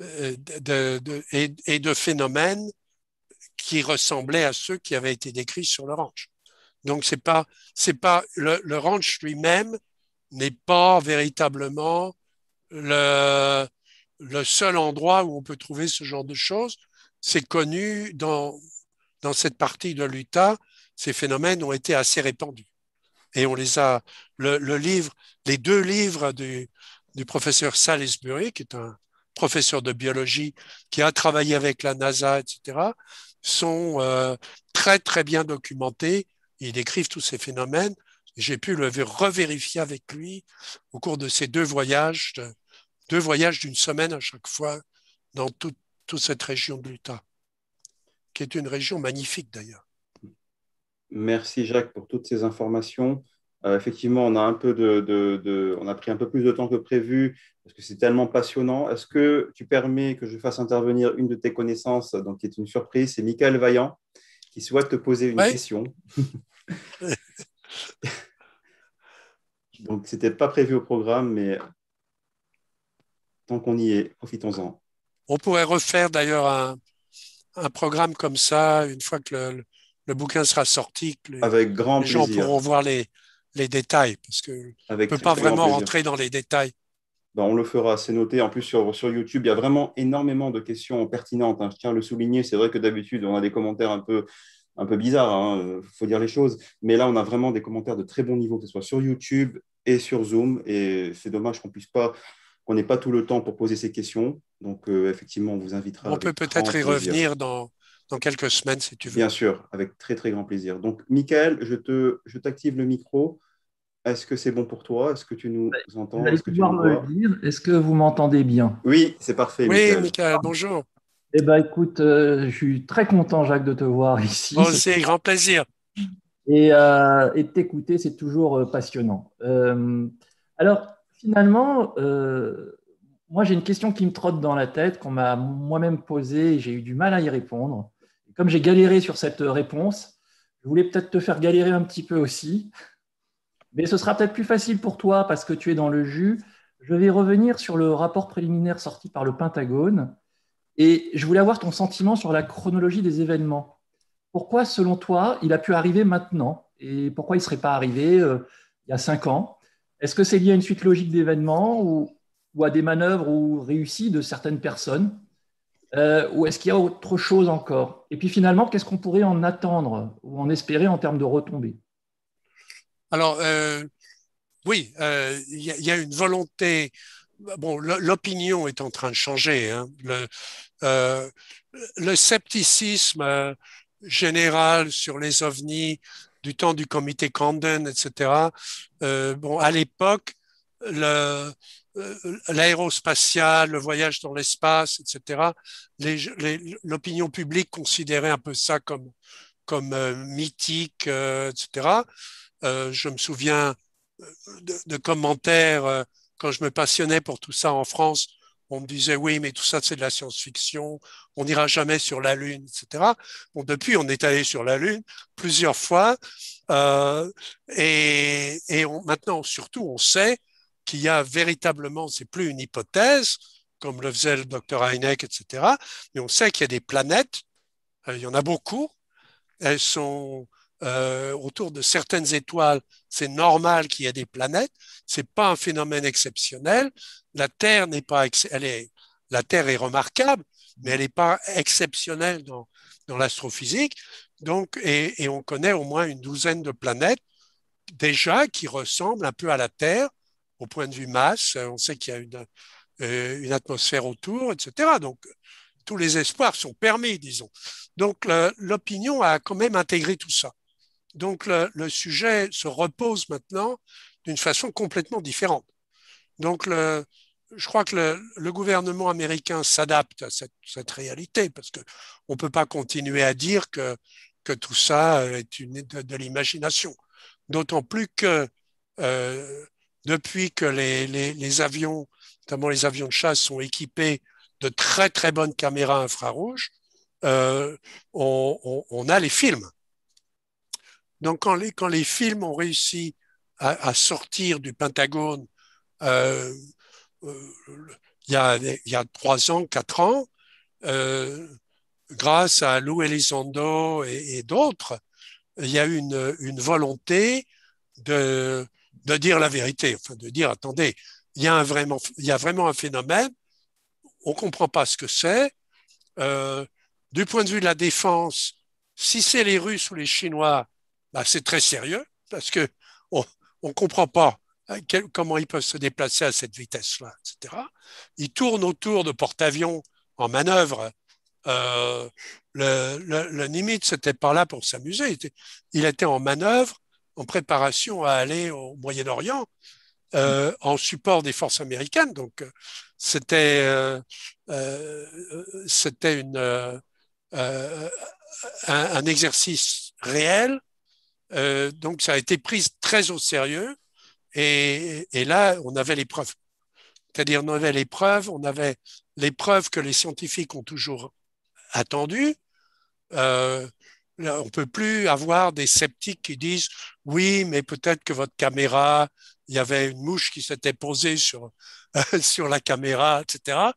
de, de, et, de phénomènes qui ressemblaient à ceux qui avaient été décrits sur le ranch. Donc c'est pas c'est pas le, le ranch lui-même n'est pas véritablement le, le seul endroit où on peut trouver ce genre de choses. C'est connu dans, dans cette partie de l'Utah, ces phénomènes ont été assez répandus. Et on les a, le, le livre, les deux livres du, du, professeur Salisbury, qui est un professeur de biologie qui a travaillé avec la NASA, etc., sont euh, très, très bien documentés. Ils décrivent tous ces phénomènes. J'ai pu le revérifier avec lui au cours de ces deux voyages, de, deux voyages d'une semaine à chaque fois dans toute, cette région de l'Utah, qui est une région magnifique d'ailleurs. Merci Jacques pour toutes ces informations. Euh, effectivement, on a, un peu de, on a pris un peu plus de temps que prévu parce que c'est tellement passionnant? Est-ce que tu permets que je fasse intervenir une de tes connaissances, donc qui est une surprise C'est Michael Vaillant qui souhaite te poser une ouais. question? donc, ce n'était pas prévu au programme, mais tant qu'on y est, profitons-en. On pourrait refaire d'ailleurs un, un, programme comme ça une fois que le, le bouquin sera sorti, que les, Avec grand les gens plaisir. pourront voir les, les détails, parce qu'on ne peut pas vraiment rentrer dans les détails. Ben, on le fera, c'est noté. En plus, sur, sur YouTube, il y a vraiment énormément de questions pertinentes. Hein. Je tiens à le souligner. C'est vrai que d'habitude, on a des commentaires un peu, un peu bizarres, il hein. faut dire les choses. Mais là, on a vraiment des commentaires de très bon niveau, que ce soit sur YouTube et sur Zoom. Et c'est dommage qu'on puisse pas, qu'on n'ait pas tout le temps pour poser ces questions. Donc, euh, effectivement, on vous invitera. On peut peut-être y revenir dans, dans quelques semaines, si tu veux. Bien sûr, avec très, très grand plaisir. Donc, Michael, je t'active le micro. Est-ce que c'est bon pour toi? Est-ce que tu nous entends? Vous allez pouvoir me le dire. Est-ce que vous m'entendez bien? Oui, c'est parfait. Oui, Michael, Michael bonjour. Eh bien, écoute, euh, je suis très content, Jacques, de te voir ici. Bon, c'est grand plaisir. Et, euh, et de t'écouter, c'est toujours euh, passionnant. alors, finalement, euh, moi, j'ai une question qui me trotte dans la tête, qu'on m'a moi-même posée et j'ai eu du mal à y répondre. Et comme j'ai galéré sur cette réponse, je voulais peut-être te faire galérer un petit peu aussi. Mais ce sera peut-être plus facile pour toi parce que tu es dans le jus. Je vais revenir sur le rapport préliminaire sorti par le Pentagone. Et je voulais avoir ton sentiment sur la chronologie des événements. Pourquoi, selon toi, il a pu arriver maintenant et pourquoi il ne serait pas arrivé euh, il y a cinq ans? Est-ce que c'est lié à une suite logique d'événements ou, à des manœuvres ou réussies de certaines personnes? Euh, Ou est-ce qu'il y a autre chose encore? Et puis finalement, qu'est-ce qu'on pourrait en attendre ou en espérer en termes de retombées? Alors, euh, oui, il euh, y, y, a une volonté. L'opinion est en train de changer. Hein. Le, euh, le, scepticisme général sur les ovnis du temps du comité Camden, etc. Bon, à l'époque, l'aérospatial, le, voyage dans l'espace, etc. L'opinion publique considérait un peu ça comme mythique, etc. Euh, je me souviens de, de commentaires euh, quand je me passionnais pour tout ça en France. On me disait oui, mais tout ça c'est de la science-fiction. On n'ira jamais sur la Lune, etc. Bon, depuis, on est allé sur la Lune plusieurs fois, euh, et, et maintenant surtout, on sait qu'il y a véritablement, c'est plus une hypothèse comme le faisait le docteur Heineck, etc. Mais on sait qu'il y a des planètes. il y en a beaucoup. Elles sont euh, autour de certaines étoiles, c'est normal qu'il y ait des planètes. C'est pas un phénomène exceptionnel. La Terre n'est pas, elle est, la Terre est remarquable, mais elle n'est pas exceptionnelle dans, dans l'astrophysique. Donc, et, et, on connaît au moins une douzaine de planètes déjà qui ressemblent un peu à la Terre au point de vue masse. On sait qu'il y a une, euh, une atmosphère autour, etc. Donc, tous les espoirs sont permis, disons. Donc, l'opinion a quand même intégré tout ça. Donc le, sujet se repose maintenant d'une façon complètement différente. Donc je crois que le, gouvernement américain s'adapte à cette, réalité parce qu'on ne peut pas continuer à dire que, tout ça est une, de, l'imagination. D'autant plus que euh, depuis que les, avions, notamment les avions de chasse, sont équipés de très très bonnes caméras infrarouges, euh, on, a les films. Donc quand les, films ont réussi à, sortir du Pentagone euh, euh, il, y a, trois ans, quatre ans, euh, grâce à Lou Elizondo et, d'autres, il y a une, une volonté de, dire la vérité, enfin de dire attendez, il y a, vraiment, un phénomène, on ne comprend pas ce que c'est. Du point de vue de la défense, si c'est les Russes ou les Chinois, bah, c'est très sérieux parce que on ne comprend pas Hein, comment ils peuvent se déplacer à cette vitesse-là, etc. Ils tournent autour de porte-avions en manœuvre. Euh, le, le, le, pas là pour s'amuser. Il était en manœuvre, en préparation à aller au Moyen-Orient, euh, en support des forces américaines. Donc, c'était euh, un, exercice réel. Donc, ça a été pris très au sérieux. Et, là, on avait les preuves. C'est-à-dire, on avait les preuves, on avait les preuves que les scientifiques ont toujours attendues. Euh, on peut plus avoir des sceptiques qui disent oui, mais peut-être que votre caméra, il y avait une mouche qui s'était posée sur sur la caméra, etc.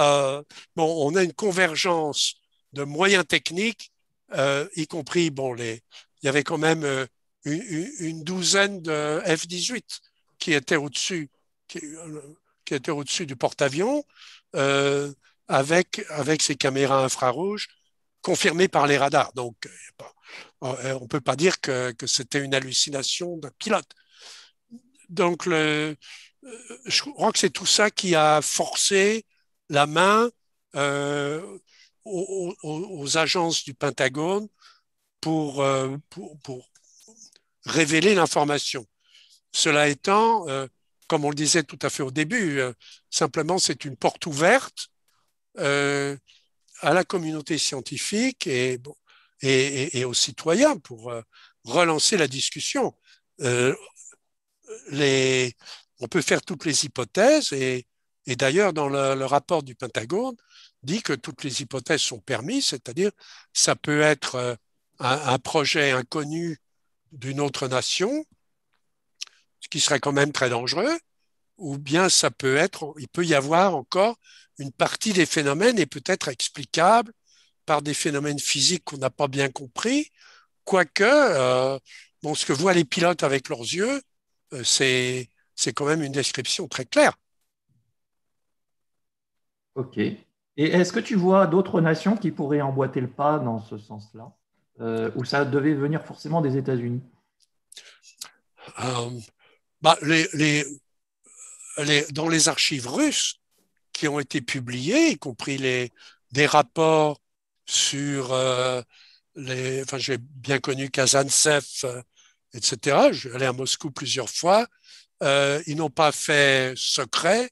Euh, bon, on a une convergence de moyens techniques, euh, y compris bon les. Il y avait quand même euh, une, douzaine de F-18 qui étaient au-dessus, qui, qui étaient au-dessus du porte-avions, euh, avec, avec ces caméras infrarouges confirmées par les radars. Donc, euh, on ne peut pas dire que, c'était une hallucination d'un pilote. Donc, euh, je crois que c'est tout ça qui a forcé la main euh, aux, agences du Pentagone pour, euh, pour, pour, révéler l'information. Cela étant, euh, comme on le disait tout à fait au début, euh, simplement c'est une porte ouverte à la communauté scientifique et, bon, et, aux citoyens pour relancer la discussion. Les, on peut faire toutes les hypothèses et, et d'ailleurs dans le, le, rapport du Pentagone dit que toutes les hypothèses sont permises, c'est-à-dire ça peut être un, projet inconnu d'une autre nation, ce qui serait quand même très dangereux, ou bien ça peut être, il peut y avoir encore une partie des phénomènes est peut-être explicable par des phénomènes physiques qu'on n'a pas bien compris, quoique euh, ce que voient les pilotes avec leurs yeux, euh, c'est quand même une description très claire. Ok. Et est-ce que tu vois d'autres nations qui pourraient emboîter le pas dans ce sens-là? Euh, ou ça devait venir forcément des États-Unis euh, bah, les, les, Dans les archives russes qui ont été publiées, y compris les, des rapports sur euh, les. Enfin, j'ai bien connu Kazantsev, euh, etc. Je suis allé à Moscou plusieurs fois. Ils n'ont pas fait secret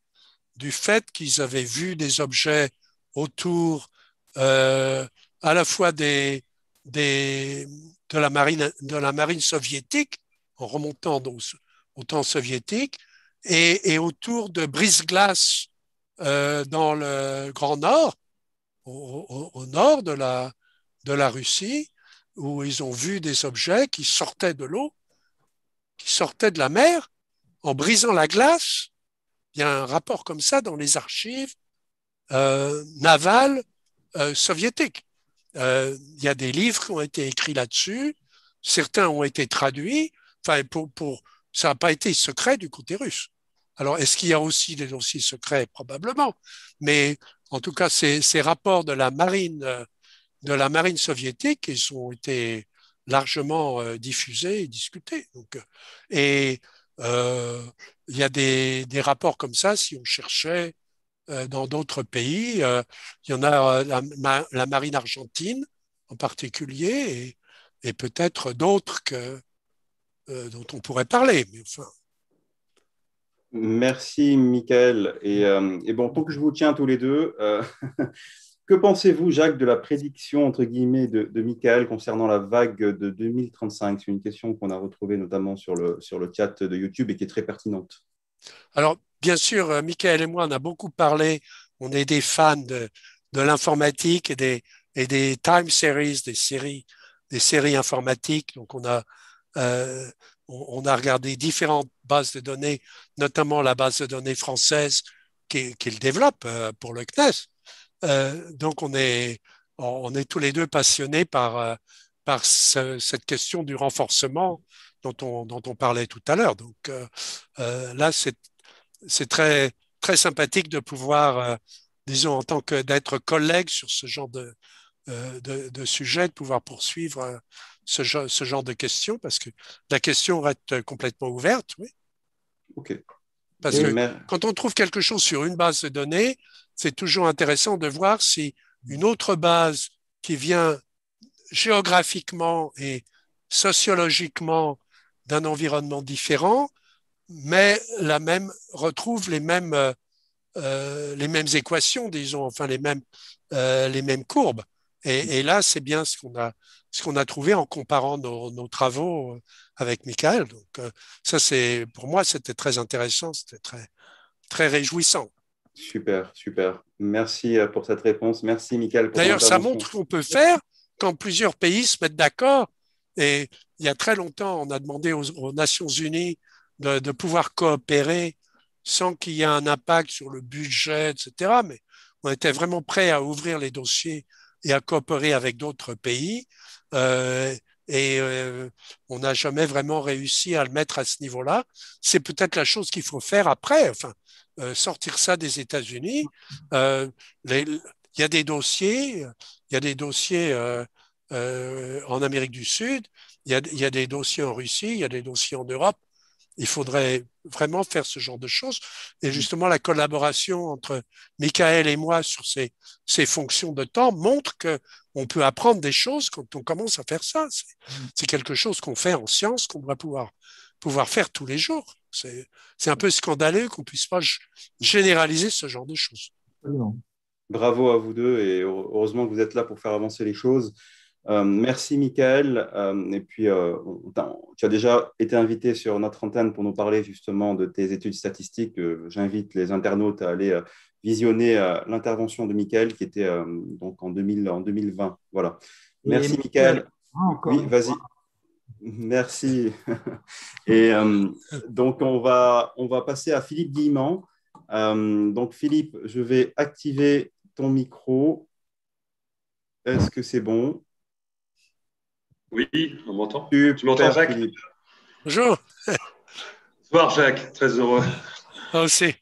du fait qu'ils avaient vu des objets autour à la fois des, de, la marine, de la marine soviétique, en remontant donc au temps soviétique, et, autour de brise-glace euh, dans le Grand Nord, au, nord de la, de la Russie, où ils ont vu des objets qui sortaient de l'eau, qui sortaient de la mer, en brisant la glace. Il y a un rapport comme ça dans les archives euh, navales euh, soviétiques. Euh, il y a des livres qui ont été écrits là-dessus, certains ont été traduits, enfin, pour, pour, ça n'a pas été secret du côté russe. Alors, est-ce qu'il y a aussi des dossiers secrets? Probablement. Mais en tout cas, ces, ces rapports de la marine, de la marine soviétique, ils ont été largement euh, diffusés et discutés. Donc, euh, et euh, il y a des, des rapports comme ça, si on cherchait euh, dans d'autres pays. Euh, il y en a euh, la, la, marine argentine en particulier et, et peut-être d'autres que, dont on pourrait parler. Mais enfin. Merci, Michael. Et, et, bon, tant que je vous tiens tous les deux, Que pensez-vous, Jacques, de la prédiction, entre guillemets, de, de Michael concernant la vague de 2035 C'est une question qu'on a retrouvée notamment sur le, sur le chat de YouTube et qui est très pertinente. Alors, bien sûr, euh, Michael et moi, on a beaucoup parlé, on est des fans de, l'informatique et des, time series, des séries, des séries informatiques. Donc, on a, euh, on, a regardé différentes bases de données, notamment la base de données française qu'il développe euh, pour le CNES. Donc, on est, on est tous les deux passionnés par, par cette question du renforcement dont on, dont on parlait tout à l'heure. Donc, là, c'est très, très sympathique de pouvoir, disons, en tant que d'être collègue sur ce genre de, de, de, sujet, de pouvoir poursuivre ce genre, ce genre de questions, parce que la question reste complètement ouverte, oui. OK. Parce que quand on trouve quelque chose sur une base de données, c'est toujours intéressant de voir si une autre base qui vient géographiquement et sociologiquement d'un environnement différent, mais la même retrouve les mêmes euh, les mêmes équations, disons, enfin les mêmes euh, les mêmes courbes. Et, là, c'est bien ce qu'on a ce qu'on a trouvé en comparant nos, nos travaux avec Michael. Donc euh, ça, c'est pour moi, c'était très intéressant, c'était très très réjouissant. Super, super. Merci euh, pour cette réponse. Merci, Michael. D'ailleurs, ça montre qu'on peut faire quand plusieurs pays se mettent d'accord. Et il y a très longtemps, on a demandé aux, Nations Unies de, pouvoir coopérer sans qu'il y ait un impact sur le budget, etc. Mais on était vraiment prêt à ouvrir les dossiers et à coopérer avec d'autres pays. Euh, et euh, on n'a jamais vraiment réussi à le mettre à ce niveau-là. C'est peut-être la chose qu'il faut faire après. Enfin, euh, sortir ça des États-Unis. Euh, il y a des dossiers, il y a des dossiers euh, en Amérique du Sud, il y, a, il y, a, des dossiers en Russie, il y a des dossiers en Europe. Il faudrait vraiment faire ce genre de choses. Et justement, la collaboration entre Michael et moi sur ces, ces fonctions de temps montre que on peut apprendre des choses quand on commence à faire ça. C'est quelque chose qu'on fait en science, qu'on doit pouvoir, pouvoir faire tous les jours. C'est un peu scandaleux qu'on puisse pas généraliser ce genre de choses. Bravo à vous deux et heureusement que vous êtes là pour faire avancer les choses. Euh, merci Michael. Euh, et puis, euh, tu as déjà été invité sur notre antenne pour nous parler justement de tes études statistiques. J'invite les internautes à aller visionner l'intervention de Michael qui était donc en, 2000, en 2020. Voilà. Merci Michael. oui, vas-y. Merci. Et donc, on va, on va passer à Philippe Guillemant. Donc, Philippe, je vais activer ton micro. Est-ce que c'est bon? Oui, on m'entend. Tu, m'entends, Jacques Philippe. Bonjour. Bonsoir, Jacques. Très heureux. Moi aussi.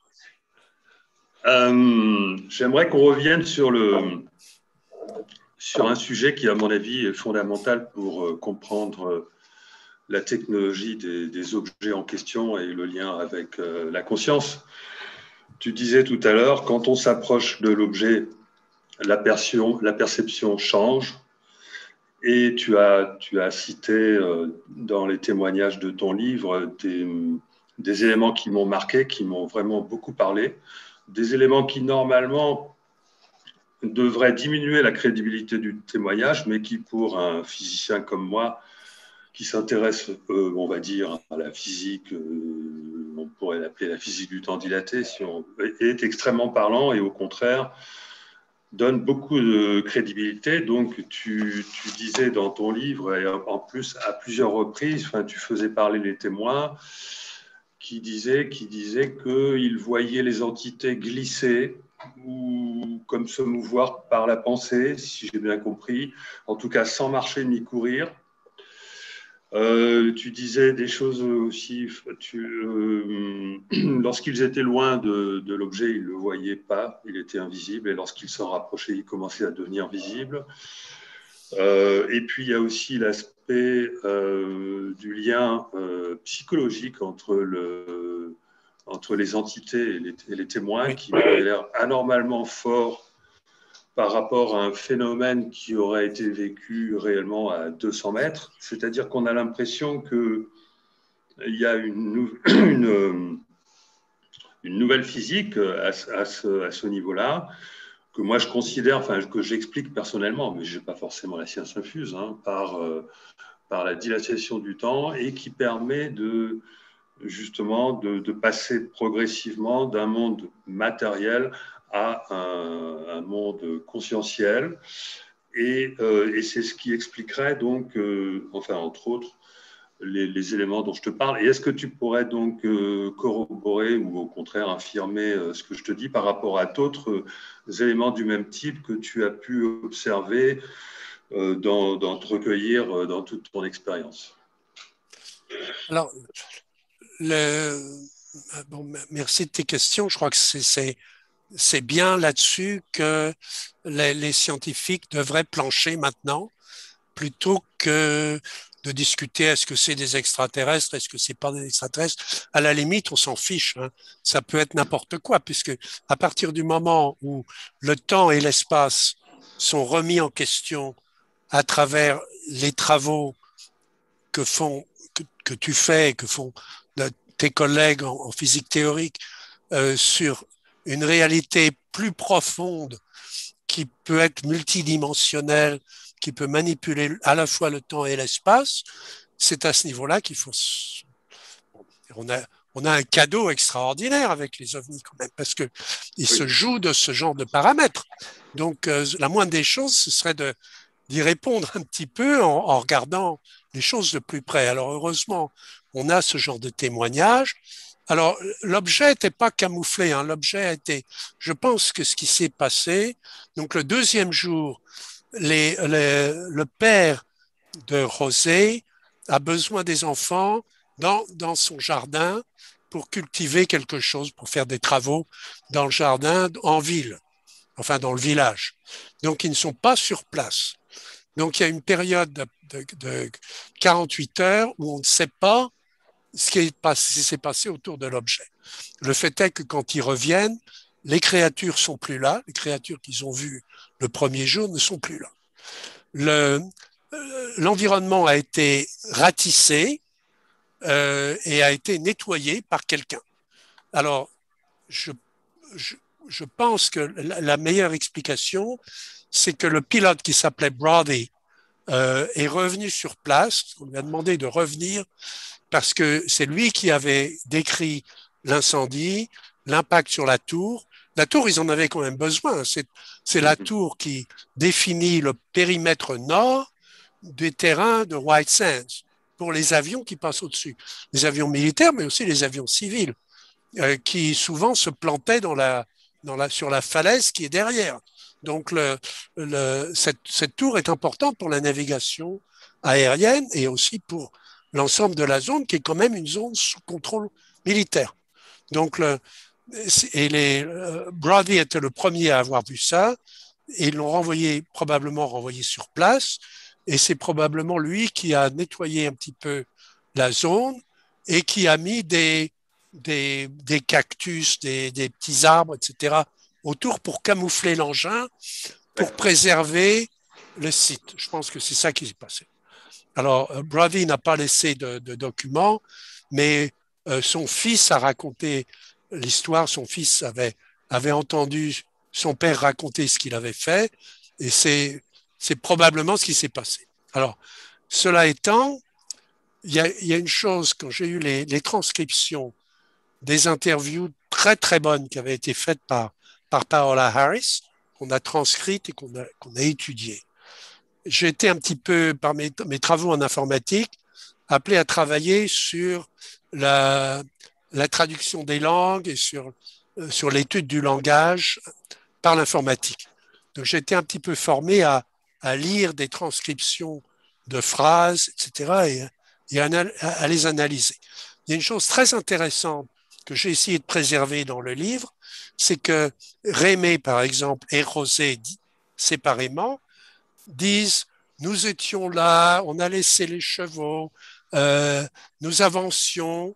Euh, j'aimerais qu'on revienne sur le, sur un sujet qui, à mon avis, est fondamental pour comprendre la technologie des, objets en question et le lien avec euh, la conscience. Tu disais tout à l'heure, quand on s'approche de l'objet, la, la, perception change. Et tu as, tu as cité euh, dans les témoignages de ton livre des, éléments qui m'ont marqué, qui m'ont vraiment beaucoup parlé, des éléments qui normalement devraient diminuer la crédibilité du témoignage, mais qui pour un physicien comme moi qui s'intéresse, euh, on va dire, à la physique, euh, on pourrait l'appeler la physique du temps dilaté, est extrêmement parlant et au contraire donne beaucoup de crédibilité. Donc, tu, disais dans ton livre, et en plus à plusieurs reprises, tu faisais parler les témoins qui disaient, qui disaient qu'ils voyaient les entités glisser ou comme se mouvoir par la pensée, si j'ai bien compris, en tout cas sans marcher ni courir euh, tu disais des choses aussi. Euh, lorsqu'ils étaient loin de, l'objet, ils ne le voyaient pas, il était invisible, et lorsqu'ils s'en rapprochaient, il commençait à devenir visible. Euh, et puis il y a aussi l'aspect du lien psychologique entre, le, entre les entités et les, et les témoins qui avait l'air anormalement fort par rapport à un phénomène qui aurait été vécu réellement à 200 mètres. C'est-à-dire qu'on a l'impression qu'il y a une, une nouvelle physique à, ce, à ce niveau-là que moi je considère, enfin que j'explique personnellement, mais je n'ai pas forcément la science infuse, hein, par, la dilatation du temps et qui permet de justement de, passer progressivement d'un monde matériel à un, monde conscientiel. Et, euh, et c'est ce qui expliquerait donc, euh, enfin entre autres, les, éléments dont je te parle. Et est-ce que tu pourrais donc euh, corroborer ou au contraire affirmer ce que je te dis par rapport à d'autres éléments du même type que tu as pu observer dans, recueillir dans toute ton expérience? Alors, merci de tes questions. Je crois que c'est c'est bien là-dessus que les, scientifiques devraient plancher maintenant, plutôt que de discuter est-ce que c'est des extraterrestres, est-ce que c'est pas des extraterrestres? À la limite, on s'en fiche. Hein. Ça peut être n'importe quoi, puisque à partir du moment où le temps et l'espace sont remis en question à travers les travaux que font que, tu fais, que font tes collègues en, physique théorique euh, sur une réalité plus profonde qui peut être multidimensionnelle, qui peut manipuler à la fois le temps et l'espace, c'est à ce niveau-là qu'il faut. On a, on a un cadeau extraordinaire avec les ovnis quand même, parce que ils se jouent de ce genre de paramètres. Donc, euh, la moindre des choses, ce serait de d'y répondre un petit peu en, en, regardant les choses de plus près. Alors, heureusement, on a ce genre de témoignage. Alors, l'objet n'était pas camouflé, hein. l'objet était, je pense que ce qui s'est passé, donc le deuxième jour, les, le père de Rosé a besoin des enfants dans, dans son jardin pour cultiver quelque chose, pour faire des travaux dans le jardin en ville, enfin dans le village. Donc, ils ne sont pas sur place. Donc, il y a une période de, de, de 48 heures où on ne sait pas ce qui s'est passé autour de l'objet. Le fait est que quand ils reviennent, les créatures sont plus là, les créatures qu'ils ont vues le premier jour ne sont plus là. Euh, l'environnement a été ratissé euh, et a été nettoyé par quelqu'un. Alors, je, pense que la, meilleure explication, c'est que le pilote qui s'appelait Brody euh, est revenu sur place. On lui a demandé de revenir parce que c'est lui qui avait décrit l'incendie, l'impact sur la tour. La tour, ils en avaient quand même besoin. C'est la mhm. tour qui définit le périmètre nord des terrains de White Sands pour les avions qui passent au-dessus. Les avions militaires, mais aussi les avions civils, euh, qui souvent se plantaient dans la, dans la, sur la falaise qui est derrière. Donc, le, le, cette, cette tour est importante pour la navigation aérienne et aussi pour l'ensemble de la zone qui est quand même une zone sous contrôle militaire. Donc, le, et les, euh, Brody était le premier à avoir vu ça et ils l'ont renvoyé, probablement renvoyé sur place. Et c'est probablement lui qui a nettoyé un petit peu la zone et qui a mis des, des, des cactus, des, des, petits arbres, etc. autour pour camoufler l'engin, pour préserver le site. Je pense que c'est ça qui s'est passé. Alors, euh, Brady n'a pas laissé de, documents, mais euh, son fils a raconté l'histoire. Son fils avait, avait entendu son père raconter ce qu'il avait fait, et c'est, c'est probablement ce qui s'est passé. Alors, cela étant, il y a, y a, une chose, quand j'ai eu les, les, transcriptions des interviews très très bonnes qui avaient été faites par, par Paola Harris, qu'on a transcrites et qu'on a, qu'on a étudiées j'ai été un petit peu, par mes, travaux en informatique, appelé à travailler sur la, traduction des langues et sur, euh, sur l'étude du langage par l'informatique. Donc j'ai été un petit peu formé à, à, lire des transcriptions de phrases, etc., et, et à, à, les analyser. Il y a une chose très intéressante que j'ai essayé de préserver dans le livre, c'est que Rémé, par exemple, et Rosé séparément, disent nous étions là, on a laissé les chevaux, euh, nous avancions,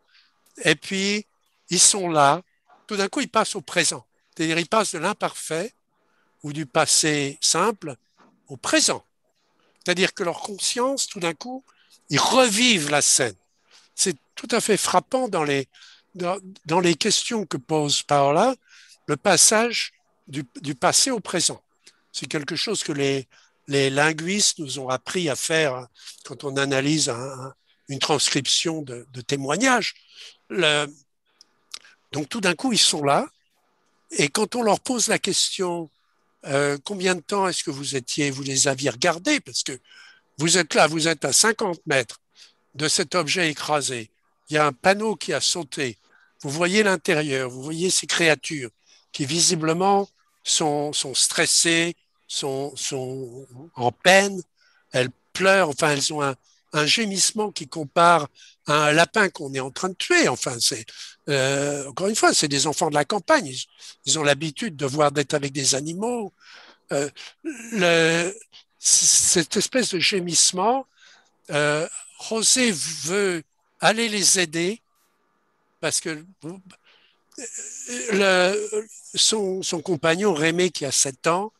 et puis ils sont là. Tout d'un coup, ils passent au présent. C'est-à-dire, ils passent de l'imparfait ou du passé simple au présent. C'est-à-dire que leur conscience, tout d'un coup, ils revivent la scène. C'est tout à fait frappant dans les, dans, les questions que pose là le passage du, passé au présent. C'est quelque chose que les, les linguistes nous ont appris à faire quand on analyse une transcription de, de témoignages. Donc tout d'un coup, ils sont là, et quand on leur pose la question, euh, combien de temps est-ce que vous étiez, vous les aviez regardés, parce que vous êtes là, vous êtes à 50 mètres de cet objet écrasé, il y a un panneau qui a sauté, vous voyez l'intérieur, vous voyez ces créatures qui visiblement sont stressées, sont, en peine, elles pleurent, enfin elles ont un, gémissement qui compare à un lapin qu'on est en train de tuer. Enfin, c'est euh, encore une fois, c'est des enfants de la campagne. Ils, ont l'habitude de voir d'être avec des animaux. Euh, cette espèce de gémissement, euh, José veut aller les aider parce que son, son compagnon Rémé qui a 7 ans,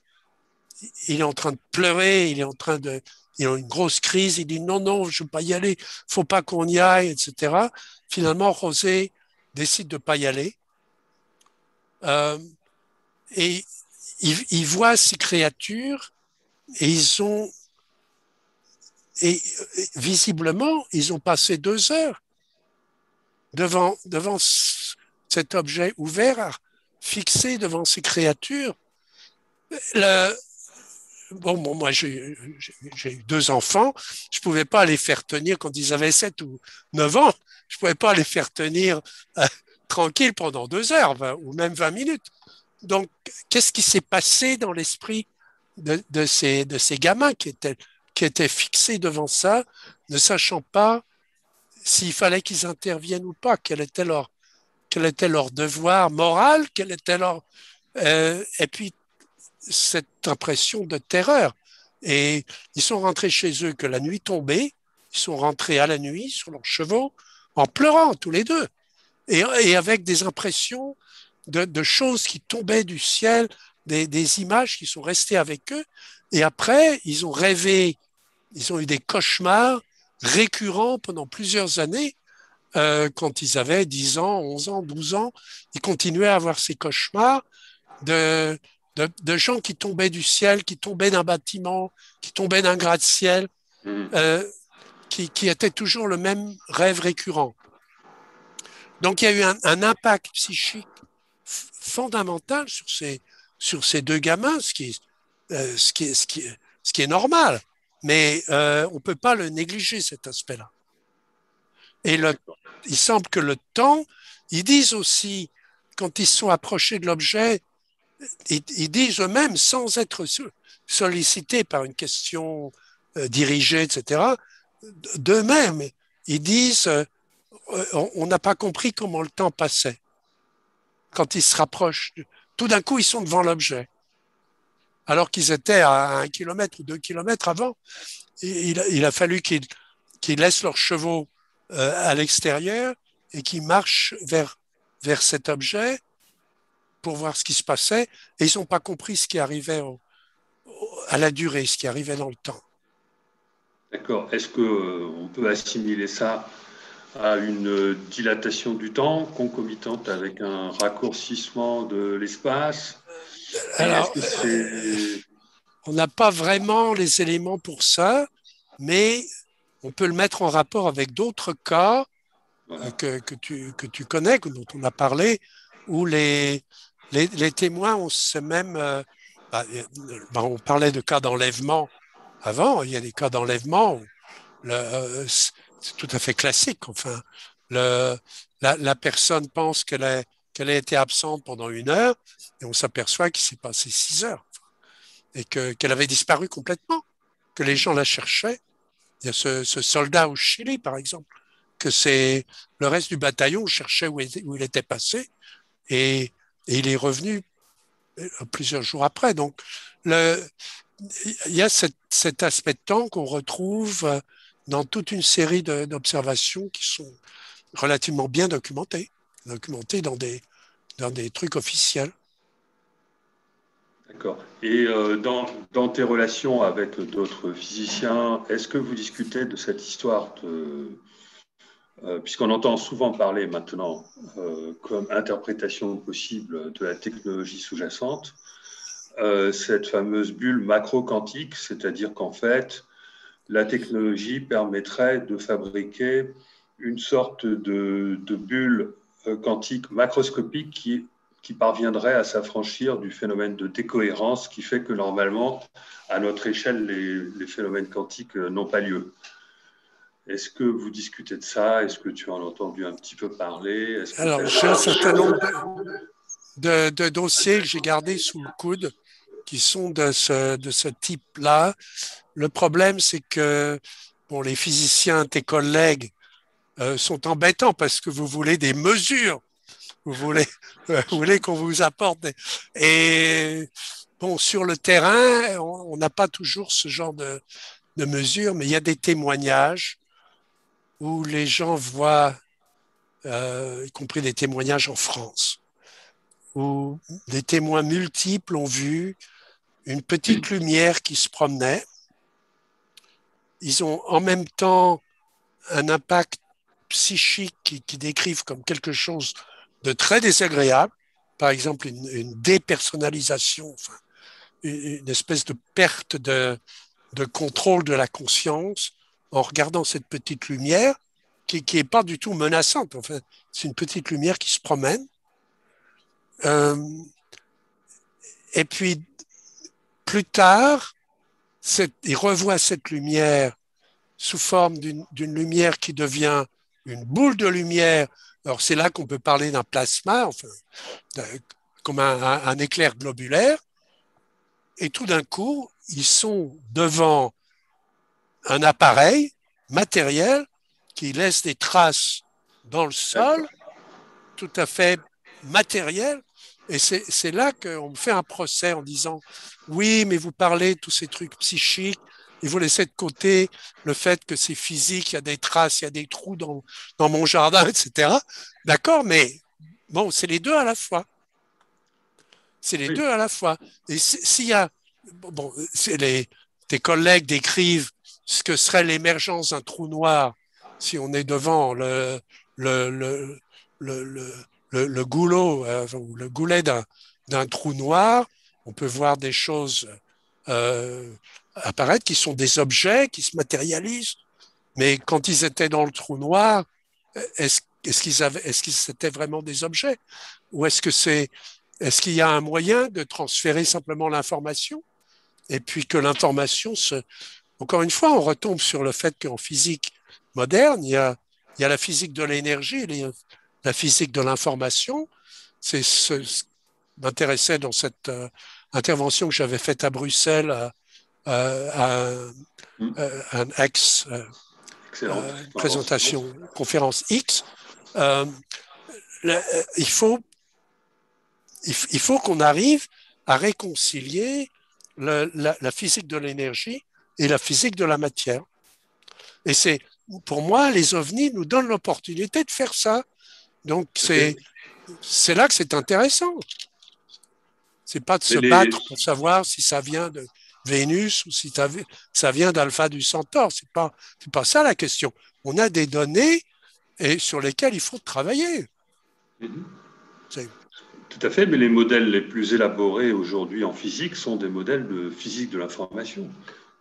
il est en train de pleurer, il est en train de, il a une grosse crise, il dit non, non, je ne veux pas y aller, faut pas qu'on y aille, etc. Finalement, José décide de ne pas y aller. Euh, et il, voit ces créatures et ils ont, et visiblement, ils ont passé deux heures devant, devant cet objet ouvert, fixé devant ces créatures. Le, bon, moi, j'ai eu deux enfants. Je pouvais pas les faire tenir quand ils avaient 7 ou 9 ans. Je pouvais pas les faire tenir euh, tranquille pendant deux heures ou même 20 minutes. Donc, qu'est-ce qui s'est passé dans l'esprit de, de, ces, de ces gamins qui étaient, qui étaient fixés devant ça, ne sachant pas s'il fallait qu'ils interviennent ou pas, quel était leur, quel était leur devoir moral, quel était leur... Euh, et puis, cette impression de terreur. Et ils sont rentrés chez eux que la nuit tombait, ils sont rentrés à la nuit sur leurs chevaux en pleurant tous les deux et, avec des impressions de, choses qui tombaient du ciel, des, images qui sont restées avec eux. Et après, ils ont rêvé, ils ont eu des cauchemars récurrents pendant plusieurs années. Euh, quand ils avaient 10 ans, 11 ans, 12 ans, ils continuaient à avoir ces cauchemars de, de, gens qui tombaient du ciel, qui tombaient d'un bâtiment, qui tombaient d'un gratte-ciel, mm. euh, qui, qui était toujours le même rêve récurrent. Donc il y a eu un, impact psychique fondamental sur ces, sur ces deux gamins, ce qui, euh, ce, qui ce, qui ce qui est normal, mais euh, on ne peut pas le négliger, cet aspect-là. Et le, il semble que le temps, ils disent aussi, quand ils sont approchés de l'objet, ils, disent eux-mêmes, sans être sollicités par une question euh, dirigée, etc., d'eux-mêmes, ils disent, euh, on n'a pas compris comment le temps passait. Quand ils se rapprochent, tout d'un coup, ils sont devant l'objet. Alors qu'ils étaient à un kilomètre ou deux kilomètres avant, il, a fallu qu'ils laissent leurs chevaux euh, à l'extérieur et qu'ils marchent vers, vers cet objet pour voir ce qui se passait et ils n'ont pas compris ce qui arrivait à la durée, ce qui arrivait dans le temps. D'accord. Est-ce qu'on euh, peut assimiler ça à une dilatation du temps concomitante avec un raccourcissement de l'espace? Alors, on n'a pas vraiment les éléments pour ça, mais on peut le mettre en rapport avec d'autres cas que, que, tu, que tu connais, dont on a parlé, où les, les, témoins, on sait même, euh, bah, bah, on parlait de cas d'enlèvement avant, il y a des cas d'enlèvement, euh, c'est tout à fait classique. Enfin, la, personne pense qu'elle a, qu'elle a été absente pendant une heure et on s'aperçoit qu'il s'est passé six heures et que, qu'elle avait disparu complètement, que les gens la cherchaient. Il y a ce, ce soldat au Chili, par exemple, que c'est le reste du bataillon cherchait où, où il était passé et et il est revenu euh, plusieurs jours après. Donc, il y a cet aspect de temps qu'on retrouve euh, dans toute une série d'observations qui sont relativement bien documentées, documentées dans des, dans des trucs officiels. D'accord. Et euh, dans, tes relations avec d'autres physiciens, est-ce que vous discutez de cette histoire de, euh, puisqu'on entend souvent parler maintenant euh, comme interprétation possible de la technologie sous-jacente, euh, cette fameuse bulle macro-quantique, c'est-à-dire qu'en fait, la technologie permettrait de fabriquer une sorte de, bulle quantique macroscopique qui, qui parviendrait à s'affranchir du phénomène de décohérence qui fait que normalement, à notre échelle, les phénomènes quantiques n'ont pas lieu. Est-ce que vous discutez de ça? Est-ce que tu en as entendu un petit peu parler? Alors, j'ai un certain nombre de, dossiers que j'ai gardés sous le coude qui sont de ce, de ce type-là. Le problème, c'est que bon, les physiciens, tes collègues, euh, sont embêtants parce que vous voulez des mesures. Vous voulez, vous voulez qu'on vous apporte des... Et bon, sur le terrain, on n'a pas toujours ce genre de, de mesures, mais il y a des témoignages où les gens voient, euh, y compris des témoignages en France, où des témoins multiples ont vu une petite lumière qui se promenait. Ils ont en même temps un impact psychique qui, décrivent comme quelque chose de très désagréable, par exemple une, dépersonnalisation, enfin, une, espèce de perte de, de contrôle de la conscience, en regardant cette petite lumière qui n'est pas du tout menaçante. En fait, c'est une petite lumière qui se promène. Euh, et puis, plus tard, il revoit cette lumière sous forme d'une lumière qui devient une boule de lumière. Alors, c'est là qu'on peut parler d'un plasma, enfin, comme un éclair globulaire. Et tout d'un coup, ils sont devant un appareil matériel qui laisse des traces dans le sol, tout à fait matériel. Et c'est là qu'on me fait un procès en disant oui, mais vous parlez de tous ces trucs psychiques et vous laissez de côté le fait que c'est physique, il y a des traces, il y a des trous dans, dans mon jardin, etc. D'accord, mais bon, c'est les deux à la fois. C'est les deux à la fois. Et s'il y a, bon, les, tes collègues décrivent ce que serait l'émergence d'un trou noir si on est devant le, le, le, le, le goulot euh, ou le goulet d'un trou noir, on peut voir des choses euh, apparaître qui sont des objets qui se matérialisent. Mais quand ils étaient dans le trou noir, est-ce est qu'ils avaient, est-ce qu'ils étaient vraiment des objets, ou est-ce que c'est, est-ce qu'il y a un moyen de transférer simplement l'information, et puis que l'information se, encore une fois, on retombe sur le fait qu'en physique moderne, il y a, il y a la physique de l'énergie, la physique de l'information. C'est ce qui m'intéressait dans cette euh, intervention que j'avais faite à Bruxelles à, à, un ex présentation, conférence X. Euh, il faut, il, faut qu'on arrive à réconcilier la, la, physique de l'énergie et la physique de la matière. Et c'est, pour moi, les ovnis nous donnent l'opportunité de faire ça. Donc, c'est, c'est là que c'est intéressant. C'est pas de se battre pour savoir si ça vient de Vénus ou si ça vient d'Alpha du Centaure. C'est pas, c'est pas ça la question. On a des données et sur lesquelles il faut travailler. Mm-hmm. Tout à fait, mais les modèles les plus élaborés aujourd'hui en physique sont des modèles de physique de l'information.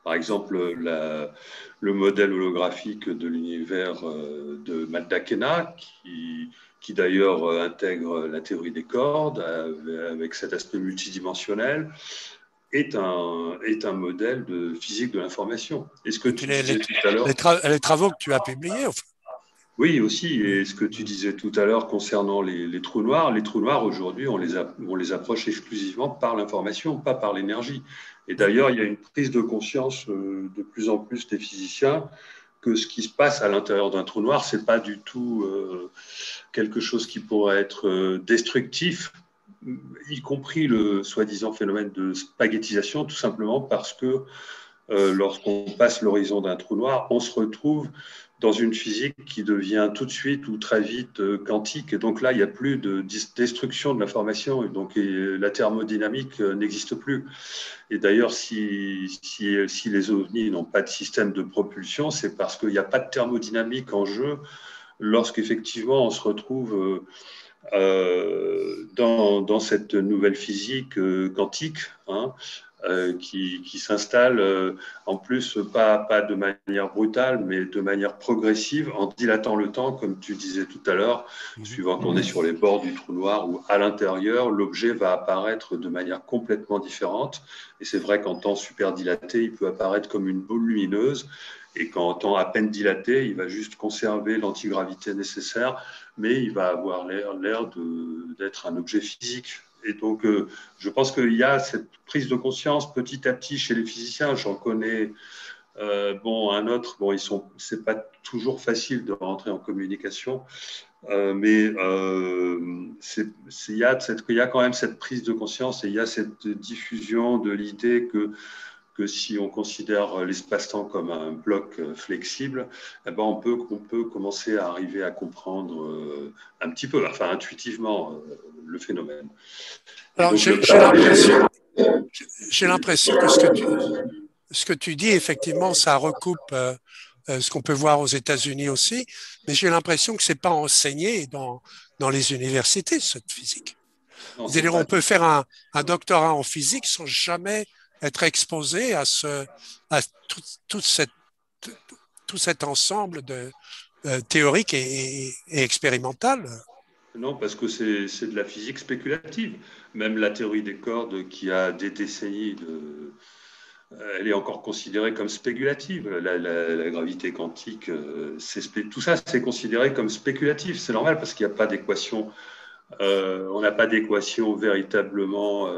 Par exemple, le modèle holographique de l'univers euh, de Maldacena, qui, qui d'ailleurs euh, intègre la théorie des cordes avec cet aspect multidimensionnel, est un, est un modèle de physique de l'information. Est-ce que tu les, disais tout à l'heure les, travaux que tu as publiés Oui, aussi. Et ce que tu disais tout à l'heure concernant les, trous noirs, les trous noirs aujourd'hui, on les, approche exclusivement par l'information, pas par l'énergie. Et d'ailleurs, il y a une prise de conscience euh, de plus en plus des physiciens que ce qui se passe à l'intérieur d'un trou noir, c'est pas du tout euh, quelque chose qui pourrait être euh, destructif, y compris le soi-disant phénomène de spaghettisation, tout simplement parce que lorsqu'on passe l'horizon d'un trou noir, on se retrouve dans une physique qui devient tout de suite ou très vite euh, quantique. Et donc là, il n'y a plus de destruction de l'information. Et donc la thermodynamique euh, n'existe plus. Et d'ailleurs, si, les ovnis n'ont pas de système de propulsion, c'est parce qu'il n'y a pas de thermodynamique en jeu lorsqu'effectivement on se retrouve dans, cette nouvelle physique quantique, hein, euh, qui, qui s'installe euh, en plus pas, pas de manière brutale, mais de manière progressive en dilatant le temps, comme tu disais tout à l'heure, mhm. suivant qu'on est sur les bords du trou noir ou à l'intérieur, l'objet va apparaître de manière complètement différente. Et c'est vrai qu'en temps super dilaté, il peut apparaître comme une boule lumineuse et qu'en temps à peine dilaté, il va juste conserver l'antigravité nécessaire, mais il va avoir l'air d'être un objet physique et donc, euh, je pense qu'il y a cette prise de conscience petit à petit chez les physiciens. J'en connais euh, bon, un autre. Bon, ils pas toujours facile de rentrer en communication, euh, mais il y, y a quand même cette prise de conscience et il y a cette diffusion de l'idée que que si on considère l'espace-temps comme un bloc flexible, eh ben on, peut, on peut commencer à arriver à comprendre un petit peu, enfin intuitivement, le phénomène. Alors, j'ai l'impression que ce que, tu, ce que tu dis, effectivement, ça recoupe euh, euh, ce qu'on peut voir aux États-Unis aussi, mais j'ai l'impression que ce n'est pas enseigné dans, dans les universités, cette physique. -dire, on peut faire un, un, doctorat en physique sans jamais être exposé à, ce, à tout, cette, tout cet ensemble de euh, théorique et, expérimental. Non, parce que c'est de la physique spéculative. Même la théorie des cordes, qui a des décennies de, elle est encore considérée comme spéculative. La, gravité quantique, euh, tout ça, c'est considéré comme spéculatif. C'est normal parce qu'il n'y a pas d'équation. Euh, on n'a pas d'équation véritablement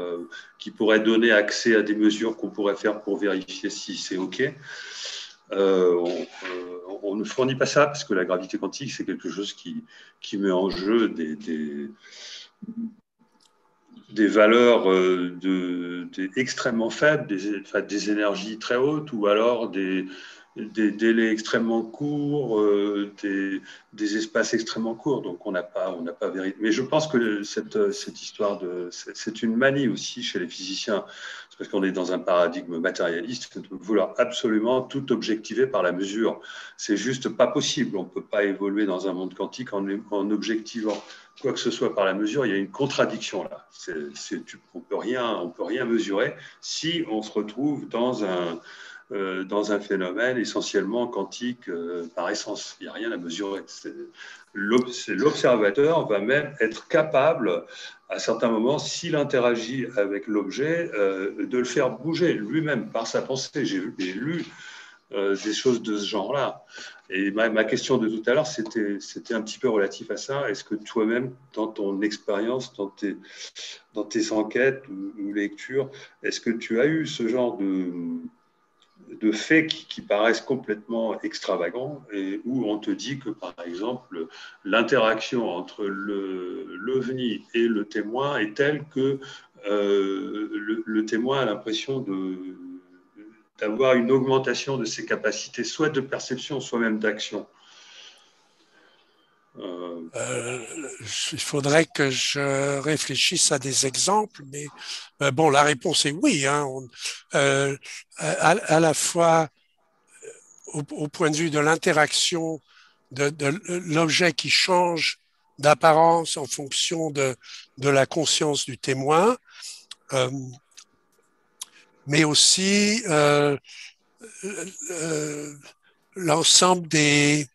qui pourrait donner accès à des mesures qu'on pourrait faire pour vérifier si c'est OK. on, on ne fournit pas ça parce que la gravité quantique, c'est quelque chose qui, met en jeu des, valeurs euh, extrêmement faibles, des énergies très hautes ou alors des, des délais extrêmement courts, euh, des, espaces extrêmement courts. Donc, on n'a pas, on n'a pas vérité. Mais je pense que cette, cette histoire de, c'est une manie aussi chez les physiciens, parce qu'on est dans un paradigme matérialiste de vouloir absolument tout objectiver par la mesure. C'est juste pas possible. On ne peut pas évoluer dans un monde quantique en, en objectivant quoi que ce soit par la mesure. Il y a une contradiction là. on peut rien, on peut rien mesurer si on se retrouve dans un euh, dans un phénomène essentiellement quantique euh, par essence. Il n'y a rien à mesurer. L'observateur va même être capable, à certains moments, s'il interagit avec l'objet, euh, de le faire bouger lui-même par sa pensée. J'ai lu des choses de ce genre-là. Et ma, question de tout à l'heure, c'était un petit peu relatif à ça. Est-ce que toi-même, dans ton expérience, dans tes, dans tes enquêtes ou lectures, est-ce que tu as eu ce genre de, de faits qui, paraissent complètement extravagants et où on te dit que, par exemple, l'interaction entre l'OVNI et le témoin est telle que euh, le, témoin a l'impression d'avoir une augmentation de ses capacités, soit de perception, soit même d'action. Euh, il faudrait que je réfléchisse à des exemples, mais euh, bon, la réponse est oui. Hein, euh, à, la fois au, point de vue de l'interaction de, l'objet qui change d'apparence en fonction de, de, la conscience du témoin, mais aussi l'ensemble des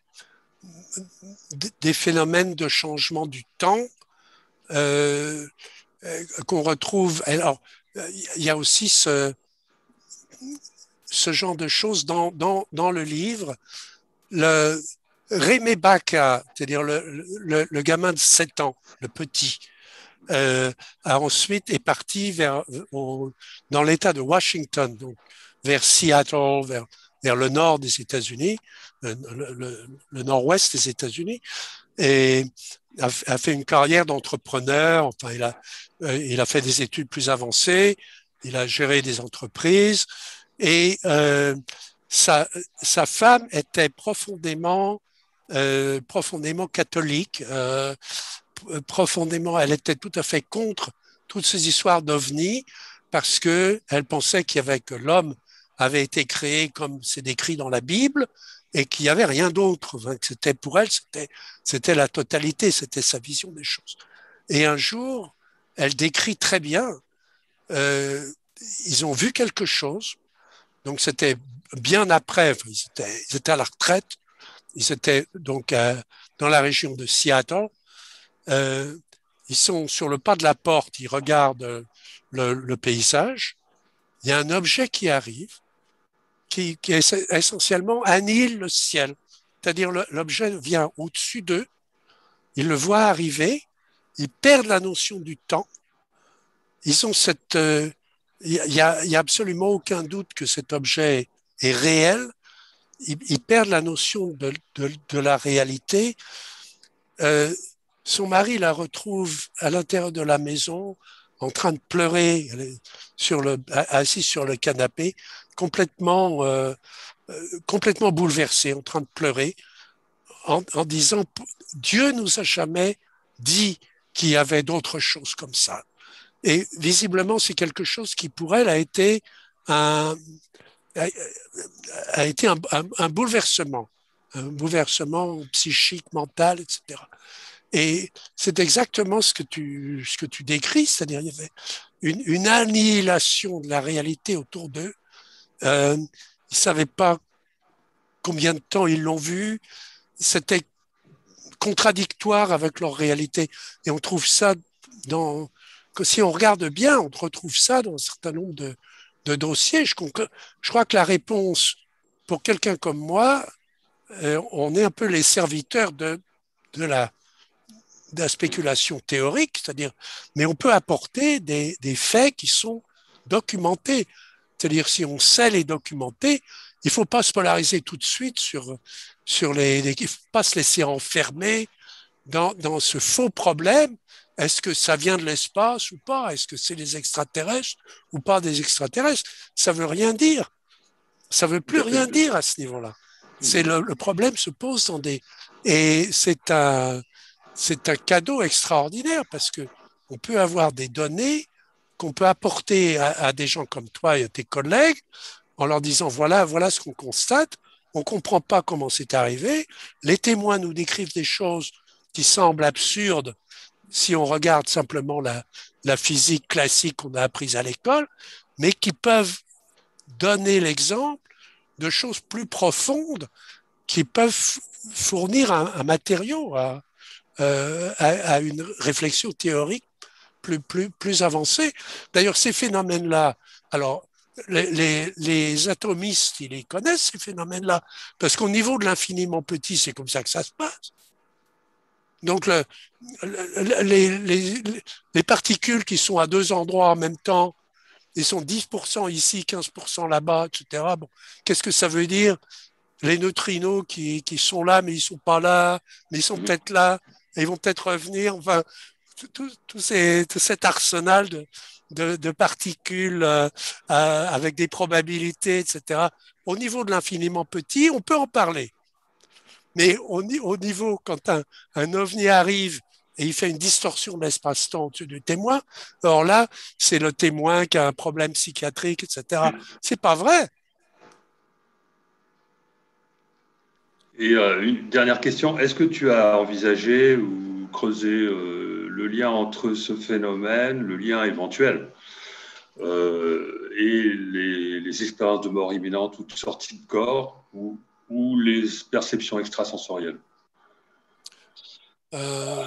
des phénomènes de changement du temps euh, euh, qu'on retrouve. Alors, il y a aussi ce, ce genre de choses dans, dans, dans le livre. Le Rémé Baca, c'est-à-dire le, le, gamin de 7 ans, le petit, euh, a ensuite est parti vers, dans l'État de Washington, donc vers Seattle, vers, vers le nord des États-Unis, le, nord-ouest des États-Unis, et a, fait une carrière d'entrepreneur. Enfin, il a, euh, il a fait des études plus avancées, il a géré des entreprises, et euh, sa, sa, femme était profondément, euh, profondément catholique, profondément, elle était tout à fait contre toutes ces histoires d'ovnis parce que elle pensait qu'il y avait que l'homme avait été créé comme c'est décrit dans la Bible et qu'il n'y avait rien d'autre. c'était pour elle, c'était, c'était la totalité, c'était sa vision des choses. Et un jour, elle décrit très bien, euh, ils ont vu quelque chose, donc c'était bien après, ils étaient, ils étaient, à la retraite, ils étaient donc dans la région de Seattle, euh, ils sont sur le pas de la porte, ils regardent le, le, paysage, il y a un objet qui arrive, qui, essentiellement annihile le ciel. C'est-à-dire l'objet vient au-dessus d'eux, ils le voient arriver, ils perdent la notion du temps, ils ont cette... Euh, il n'y a, absolument aucun doute que cet objet est réel, ils, perdent la notion de, de, de la réalité. Euh, son mari la retrouve à l'intérieur de la maison en train de pleurer, sur le, assis sur le canapé, complètement, euh, euh, complètement bouleversée, en train de pleurer, en, disant Dieu nous a jamais dit qu'il y avait d'autres choses comme ça. Et visiblement, c'est quelque chose qui pour elle a été un, a, été un, bouleversement, un bouleversement psychique, mental, etc. Et c'est exactement ce que tu, ce que tu décris, c'est-à-dire il y avait une, une, annihilation de la réalité autour d'eux. Euh, ils ne savaient pas combien de temps ils l'ont vu. C'était contradictoire avec leur réalité. Et on trouve ça dans, que si on regarde bien, on retrouve ça dans un certain nombre de, de dossiers. Je, je, crois que la réponse pour quelqu'un comme moi, euh, on est un peu les serviteurs de, de la, de la spéculation théorique, c'est-à-dire, mais on peut apporter des, des faits qui sont documentés. C'est-à-dire, si on sait les documenter, il faut pas se polariser tout de suite sur, sur les, il faut pas se laisser enfermer dans, dans ce faux problème. Est-ce que ça vient de l'espace ou pas? Est-ce que c'est des extraterrestres ou pas des extraterrestres? Ça veut rien dire. Ça veut plus rien dire à ce niveau-là. C'est le, le, problème se pose dans des et c'est un c'est un cadeau extraordinaire parce que on peut avoir des données qu'on peut apporter à, des gens comme toi et à tes collègues en leur disant voilà, voilà ce qu'on constate. On comprend pas comment c'est arrivé. Les témoins nous décrivent des choses qui semblent absurdes si on regarde simplement la, physique classique qu'on a apprise à l'école, mais qui peuvent donner l'exemple de choses plus profondes qui peuvent fournir un, matériau euh, à, une réflexion théorique plus, plus, plus avancée. D'ailleurs, ces phénomènes-là, alors, les, les, les, atomistes, ils les connaissent, ces phénomènes-là, parce qu'au niveau de l'infiniment petit, c'est comme ça que ça se passe. Donc, le, les, les, les, particules qui sont à deux endroits en même temps, ils sont 10% ici, 15% là-bas, etc. Bon, qu'est-ce que ça veut dire? Les neutrinos qui, qui sont là, mais ils sont pas là, mais ils sont peut-être là ils vont peut-être revenir. Enfin, tout, cet arsenal de, particules euh, euh, avec des probabilités, etc. Au niveau de l'infiniment petit, on peut en parler. Mais au, au niveau, quand un, ovni arrive et il fait une distorsion de l'espace-temps au-dessus du témoin, alors là, c'est le témoin qui a un problème psychiatrique, etc. C'est pas vrai. Et euh, une dernière question, est-ce que tu as envisagé ou creusé le lien entre ce phénomène, le lien éventuel, euh, et les, expériences de mort imminente ou de sortie de corps ou, les perceptions extrasensorielles euh,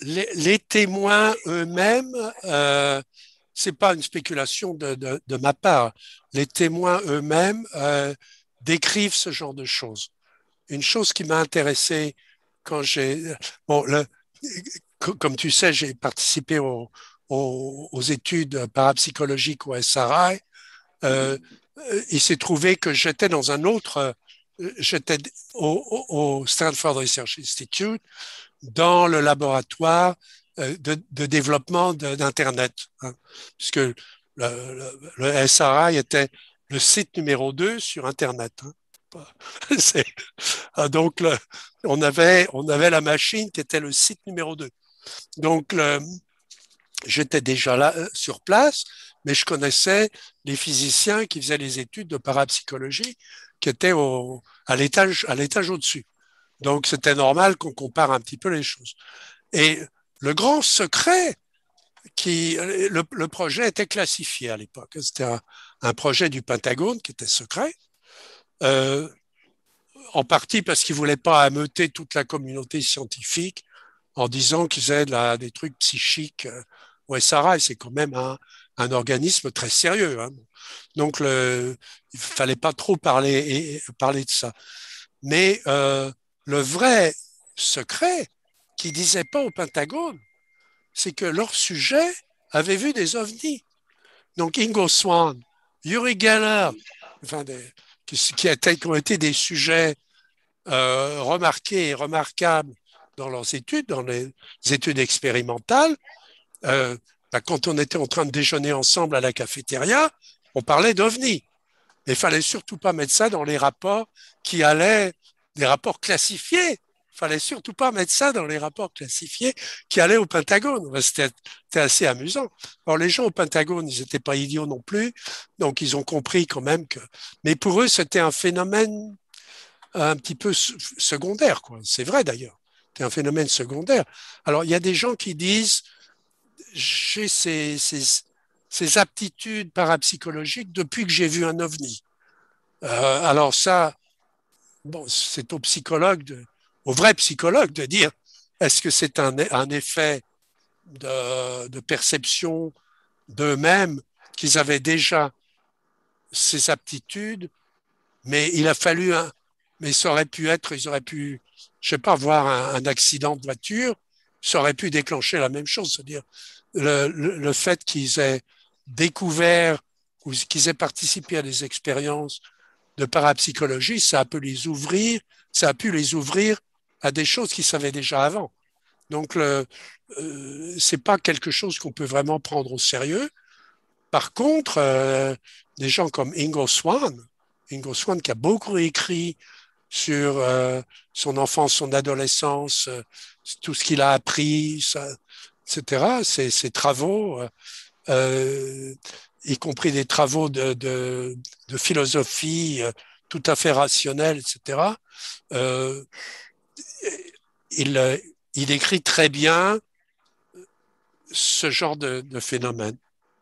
les, témoins eux-mêmes euh, c'est pas une spéculation de, ma part. Les témoins eux-mêmes euh, décrivent ce genre de choses. Une chose qui m'a intéressé quand j'ai comme tu sais j'ai participé au, au, aux études parapsychologiques au SRI. Euh, il s'est trouvé que j'étais dans un autre j'étais au, Stanford Research Institute dans le laboratoire euh, de, développement d'Internet, hein, puisque le, le, le, SRI était le site numéro 2 sur Internet. Hein. Ah, donc, on, avait, on avait la machine qui était le site numéro 2. Donc, j'étais déjà là euh, sur place mais je connaissais les physiciens qui faisaient les études de parapsychologie qui étaient au, à l'étage au-dessus. Donc c'était normal qu'on compare un petit peu les choses. Et le grand secret qui le, le projet était classifié à l'époque. C'était un, projet du Pentagone qui était secret. Euh, en partie parce qu'ils ne voulaient pas ameuter toute la communauté scientifique en disant qu'ils faisaient des trucs psychiques euh, au et c'est quand même un, un, organisme très sérieux. Hein. Donc, il fallait pas trop parler, parler de ça. Mais euh, le vrai secret qu'ils disaient pas au Pentagone, c'est que leur sujet avait vu des ovnis. Donc, Ingo Swan, Yuri Geller, enfin, des, qui, qui, étaient, qui ont été des sujets euh, remarqués et remarquables dans leurs études, dans les études expérimentales. Euh, bah, quand on était en train de déjeuner ensemble à la cafétéria, on parlait d'OVNI. Il fallait surtout pas mettre ça dans les rapports qui allaient, des rapports classifiés. Fallait surtout pas mettre ça dans les rapports classifiés qui allaient au Pentagone. C'était assez amusant. Alors les gens au Pentagone, ils n'étaient pas idiots non plus, donc ils ont compris quand même que. Mais pour eux, c'était un phénomène un petit peu secondaire, quoi. C'est vrai d'ailleurs. C'est un phénomène secondaire. Alors, il y a des gens qui disent, j'ai ces, aptitudes parapsychologiques depuis que j'ai vu un ovni. Euh, alors ça, bon, c'est au psychologue, de, au vrai psychologue de dire, est-ce que c'est un, effet de, perception d'eux-mêmes qu'ils avaient déjà ces aptitudes, mais il a fallu un, mais ça aurait pu être, ils auraient pu je sais pas, avoir un, accident de voiture, ça aurait pu déclencher la même chose. C'est-à-dire le, le, le, fait qu'ils aient découvert ou qu'ils aient participé à des expériences de parapsychologie, ça a pu les ouvrir, ça a pu les ouvrir à des choses qu'ils savaient déjà avant. Donc, euh, c'est pas quelque chose qu'on peut vraiment prendre au sérieux. Par contre, euh, des gens comme Ingo Swan, Ingo Swan qui a beaucoup écrit sur euh, son enfance, son adolescence, euh, tout ce qu'il a appris, etc. Ses, ses travaux, y compris des travaux de, de, philosophie tout à fait rationnels, etc. il, il écrit très bien ce genre de, phénomène,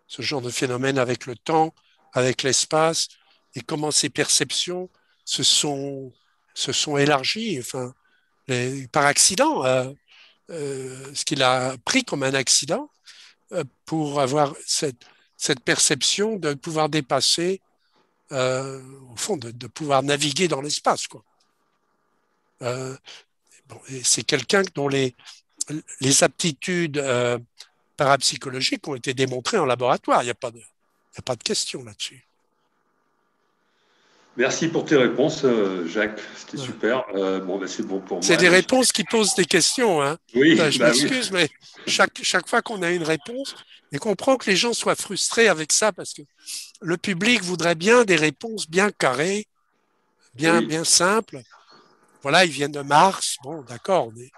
ce genre de phénomène avec le temps, avec l'espace, et comment ces perceptions se sont élargis, enfin, par accident, euh, euh, ce qu'il a pris comme un accident euh, pour avoir cette, perception de pouvoir dépasser, euh, au fond, de, pouvoir naviguer dans l'espace. Quoi. Euh, c'est quelqu'un dont les, les aptitudes parapsychologiques ont été démontrées en laboratoire. Il n'y a, pas de, il a pas de question là-dessus. Merci pour tes réponses, euh, Jacques. C'était ouais. super. Euh, bon, ben c'est bon pour moi. C'est des réponses qui posent des questions. Hein. Oui, enfin, je bah m'excuse, oui. mais chaque, chaque fois qu'on a une réponse, et comprend que les gens soient frustrés avec ça parce que le public voudrait bien des réponses bien carrées, bien, oui. bien simples. Voilà, ils viennent de Mars. Bon, d'accord, on est,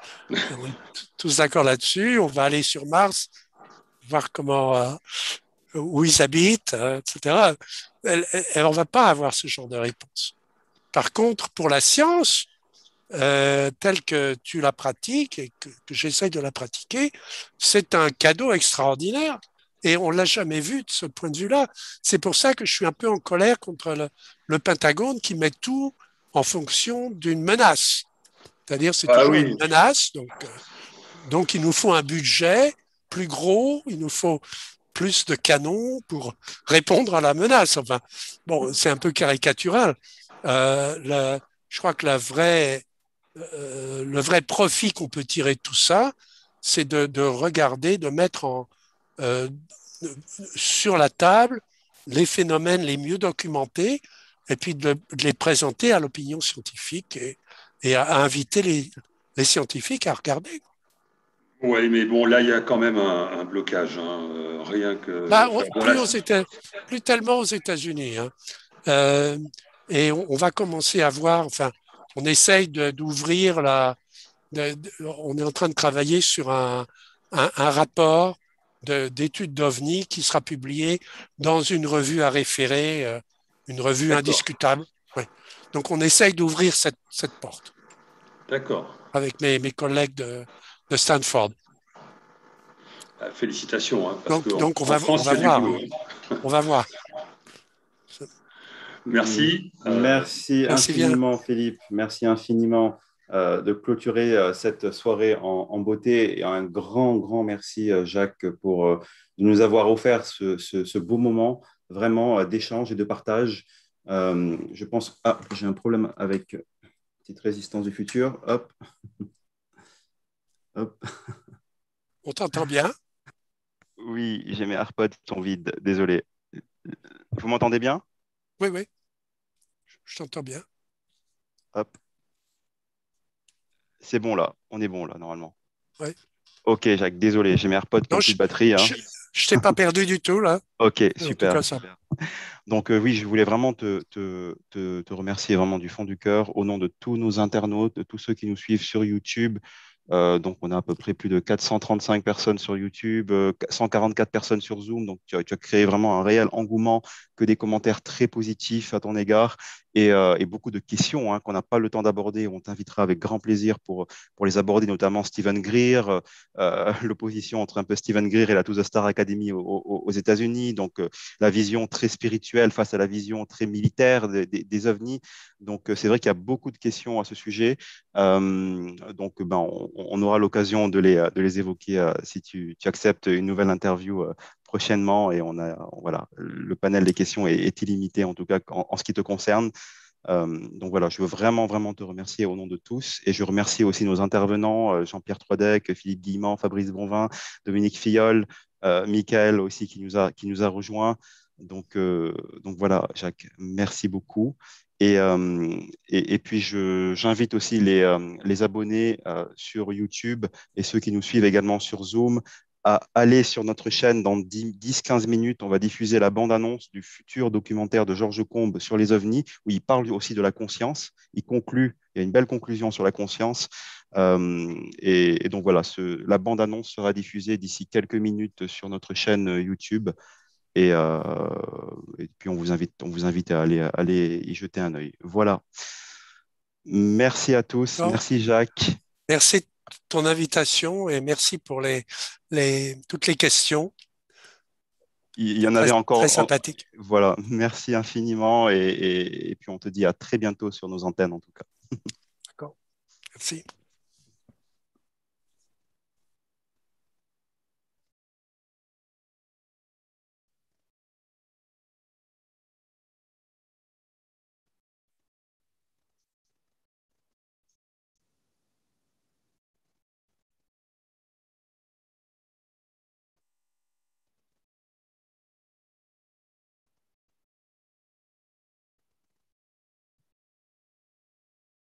tous d'accord là-dessus. On va aller sur Mars, voir comment, euh, où ils habitent, euh, etc elle, on va pas avoir ce genre de réponse. Par contre, pour la science, euh, telle que tu la pratiques et que, que j'essaie de la pratiquer, c'est un cadeau extraordinaire. Et on l'a jamais vu de ce point de vue-là. C'est pour ça que je suis un peu en colère contre le Pentagone qui met tout en fonction d'une menace. C'est-à-dire, c'est ah, toujours oui. une menace. Donc, euh, donc, il nous faut un budget plus gros. Il nous faut plus de canons pour répondre à la menace. Enfin, bon, c'est un peu caricatural. Euh, la, je crois que la vraie, euh, le vrai profit qu'on peut tirer de tout ça, c'est de, de, regarder, de mettre en, euh, sur la table les phénomènes les mieux documentés et puis de, de les présenter à l'opinion scientifique et, et à, à, inviter les, les scientifiques à regarder. Oui, mais bon, là, il y a quand même un, un blocage. Hein. Euh, rien que. Bah, plus, aux États, plus tellement aux États-Unis. Hein. Euh, et on, on, va commencer à voir, enfin, on essaye d'ouvrir la. De, de, on est en train de travailler sur un, un, un rapport d'études d'OVNI qui sera publié dans une revue à référer, euh, une revue indiscutable. Donc on essaye d'ouvrir cette, porte. D'accord. Avec mes, collègues de, Stanford. Ah, félicitations. Hein, donc, on, va, on va voir. On va voir. Merci. Euh, merci, infiniment, Philippe. Merci infiniment euh, de clôturer euh, cette soirée en, beauté. Et un grand, grand merci, Jacques, pour nous avoir offert ce, beau moment vraiment d'échange et de partage. je pense. Ah, j'ai un problème avec petite résistance du futur. Hop. Hop. On t'entend bien? Oui, j'ai mes AirPods qui sont vides. Désolé. Vous m'entendez bien? Oui, oui. Je t'entends bien. Hop. C'est bon là. On est bon là, normalement. Oui. Ok, Jacques, désolé, j'ai mes AirPods qui ont plus de batterie. Hein. Je, ne t'ai pas perdu du tout là. Ok, super. Donc euh, oui, je voulais vraiment te, te, te, remercier vraiment du fond du cœur au nom de tous nos internautes, de tous ceux qui nous suivent sur YouTube, euh, donc, on a à peu près plus de 435 personnes sur YouTube, 144 euh, personnes sur Zoom. Donc, tu as, tu as, créé vraiment un réel engouement, que des commentaires très positifs à ton égard. Euh, et, beaucoup de questions hein, qu'on n'a pas le temps d'aborder. On t'invitera avec grand plaisir pour, pour les aborder, notamment Stephen Greer, euh, l'opposition entre un peu Stephen Greer et la To The Star Academy aux, États-Unis, donc euh, la vision très spirituelle face à la vision très militaire des, des, ovnis. Donc c'est vrai qu'il y a beaucoup de questions à ce sujet. donc ben, on, aura l'occasion de les, de les évoquer si tu, acceptes une nouvelle interview prochainement et on a voilà le panel des questions est, illimité en tout cas en, ce qui te concerne. Euh, donc voilà, je veux vraiment vraiment te remercier au nom de tous et je remercie aussi nos intervenants euh, Jean-Pierre Troidec, Philippe Guillemant, Fabrice Bonvin, Dominique Fillol, euh, Michael aussi qui nous a qui nous a rejoint. Donc donc voilà, Jacques, merci beaucoup. Et, et, et, puis, j'invite aussi les, les abonnés sur YouTube et ceux qui nous suivent également sur Zoom à aller sur notre chaîne dans 10-15 minutes. On va diffuser la bande-annonce du futur documentaire de Georges Combe sur les ovnis, où il parle aussi de la conscience. Il conclut, il y a une belle conclusion sur la conscience. Euh, et, donc voilà, ce, la bande-annonce sera diffusée d'ici quelques minutes sur notre chaîne YouTube. Et, euh, et, puis on vous invite, on vous invite à aller, aller y jeter un œil. Voilà. Merci à tous. Merci Jacques. Merci ton invitation et merci pour les, les, toutes les questions. Il y en avait encore. Très sympathique. Voilà, merci infiniment et, et, et puis on te dit à très bientôt sur nos antennes en tout cas. D'accord. Merci.